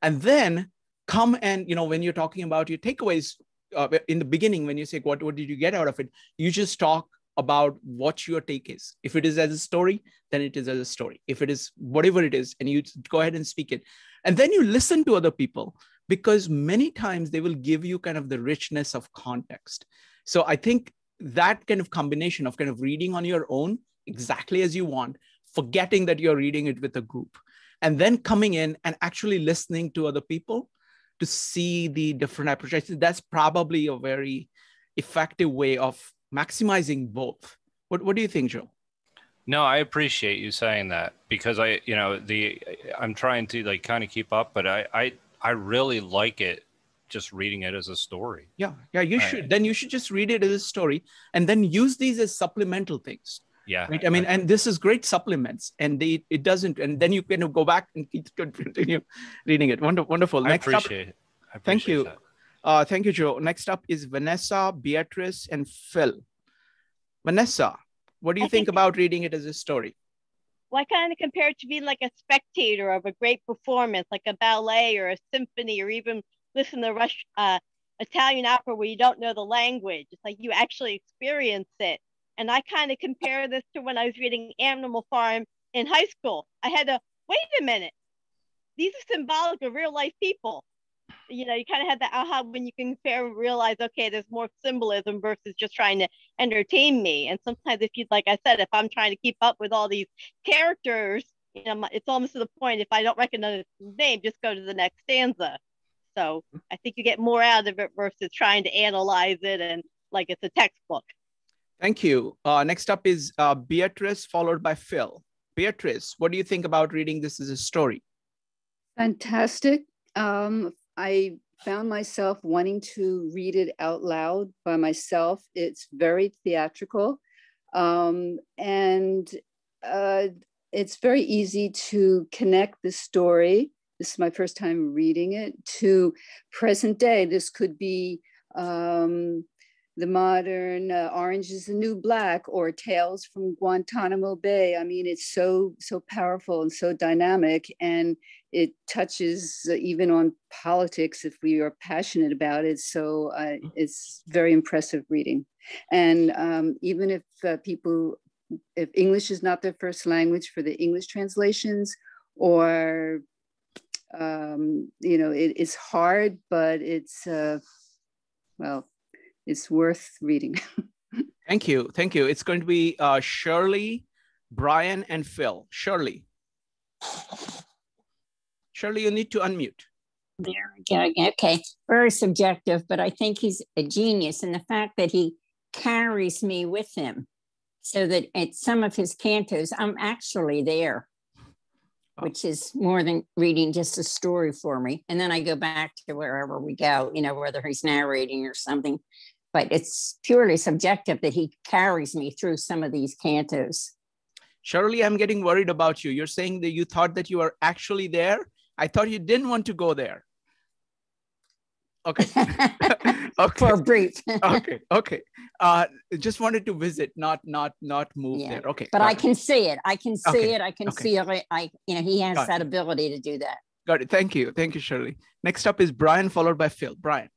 Speaker 1: And then come and you know when you're talking about your takeaways uh, in the beginning when you say what, what did you get out of it? You just talk about what your take is. If it is as a story then it is as a story. If it is whatever it is and you go ahead and speak it. And then you listen to other people because many times they will give you kind of the richness of context. So i think that kind of combination of kind of reading on your own exactly as you want, forgetting that you're reading it with a group, and then coming in and actually listening to other people to see the different approaches. That's probably a very effective way of maximizing both. What, what do you think, Joe?
Speaker 4: No, I appreciate you saying that because I, you know, the I'm trying to like kind of keep up, but I I I really like it just reading it as a story.
Speaker 1: Yeah, yeah, you should. Then you should just read it as a story, and then use these as supplemental things.
Speaker 4: Yeah,
Speaker 1: right. I mean, and this is great supplements, and they it doesn't, and then you can go back and continue reading it. Wonderful, wonderful.
Speaker 4: I Next appreciate
Speaker 1: up,
Speaker 4: it. I appreciate
Speaker 1: thank you.
Speaker 4: That.
Speaker 1: Uh, thank you, Joe. Next up is Vanessa, Beatrice, and Phil. Vanessa, what do you think, think about reading it as a story?
Speaker 6: Well, I kind of compare it to being like a spectator of a great performance, like a ballet or a symphony, or even listen to Rush uh, Italian opera where you don't know the language. It's like you actually experience it. And I kind of compare this to when I was reading Animal Farm in high school. I had to wait a minute. These are symbolic of real life people. You know, you kind of had that aha when you can compare and realize, okay, there's more symbolism versus just trying to entertain me. And sometimes, if you, like I said, if I'm trying to keep up with all these characters, you know, it's almost to the point if I don't recognize the name, just go to the next stanza. So I think you get more out of it versus trying to analyze it and like it's a textbook.
Speaker 1: Thank you. Uh, next up is uh, Beatrice, followed by Phil. Beatrice, what do you think about reading this as a story?
Speaker 15: Fantastic. Um, I found myself wanting to read it out loud by myself. It's very theatrical. Um, and uh, it's very easy to connect the story this is my first time reading it, to present day. This could be um, the modern uh, Orange is the New Black or Tales from Guantanamo Bay. I mean, it's so, so powerful and so dynamic, and it touches uh, even on politics if we are passionate about it. So uh, it's very impressive reading. And um, even if uh, people, if English is not their first language for the English translations, or um, you know, it, it's hard, but it's, uh, well, it's worth reading.
Speaker 1: Thank you. Thank you. It's going to be uh, Shirley, Brian, and Phil. Shirley. Shirley, you need to unmute.
Speaker 12: There again. Okay. Very subjective, but I think he's a genius And the fact that he carries me with him so that at some of his cantos, I'm actually there which is more than reading just a story for me. And then I go back to wherever we go, you know, whether he's narrating or something. But it's purely subjective that he carries me through some of these cantos.
Speaker 1: Shirley, I'm getting worried about you. You're saying that you thought that you were actually there. I thought you didn't want to go there. Okay.
Speaker 12: okay. For a brief.
Speaker 1: okay. Okay. Uh, just wanted to visit, not not not move
Speaker 12: Yeah.
Speaker 1: there. Okay.
Speaker 12: But I
Speaker 1: it.
Speaker 12: can see it. I can see
Speaker 1: Okay,
Speaker 12: it. I can
Speaker 1: okay.
Speaker 12: feel it. I, you know, he has
Speaker 1: Got it.
Speaker 12: that ability to do that.
Speaker 1: Got it. Thank you. Thank you, Shirley. Next up is Brian, followed by Phil. Brian.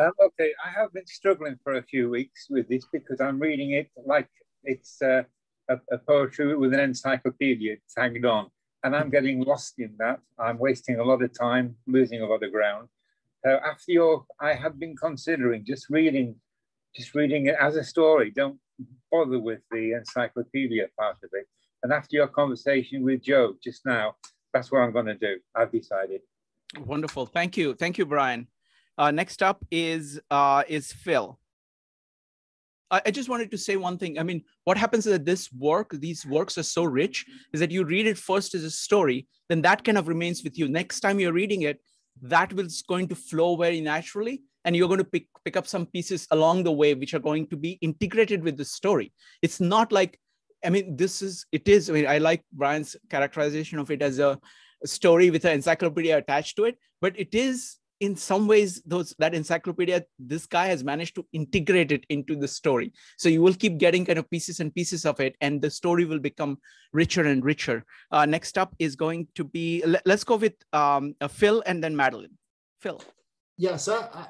Speaker 16: Um, okay, I have been struggling for a few weeks with this because I'm reading it like it's uh, a, a poetry with an encyclopedia tagged on, and I'm getting lost in that. I'm wasting a lot of time, losing a lot of ground. So after your, I have been considering just reading, just reading it as a story. Don't bother with the encyclopedia part of it. And after your conversation with Joe just now, that's what I'm going to do. I've decided.
Speaker 1: Wonderful. Thank you. Thank you, Brian. Uh, next up is uh, is Phil. I, just wanted to say one thing. I mean, what happens is that this work, these works are so rich, is that you read it first as a story, then that kind of remains with you. Next time you're reading it, that is going to flow very naturally and you're going to pick, pick up some pieces along the way which are going to be integrated with the story it's not like i mean this is it is i mean i like brian's characterization of it as a, a story with an encyclopedia attached to it but it is in some ways those that encyclopedia this guy has managed to integrate it into the story. So you will keep getting kind of pieces and pieces of it and the story will become richer and richer. Uh, next up is going to be let, us go with um, uh, phil and then madeline. Phil.
Speaker 3: Yes I,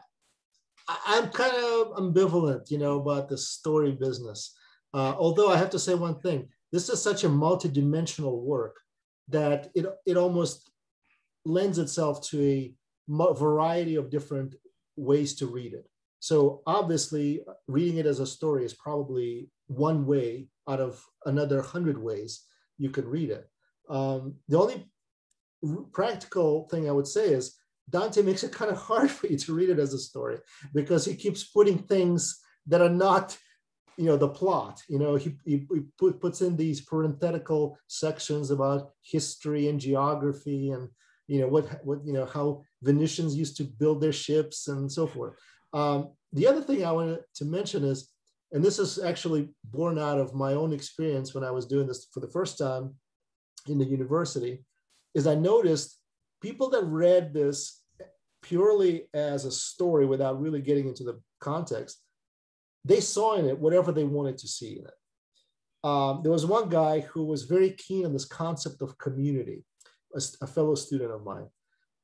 Speaker 3: I, am kind of ambivalent you know about the story business. Uh, although i have to say one thing this is such a multidimensional work that it, it almost lends itself to a variety of different ways to read it. So obviously, reading it as a story is probably one way out of another hundred ways you could read it. Um, the only practical thing I would say is Dante makes it kind of hard for you to read it as a story because he keeps putting things that are not, you know, the plot. You know, he, he, he put, puts in these parenthetical sections about history and geography and you know what what you know how Venetians used to build their ships and so forth. Um, the other thing I wanted to mention is, and this is actually born out of my own experience when I was doing this for the first time in the university, is I noticed people that read this purely as a story without really getting into the context, they saw in it whatever they wanted to see in it. Um, there was one guy who was very keen on this concept of community a, a fellow student of mine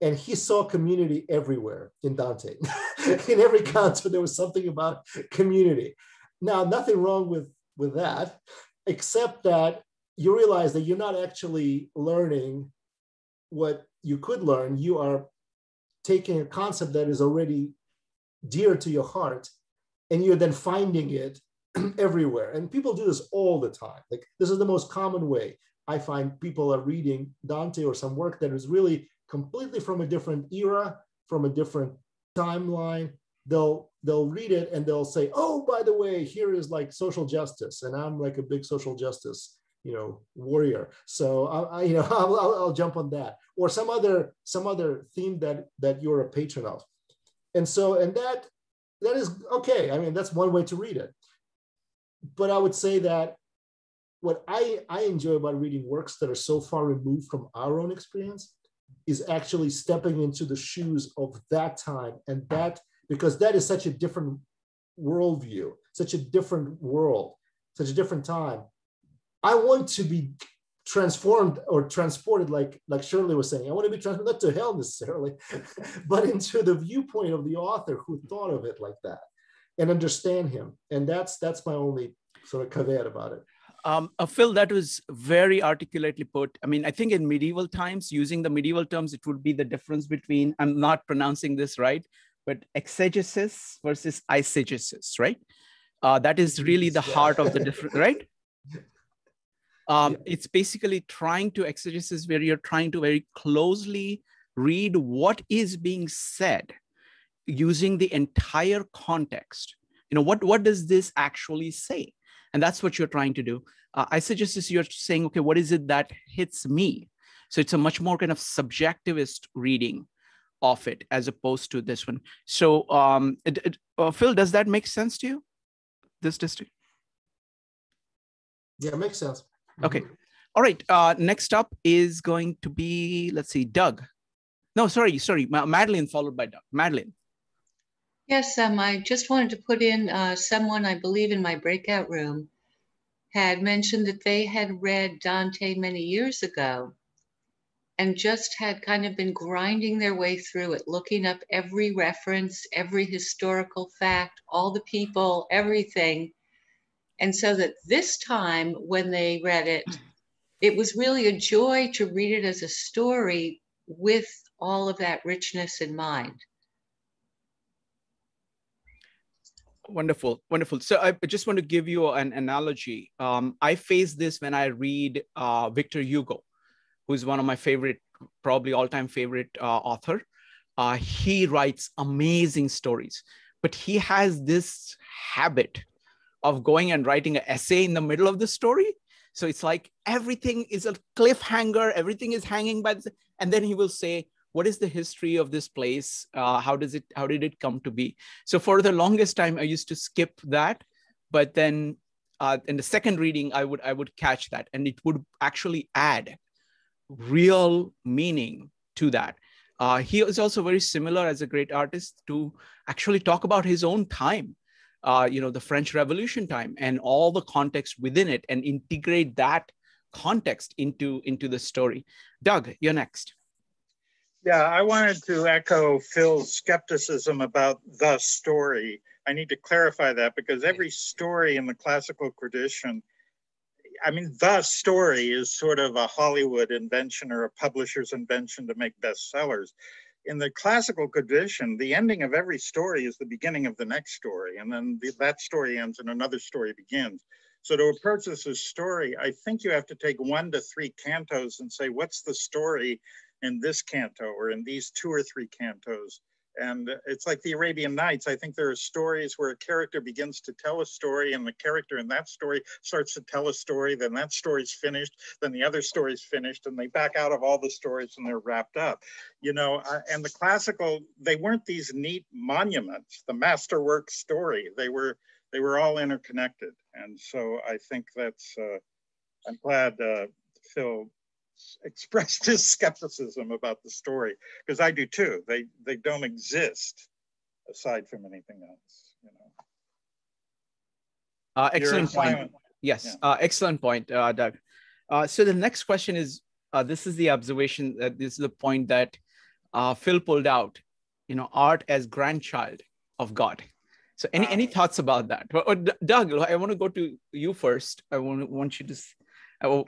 Speaker 3: and he saw community everywhere in Dante. in every canto, there was something about community. Now, nothing wrong with, with that, except that you realize that you're not actually learning what you could learn. You are taking a concept that is already dear to your heart, and you're then finding it everywhere. And people do this all the time. Like, this is the most common way. I find people are reading Dante or some work that is really completely from a different era, from a different timeline. They'll they'll read it and they'll say, "Oh, by the way, here is like social justice," and I'm like a big social justice, you know, warrior. So I, I you know, I'll, I'll, I'll jump on that or some other some other theme that that you're a patron of, and so and that that is okay. I mean, that's one way to read it. But I would say that what I, I enjoy about reading works that are so far removed from our own experience is actually stepping into the shoes of that time and that because that is such a different worldview, such a different world, such a different time. I want to be transformed or transported, like like Shirley was saying. I want to be transported not to hell necessarily, but into the viewpoint of the author who thought of it like that and understand him. And that's that's my only sort of caveat about it.
Speaker 1: Um, uh, Phil, that was very articulately put. I mean, I think in medieval times, using the medieval terms, it would be the difference between, I'm not pronouncing this right, but exegesis versus eisegesis, right? Uh, that is really the heart of the difference, right? Um, yeah. It's basically trying to exegesis where you're trying to very closely read what is being said using the entire context. You know, what, what does this actually say? And that's what you're trying to do. Uh, eisegesis you're saying, okay, what is it that hits me? So it's a much more kind of subjectivist reading of it as opposed to this one. So, um, it, it, uh, Phil, does that make sense to you? This district?
Speaker 3: Yeah, it makes sense.
Speaker 1: Okay. Mm-hmm. All right. Uh, next up is going to be, let's see, Doug. No, sorry, sorry, Madeline followed by Doug. Madeline.
Speaker 9: Yes, um, I just wanted to put in uh, someone I believe in my breakout room had mentioned that they had read Dante many years ago and just had kind of been grinding their way through it, looking up every reference, every historical fact, all the people, everything. And so that this time when they read it, it was really a joy to read it as a story with all of that richness in mind.
Speaker 1: Wonderful, wonderful. So I just want to give you an analogy. Um, I face this when I read uh, Victor Hugo, who's one of my favorite probably all-time favorite uh, author. Uh, he writes amazing stories, but he has this habit of going and writing an essay in the middle of the story. So it's like everything is a cliffhanger, everything is hanging by, the, and then he will say, "What is the history of this place? Uh, how does it? How did it come to be?" So for the longest time, I used to skip that, but then uh, in the second reading, I would I would catch that, and it would actually add real meaning to that. Uh, he is also very similar as a great artist to actually talk about his own time, uh, you know, the French Revolution time and all the context within it, and integrate that context into into the story. Doug, you're next.
Speaker 8: Yeah, I wanted to echo Phil's skepticism about the story. I need to clarify that because every story in the classical tradition I mean, the story is sort of a Hollywood invention or a publisher's invention to make bestsellers. In the classical tradition, the ending of every story is the beginning of the next story, and then the, that story ends and another story begins. So to approach this as story, I think you have to take one to three cantos and say, what's the story in this canto or in these two or three cantos? And it's like the Arabian Nights. I think there are stories where a character begins to tell a story, and the character in that story starts to tell a story. Then that story's finished. Then the other story's finished, and they back out of all the stories and they're wrapped up. You know, uh, and the classical, they weren't these neat monuments, the masterwork story. They were they were all interconnected, and so I think that's. Uh, I'm glad uh, Phil expressed his skepticism about the story because I do too. They they don't exist aside from anything else. You know.
Speaker 1: Uh, excellent point. Yes, yeah. uh, excellent point, uh, Doug. Uh, so the next question is: uh, This is the observation. That this is the point that uh, Phil pulled out. You know, art as grandchild of God. So, any any thoughts about that? Doug, I want to go to you first. I want want you to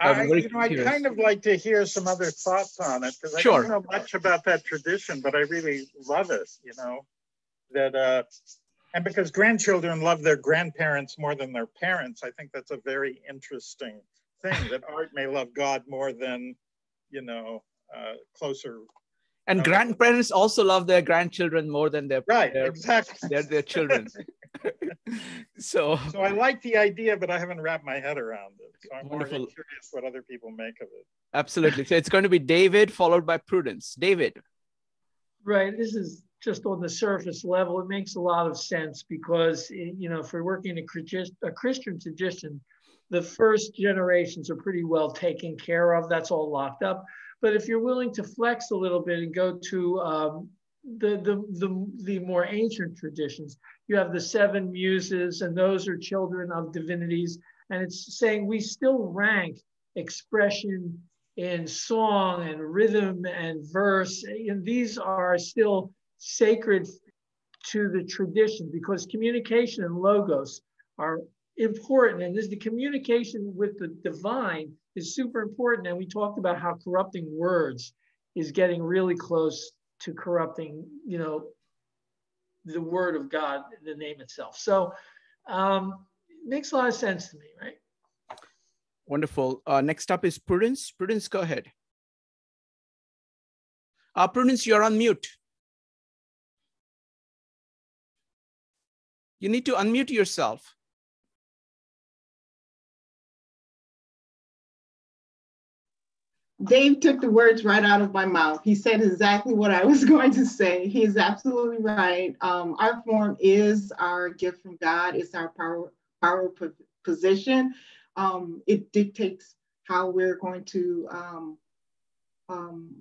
Speaker 8: I, I, you know, I'd kind of like to hear some other thoughts on it because I sure. don't know much about that tradition, but I really love it. You know, that uh, and because grandchildren love their grandparents more than their parents, I think that's a very interesting thing. that art may love God more than, you know, uh, closer
Speaker 1: and grandparents also love their grandchildren more than their
Speaker 8: right
Speaker 1: their,
Speaker 8: exactly.
Speaker 1: their, their children. So
Speaker 8: so i like the idea but i haven't wrapped my head around it. So i'm wonderful. more curious what other people make of it.
Speaker 1: Absolutely. So it's going to be david followed by prudence. David.
Speaker 13: Right this is just on the surface level. It makes a lot of sense because eh, you know if we're working in a christian tradition the first generations are pretty well taken care of. That's all locked up but if you're willing to flex a little bit and go to um, the, the, the, the more ancient traditions, you have the seven muses, and those are children of divinities. And it's saying we still rank expression in song and rhythm and verse. And these are still sacred to the tradition because communication and logos are important. And this the communication with the divine is super important. And we talked about how corrupting words is getting really close to corrupting, you know, the word of God, the name itself. So um, it makes a lot of sense to me, right?
Speaker 1: Wonderful. Uh, next up is Prudence. Prudence, go ahead. Uh, Prudence, you're on mute. You need to unmute yourself.
Speaker 17: Dave took the words right out of my mouth. He said exactly what I was going to say. He is absolutely right. Um, our form is our gift from God. It's our power, power position. Um, it dictates how we're going to um, um,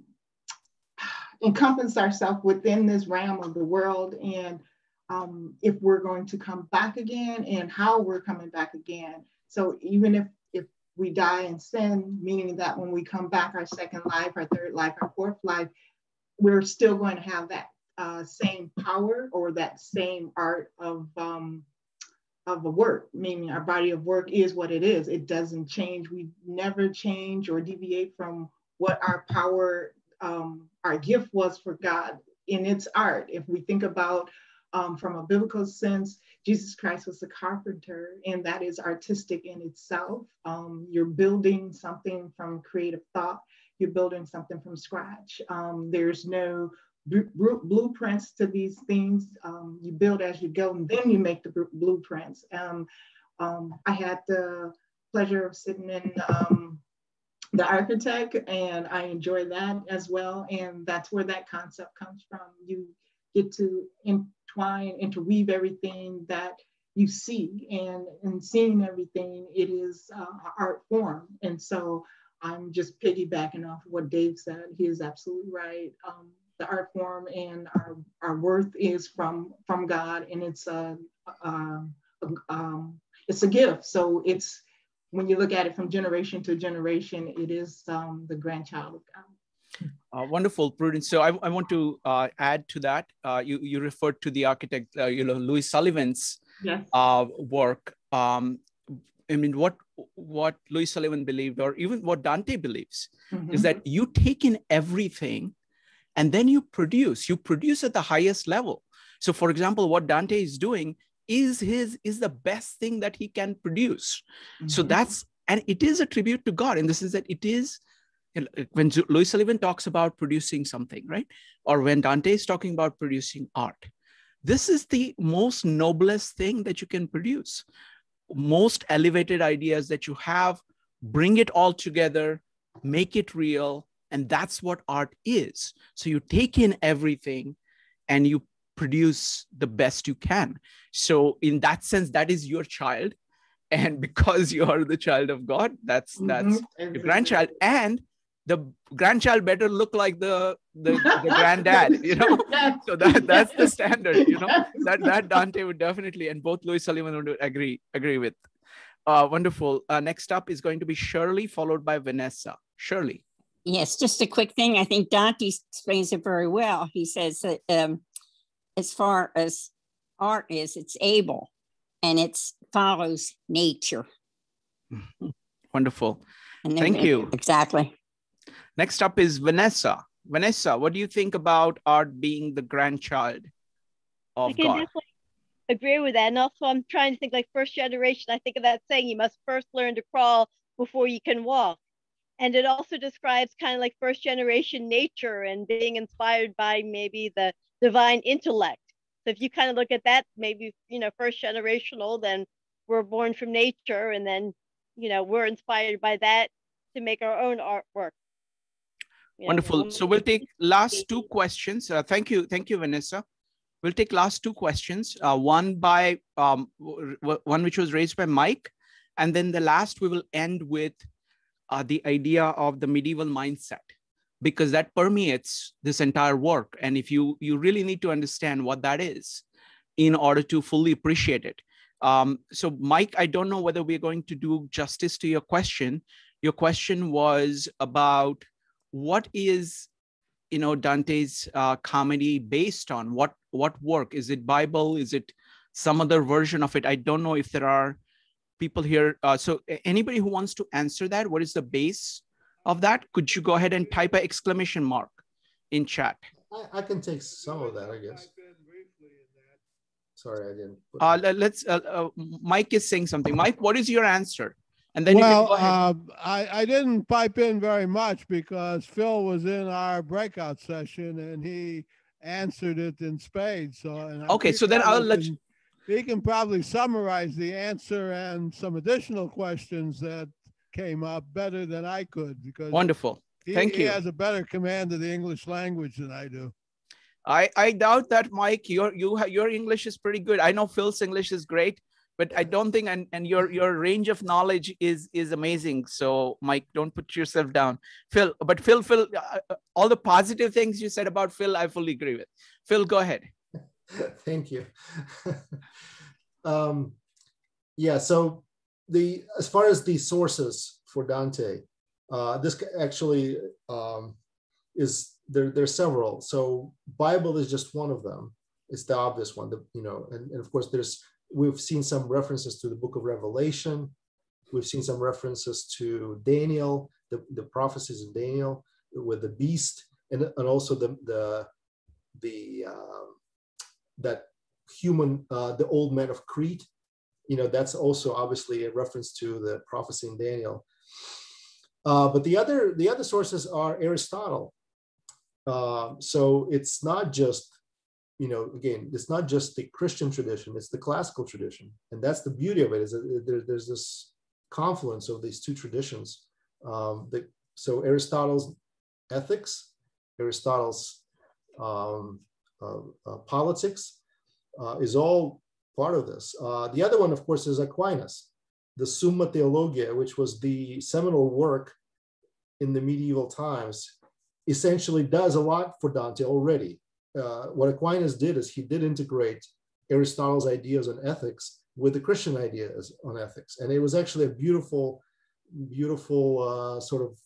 Speaker 17: encompass ourselves within this realm of the world and um, if we're going to come back again and how we're coming back again. So even if we die in sin, meaning that when we come back our second life, our third life, our fourth life, we're still going to have that uh, same power or that same art of um, of a work, meaning our body of work is what it is. It doesn't change. We never change or deviate from what our power, um, our gift was for God in its art. If we think about um, from a biblical sense, Jesus Christ was a carpenter, and that is artistic in itself. Um, you're building something from creative thought. you're building something from scratch. Um, there's no blueprints to these things. Um, you build as you go, and then you make the blueprints. Um, um, I had the pleasure of sitting in um, the architect, and I enjoy that as well. And that's where that concept comes from. You get to entwine, interweave everything that you see, and in seeing everything, it is uh, art form. And so I'm just piggybacking off of what Dave said. He is absolutely right. Um, the art form and our, our worth is from from God, and it's a, a, a um, it's a gift. So it's when you look at it from generation to generation, it is um, the grandchild of God.
Speaker 1: Uh, wonderful, Prudence. So I, I want to uh, add to that. Uh, you you referred to the architect, uh, you know, Louis Sullivan's
Speaker 17: yes.
Speaker 1: Uh, work. Um, I mean, what what Louis Sullivan believed, or even what Dante believes, mm-hmm. is that you take in everything and then you produce you produce at the highest level so for example what dante is doing is his is the best thing that he can produce mm-hmm. so that's and it is a tribute to god in the sense that it is when louis sullivan talks about producing something right or when dante is talking about producing art this is the most noblest thing that you can produce most elevated ideas that you have bring it all together make it real and that's what art is. So you take in everything and you produce the best you can. So in that sense, that is your child. And because you are the child of God, that's mm-hmm. that's your grandchild. And the grandchild better look like the the, the granddad, you know. so that that's the standard, you know. That that Dante would definitely, and both Louis Sullivan would agree agree with. Uh, wonderful. Uh, next up is going to be Shirley, followed by Vanessa. Shirley.
Speaker 12: Yes, just a quick thing. I think Dante explains it very well. He says that um, as far as art is, it's able and it follows nature.
Speaker 1: Wonderful. Thank you.
Speaker 12: Exactly.
Speaker 1: Next up is Vanessa. Vanessa, what do you think about art being the grandchild of
Speaker 6: I can
Speaker 1: God?
Speaker 6: Definitely agree with that. And also, I'm trying to think like first generation. I think of that saying, you must first learn to crawl before you can walk and it also describes kind of like first generation nature and being inspired by maybe the divine intellect so if you kind of look at that maybe you know first generational then we're born from nature and then you know we're inspired by that to make our own artwork
Speaker 1: you wonderful. so we'll take last two questions. Uh, thank you. Thank you vanessa. We'll take last two questions uh, one by um, one which was raised by mike and then the last we will end with uh, the idea of the medieval mindset because that permeates this entire work. And if you you really need to understand what that is in order to fully appreciate it. Um, so mike i don't know whether we're going to do justice to your question. Your question was about what is you know dante's uh, comedy based on what what work is it bible is it some other version of it i don't know if there are people here. Uh, so anybody who wants to answer that, what is the base of that? Could you go ahead and type an exclamation mark in chat?
Speaker 3: I, I can take some of that, I guess. Sorry, I didn't.
Speaker 1: Uh, let's. Uh, uh, Mike is saying something. Mike, what is your answer? And then
Speaker 11: well, uh, I, I didn't pipe in very much because Phil was in our breakout session and he answered it in spades. So
Speaker 1: okay, so then I'll let you,
Speaker 11: he can probably summarize the answer and some additional questions that came up better than I could because
Speaker 1: wonderful.
Speaker 11: He,
Speaker 1: Thank
Speaker 11: he
Speaker 1: you.
Speaker 11: He has a better command of the English language than I do.
Speaker 1: I, I doubt that, Mike. Your you your English is pretty good. I know Phil's English is great, but I don't think and, and your your range of knowledge is is amazing. So, Mike, don't put yourself down, Phil. But Phil, Phil, uh, uh all the positive things you said about Phil, I fully agree with. Phil, go ahead.
Speaker 3: Thank you. um, yeah, so the as far as the sources for Dante, uh, this actually um, is there. There are several. So Bible is just one of them. It's the obvious one. The, you know, and, and of course there's we've seen some references to the Book of Revelation. We've seen some references to Daniel, the, the prophecies in Daniel with the beast, and, and also the the the um, that human, uh, the old man of Crete, you know, that's also obviously a reference to the prophecy in Daniel. Uh, but the other the other sources are Aristotle. Uh, so it's not just you know again it's not just the Christian tradition; it's the classical tradition, and that's the beauty of it is that there, there's this confluence of these two traditions. Um, so Aristotle's ethics, Aristotle's um, uh, uh, politics uh, is all part of this. Uh, the other one, of course, is Aquinas the Summa Theologia, which was the seminal work in the medieval times, essentially does a lot for Dante already. Uh, what Aquinas did is he did integrate Aristotle's ideas on ethics with the Christian ideas on ethics. And it was actually a beautiful, beautiful uh, sort of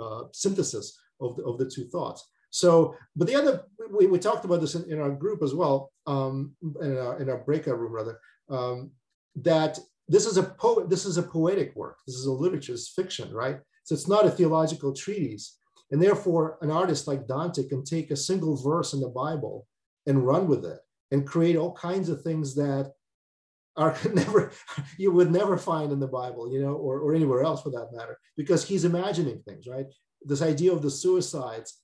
Speaker 3: uh, synthesis of the, of the two thoughts. So, but the other, we, we talked about this in, in our group as well, um, in, our, in our breakout room rather, um, that this is a poet, this is a poetic work. This is a literature, it's fiction, right? So it's not a theological treatise. And therefore, an artist like Dante can take a single verse in the Bible and run with it and create all kinds of things that are never you would never find in the Bible, you know, or, or anywhere else for that matter, because he's imagining things, right? This idea of the suicides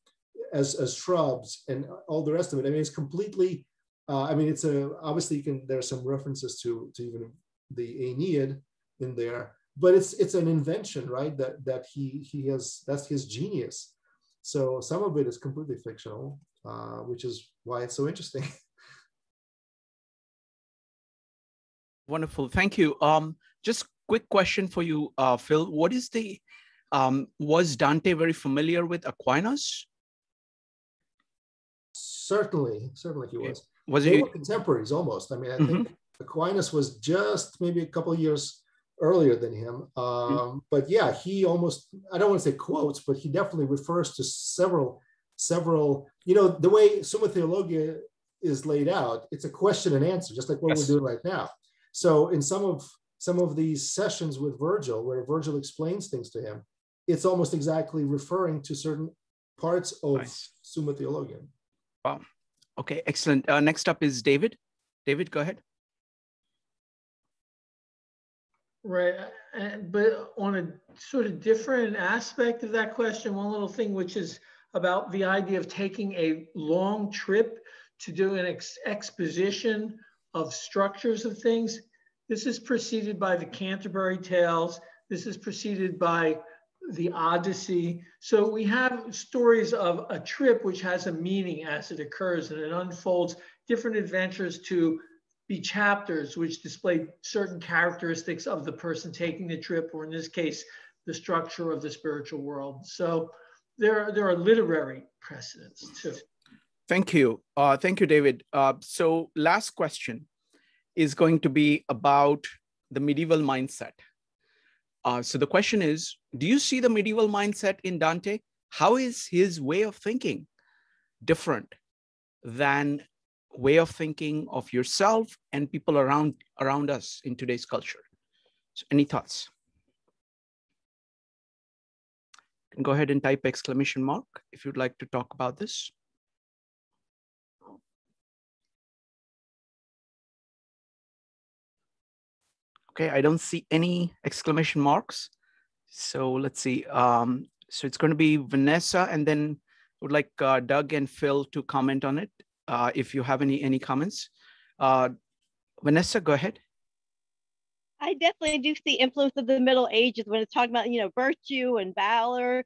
Speaker 3: as, as shrubs and all the rest of it. I mean, it's completely. Uh, I mean, it's a obviously you can. There are some references to to even the Aeneid in there, but it's it's an invention, right? That that he he has that's his genius. So some of it is completely fictional, uh, which is why it's so interesting.
Speaker 1: Wonderful, thank you. Um, just quick question for you, uh, Phil. What is the um, was Dante very familiar with Aquinas?
Speaker 3: Certainly, certainly he was.
Speaker 1: Was
Speaker 3: they
Speaker 1: he
Speaker 3: contemporaries almost? I mean, I
Speaker 1: Mhm.
Speaker 3: think Aquinas was just maybe a couple of years earlier than him. Um, But yeah, he almost, I don't want to say quotes, but he definitely refers to several, several, you know, the way Summa Theologia is laid out, it's a question and answer, just like what
Speaker 1: Yes.
Speaker 3: we're doing right now. So in some of some of these sessions with Virgil, where Virgil explains things to him, it's almost exactly referring to certain parts of Summa Theologia.
Speaker 1: Wow. Okay, excellent. Uh, next up is David. David, go ahead.
Speaker 13: Right, but on a sort of different aspect of that question, one little thing which is about the idea of taking a long trip to do an ex- exposition of structures of things. This is preceded by the Canterbury Tales. This is preceded by the Odyssey. So we have stories of a trip which has a meaning as it occurs and it unfolds different adventures to be chapters which display certain characteristics of the person taking the trip, or in this case, the structure of the spiritual world. So there are, there are literary precedents too.
Speaker 1: Thank you. Uh, thank you, David. Uh, so last question is going to be about the medieval mindset. Uh, so the question is, do you see the medieval mindset in Dante? How is his way of thinking different than way of thinking of yourself and people around around us in today's culture? So any thoughts? Go ahead and type exclamation mark if you'd like to talk about this. Okay, I don't see any exclamation marks. So let's see. Um, so it's going to be Vanessa, and then would like uh, Doug and Phil to comment on it uh, if you have any any comments. Uh, Vanessa, go ahead.
Speaker 6: I definitely do see influence of the Middle Ages when it's talking about you know virtue and valor,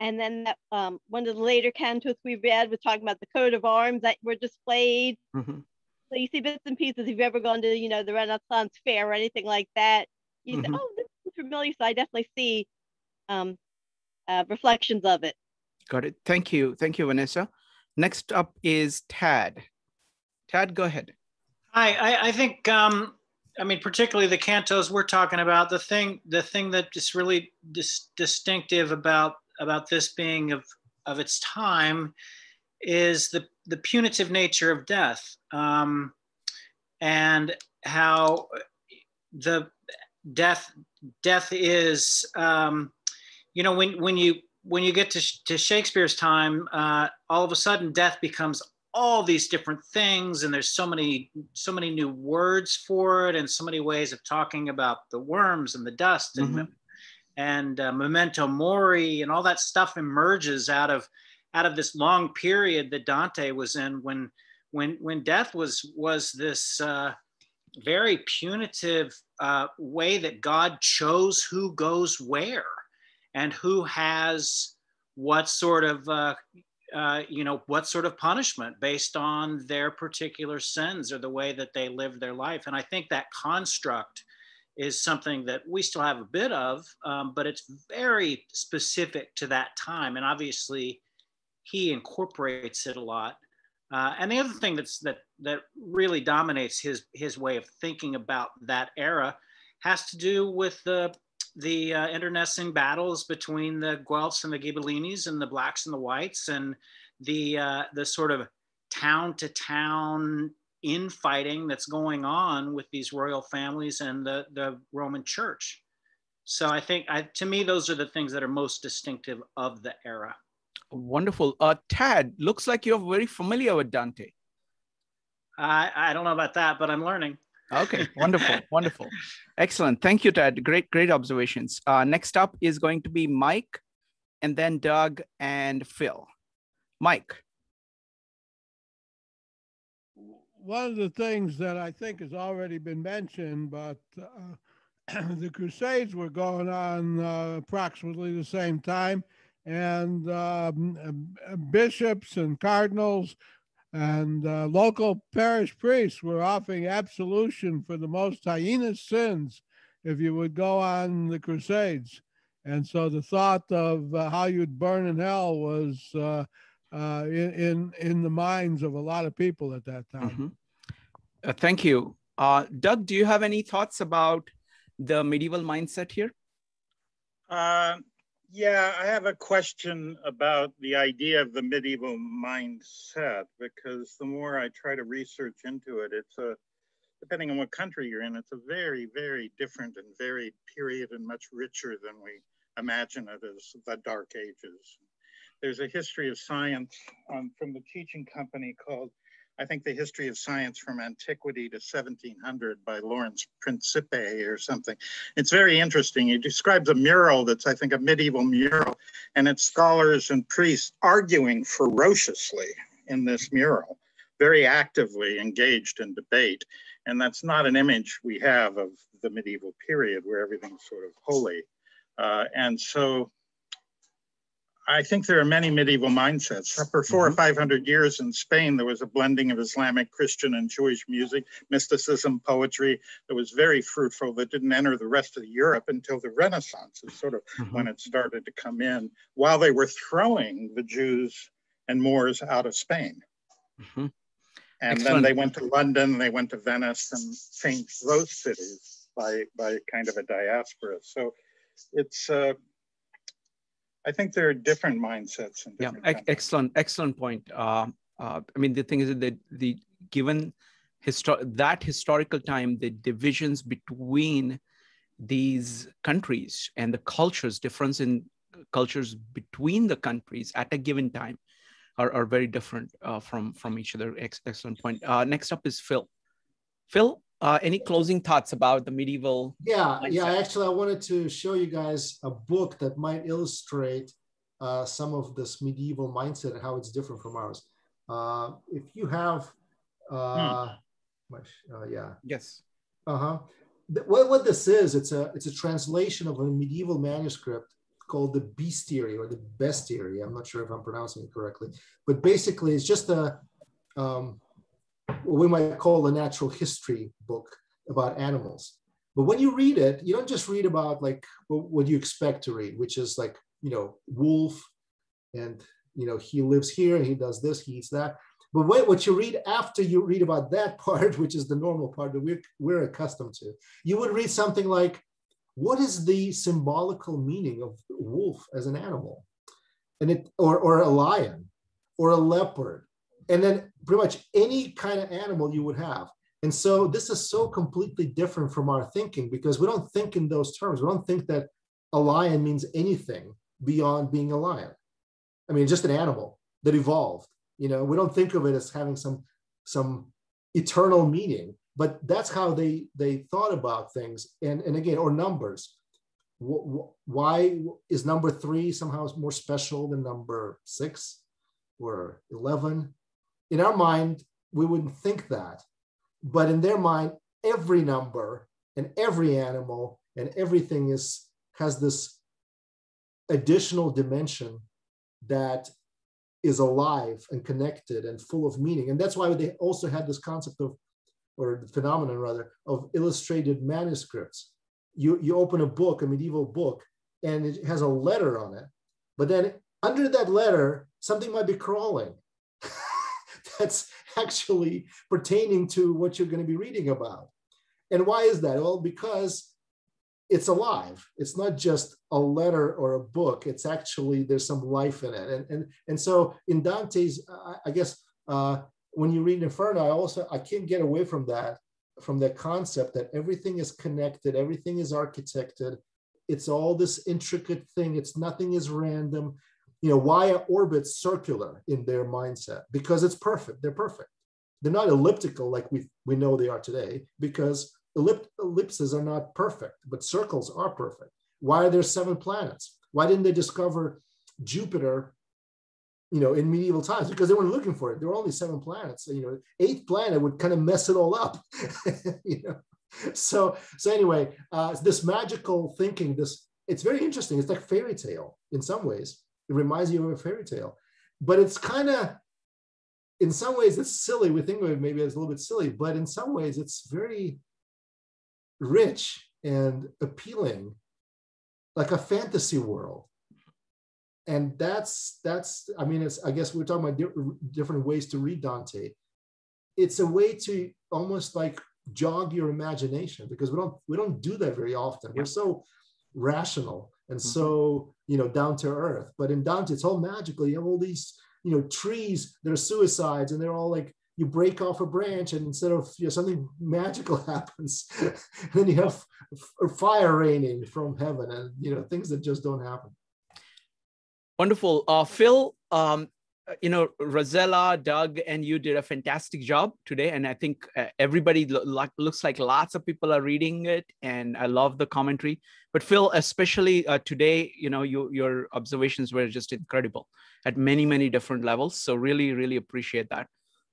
Speaker 6: and then that, um, one of the later cantos we read was talking about the coat of arms that were displayed.
Speaker 1: Mhm.
Speaker 6: So you see bits and pieces. If you've ever gone to you know the Renaissance fair or anything like that, you say,
Speaker 1: Mhm.
Speaker 6: "Oh, this is familiar." So I definitely see um, uh, reflections of it.
Speaker 1: Got it. Thank you. Thank you, Vanessa. Next up is Tad. Tad, go ahead.
Speaker 14: Hi, I, I think, um, I mean, particularly the cantos we're talking about. The thing, the thing that is really dis- distinctive about about this being of of its time is the the punitive nature of death, um, and how the death death is, um, you know, when when you when you get to, to Shakespeare's time, uh, all of a sudden death becomes all these different things, and there's so many so many new words for it, and so many ways of talking about the worms and the dust, and
Speaker 1: Mhm.
Speaker 14: and uh, memento mori and all that stuff emerges out of out of this long period that Dante was in when when when death was was this uh, very punitive uh, way that God chose who goes where and who has what sort of uh, uh, you know what sort of punishment based on their particular sins or the way that they live their life. And i think that construct is something that we still have a bit of um, but it's very specific to that time. And obviously he incorporates it a lot. Uh, and the other thing that's that that really dominates his his way of thinking about that era has to do with the the uh, internecine battles between the Guelphs and the Ghibellines and the blacks and the whites and the uh, the sort of town to town infighting that's going on with these royal families and the, the Roman church. So I think I, to me, those are the things that are most distinctive of the era.
Speaker 1: Wonderful. Uh, Tad, looks like you're very familiar with Dante.
Speaker 14: I, I don't know about that, but I'm learning.
Speaker 1: Okay, wonderful, wonderful. Excellent. Thank you, Ted. Great, great observations. Uh, next up is going to be Mike, and then Doug and Phil. Mike.
Speaker 11: One of the things that I think has already been mentioned, but uh, the Crusades were going on uh, approximately the same time, and um, bishops and cardinals and uh, local parish priests were offering absolution for the most heinous sins if you would go on the Crusades. And so the thought of uh, how you'd burn in hell was uh, uh in, in, in the minds of a lot of people at that time.
Speaker 1: Mm-hmm. Uh, thank you. Uh, Doug, do you have any thoughts about the medieval mindset here?
Speaker 8: Yeah, I have a question about the idea of the medieval mindset because the more I try to research into it, it's a, depending on what country you're in, it's a very, very different and varied period and much richer than we imagine it as the Dark Ages. There's a history of science um, from the teaching company called I think the history of science from antiquity to 1700 by Lawrence Principe or something. It's very interesting. He describes a mural that's, I think, a medieval mural, and it's scholars and priests arguing ferociously in this mural, very actively engaged in debate. And that's not an image we have of the medieval period where everything's sort of holy. Uh, and so I think there are many medieval mindsets. For 4 mm-hmm. or 500 years in Spain, there was a blending of Islamic, Christian, and Jewish music, mysticism, poetry that was very fruitful that didn't enter the rest of Europe until the Renaissance is sort of mm-hmm. when it started to come in, while they were throwing the Jews and Moors out of Spain. Mm-hmm. And Excellent. then they went to London, they went to Venice and changed those cities by, by kind of a diaspora. So it's, uh, I think there are different mindsets.
Speaker 1: yeah, excellent, excellent point. Uh, uh, I mean, the thing is that the, given histor- that historical time, the divisions between these countries and the cultures, difference in cultures between the countries at a given time, are, are very different uh, from from each other. Ex- excellent point. Uh, next up is Phil. Phil, uh, any closing thoughts about the medieval?
Speaker 3: Yeah, mindset? yeah. Actually, I wanted to show you guys a book that might illustrate uh, some of this medieval mindset and how it's different from ours. Uh, if you have, uh, hmm. uh, yeah,
Speaker 1: yes,
Speaker 3: uh huh. What, what this is, it's a it's a translation of a medieval manuscript called the Bestiary or the Bestiary. I'm not sure if I'm pronouncing it correctly, but basically, it's just a um, what we might call a natural history book about animals. But when you read it, you don't just read about like what you expect to read, which is like, you know, wolf and, you know, he lives here he does this, he eats that. But what, what you read after you read about that part, which is the normal part that we're, we're accustomed to, you would read something like, what is the symbolical meaning of wolf as an animal? And it, or, or a lion or a leopard and then pretty much any kind of animal you would have. And so this is so completely different from our thinking because we don't think in those terms. We don't think that a lion means anything beyond being a lion. I mean, just an animal that evolved. You know, we don't think of it as having some some eternal meaning, but that's how they they thought about things. And and again, or numbers. why is number three somehow more special than number six or 11? In our mind, we wouldn't think that. But in their mind, every number and every animal and everything is has this additional dimension that is alive and connected and full of meaning. And that's why they also had this concept of, or the phenomenon rather, of illustrated manuscripts. You, you open a book, a medieval book, and it has a letter on it. But then under that letter, something might be crawling that's actually pertaining to what you're going to be reading about. And why is that? Well, because it's alive. It's not just a letter or a book. It's actually there's some life in it. And and and so in Dante's, I guess uh, when you read Inferno, I also I can't get away from that from that concept that everything is connected, everything is architected. It's all this intricate thing. It's nothing is random. You know why are orbits circular in their mindset? Because it's perfect. They're perfect. They're not elliptical like we we know they are today because Ellip- ellipses are not perfect, but circles are perfect. Why are there seven planets? Why didn't they discover Jupiter, you know, in medieval times? Because they weren't looking for it. There were only seven planets. You know, eighth planet would kind of mess it all up. you know, so so anyway, uh, this magical thinking, this it's very interesting. It's like fairy tale in some ways. It reminds you of a fairy tale, but it's kind of in some ways it's silly. We think of it maybe as a little bit silly, but in some ways it's very rich and appealing, like a fantasy world. And that's that's I mean it's I guess we're talking about di- different ways to read Dante. It's a way to almost like jog your imagination because we don't we don't do that very often. We're so rational and mm-hmm. so you know down to earth. But in Dante, it's all magical. You have all these you know trees that are suicides, and they're all like you break off a branch and instead of you know, something magical happens then you have fire raining from heaven and you know things that just don't happen
Speaker 1: wonderful uh, phil um, you know rosella doug and you did a fantastic job today and i think uh, everybody lo- looks like lots of people are reading it and i love the commentary but phil especially uh, today you know you, your observations were just incredible at many many different levels so really really appreciate that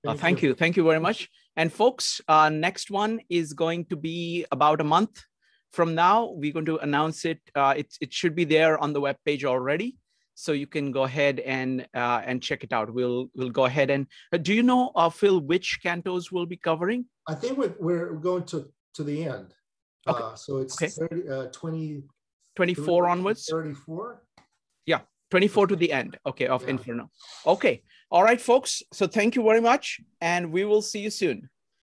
Speaker 1: uh, thank, uh, thank you. you. Thank you very much. And folks, uh, next one is going to be about a month from now. We're going to announce it. Uh, it, it should be there on the web page already. So you can go ahead and uh, and check it out. We'll we'll go ahead and uh, do you know, uh, Phil, which cantos we'll be covering?
Speaker 3: I think we're, we're going to to the end. Okay. so it's okay. 30, 20,
Speaker 1: 24 onwards.
Speaker 3: 34.
Speaker 1: Yeah, 24 to the end. Okay, of yeah. Inferno. Okay. All right, folks. So thank you very much, and we will see you soon.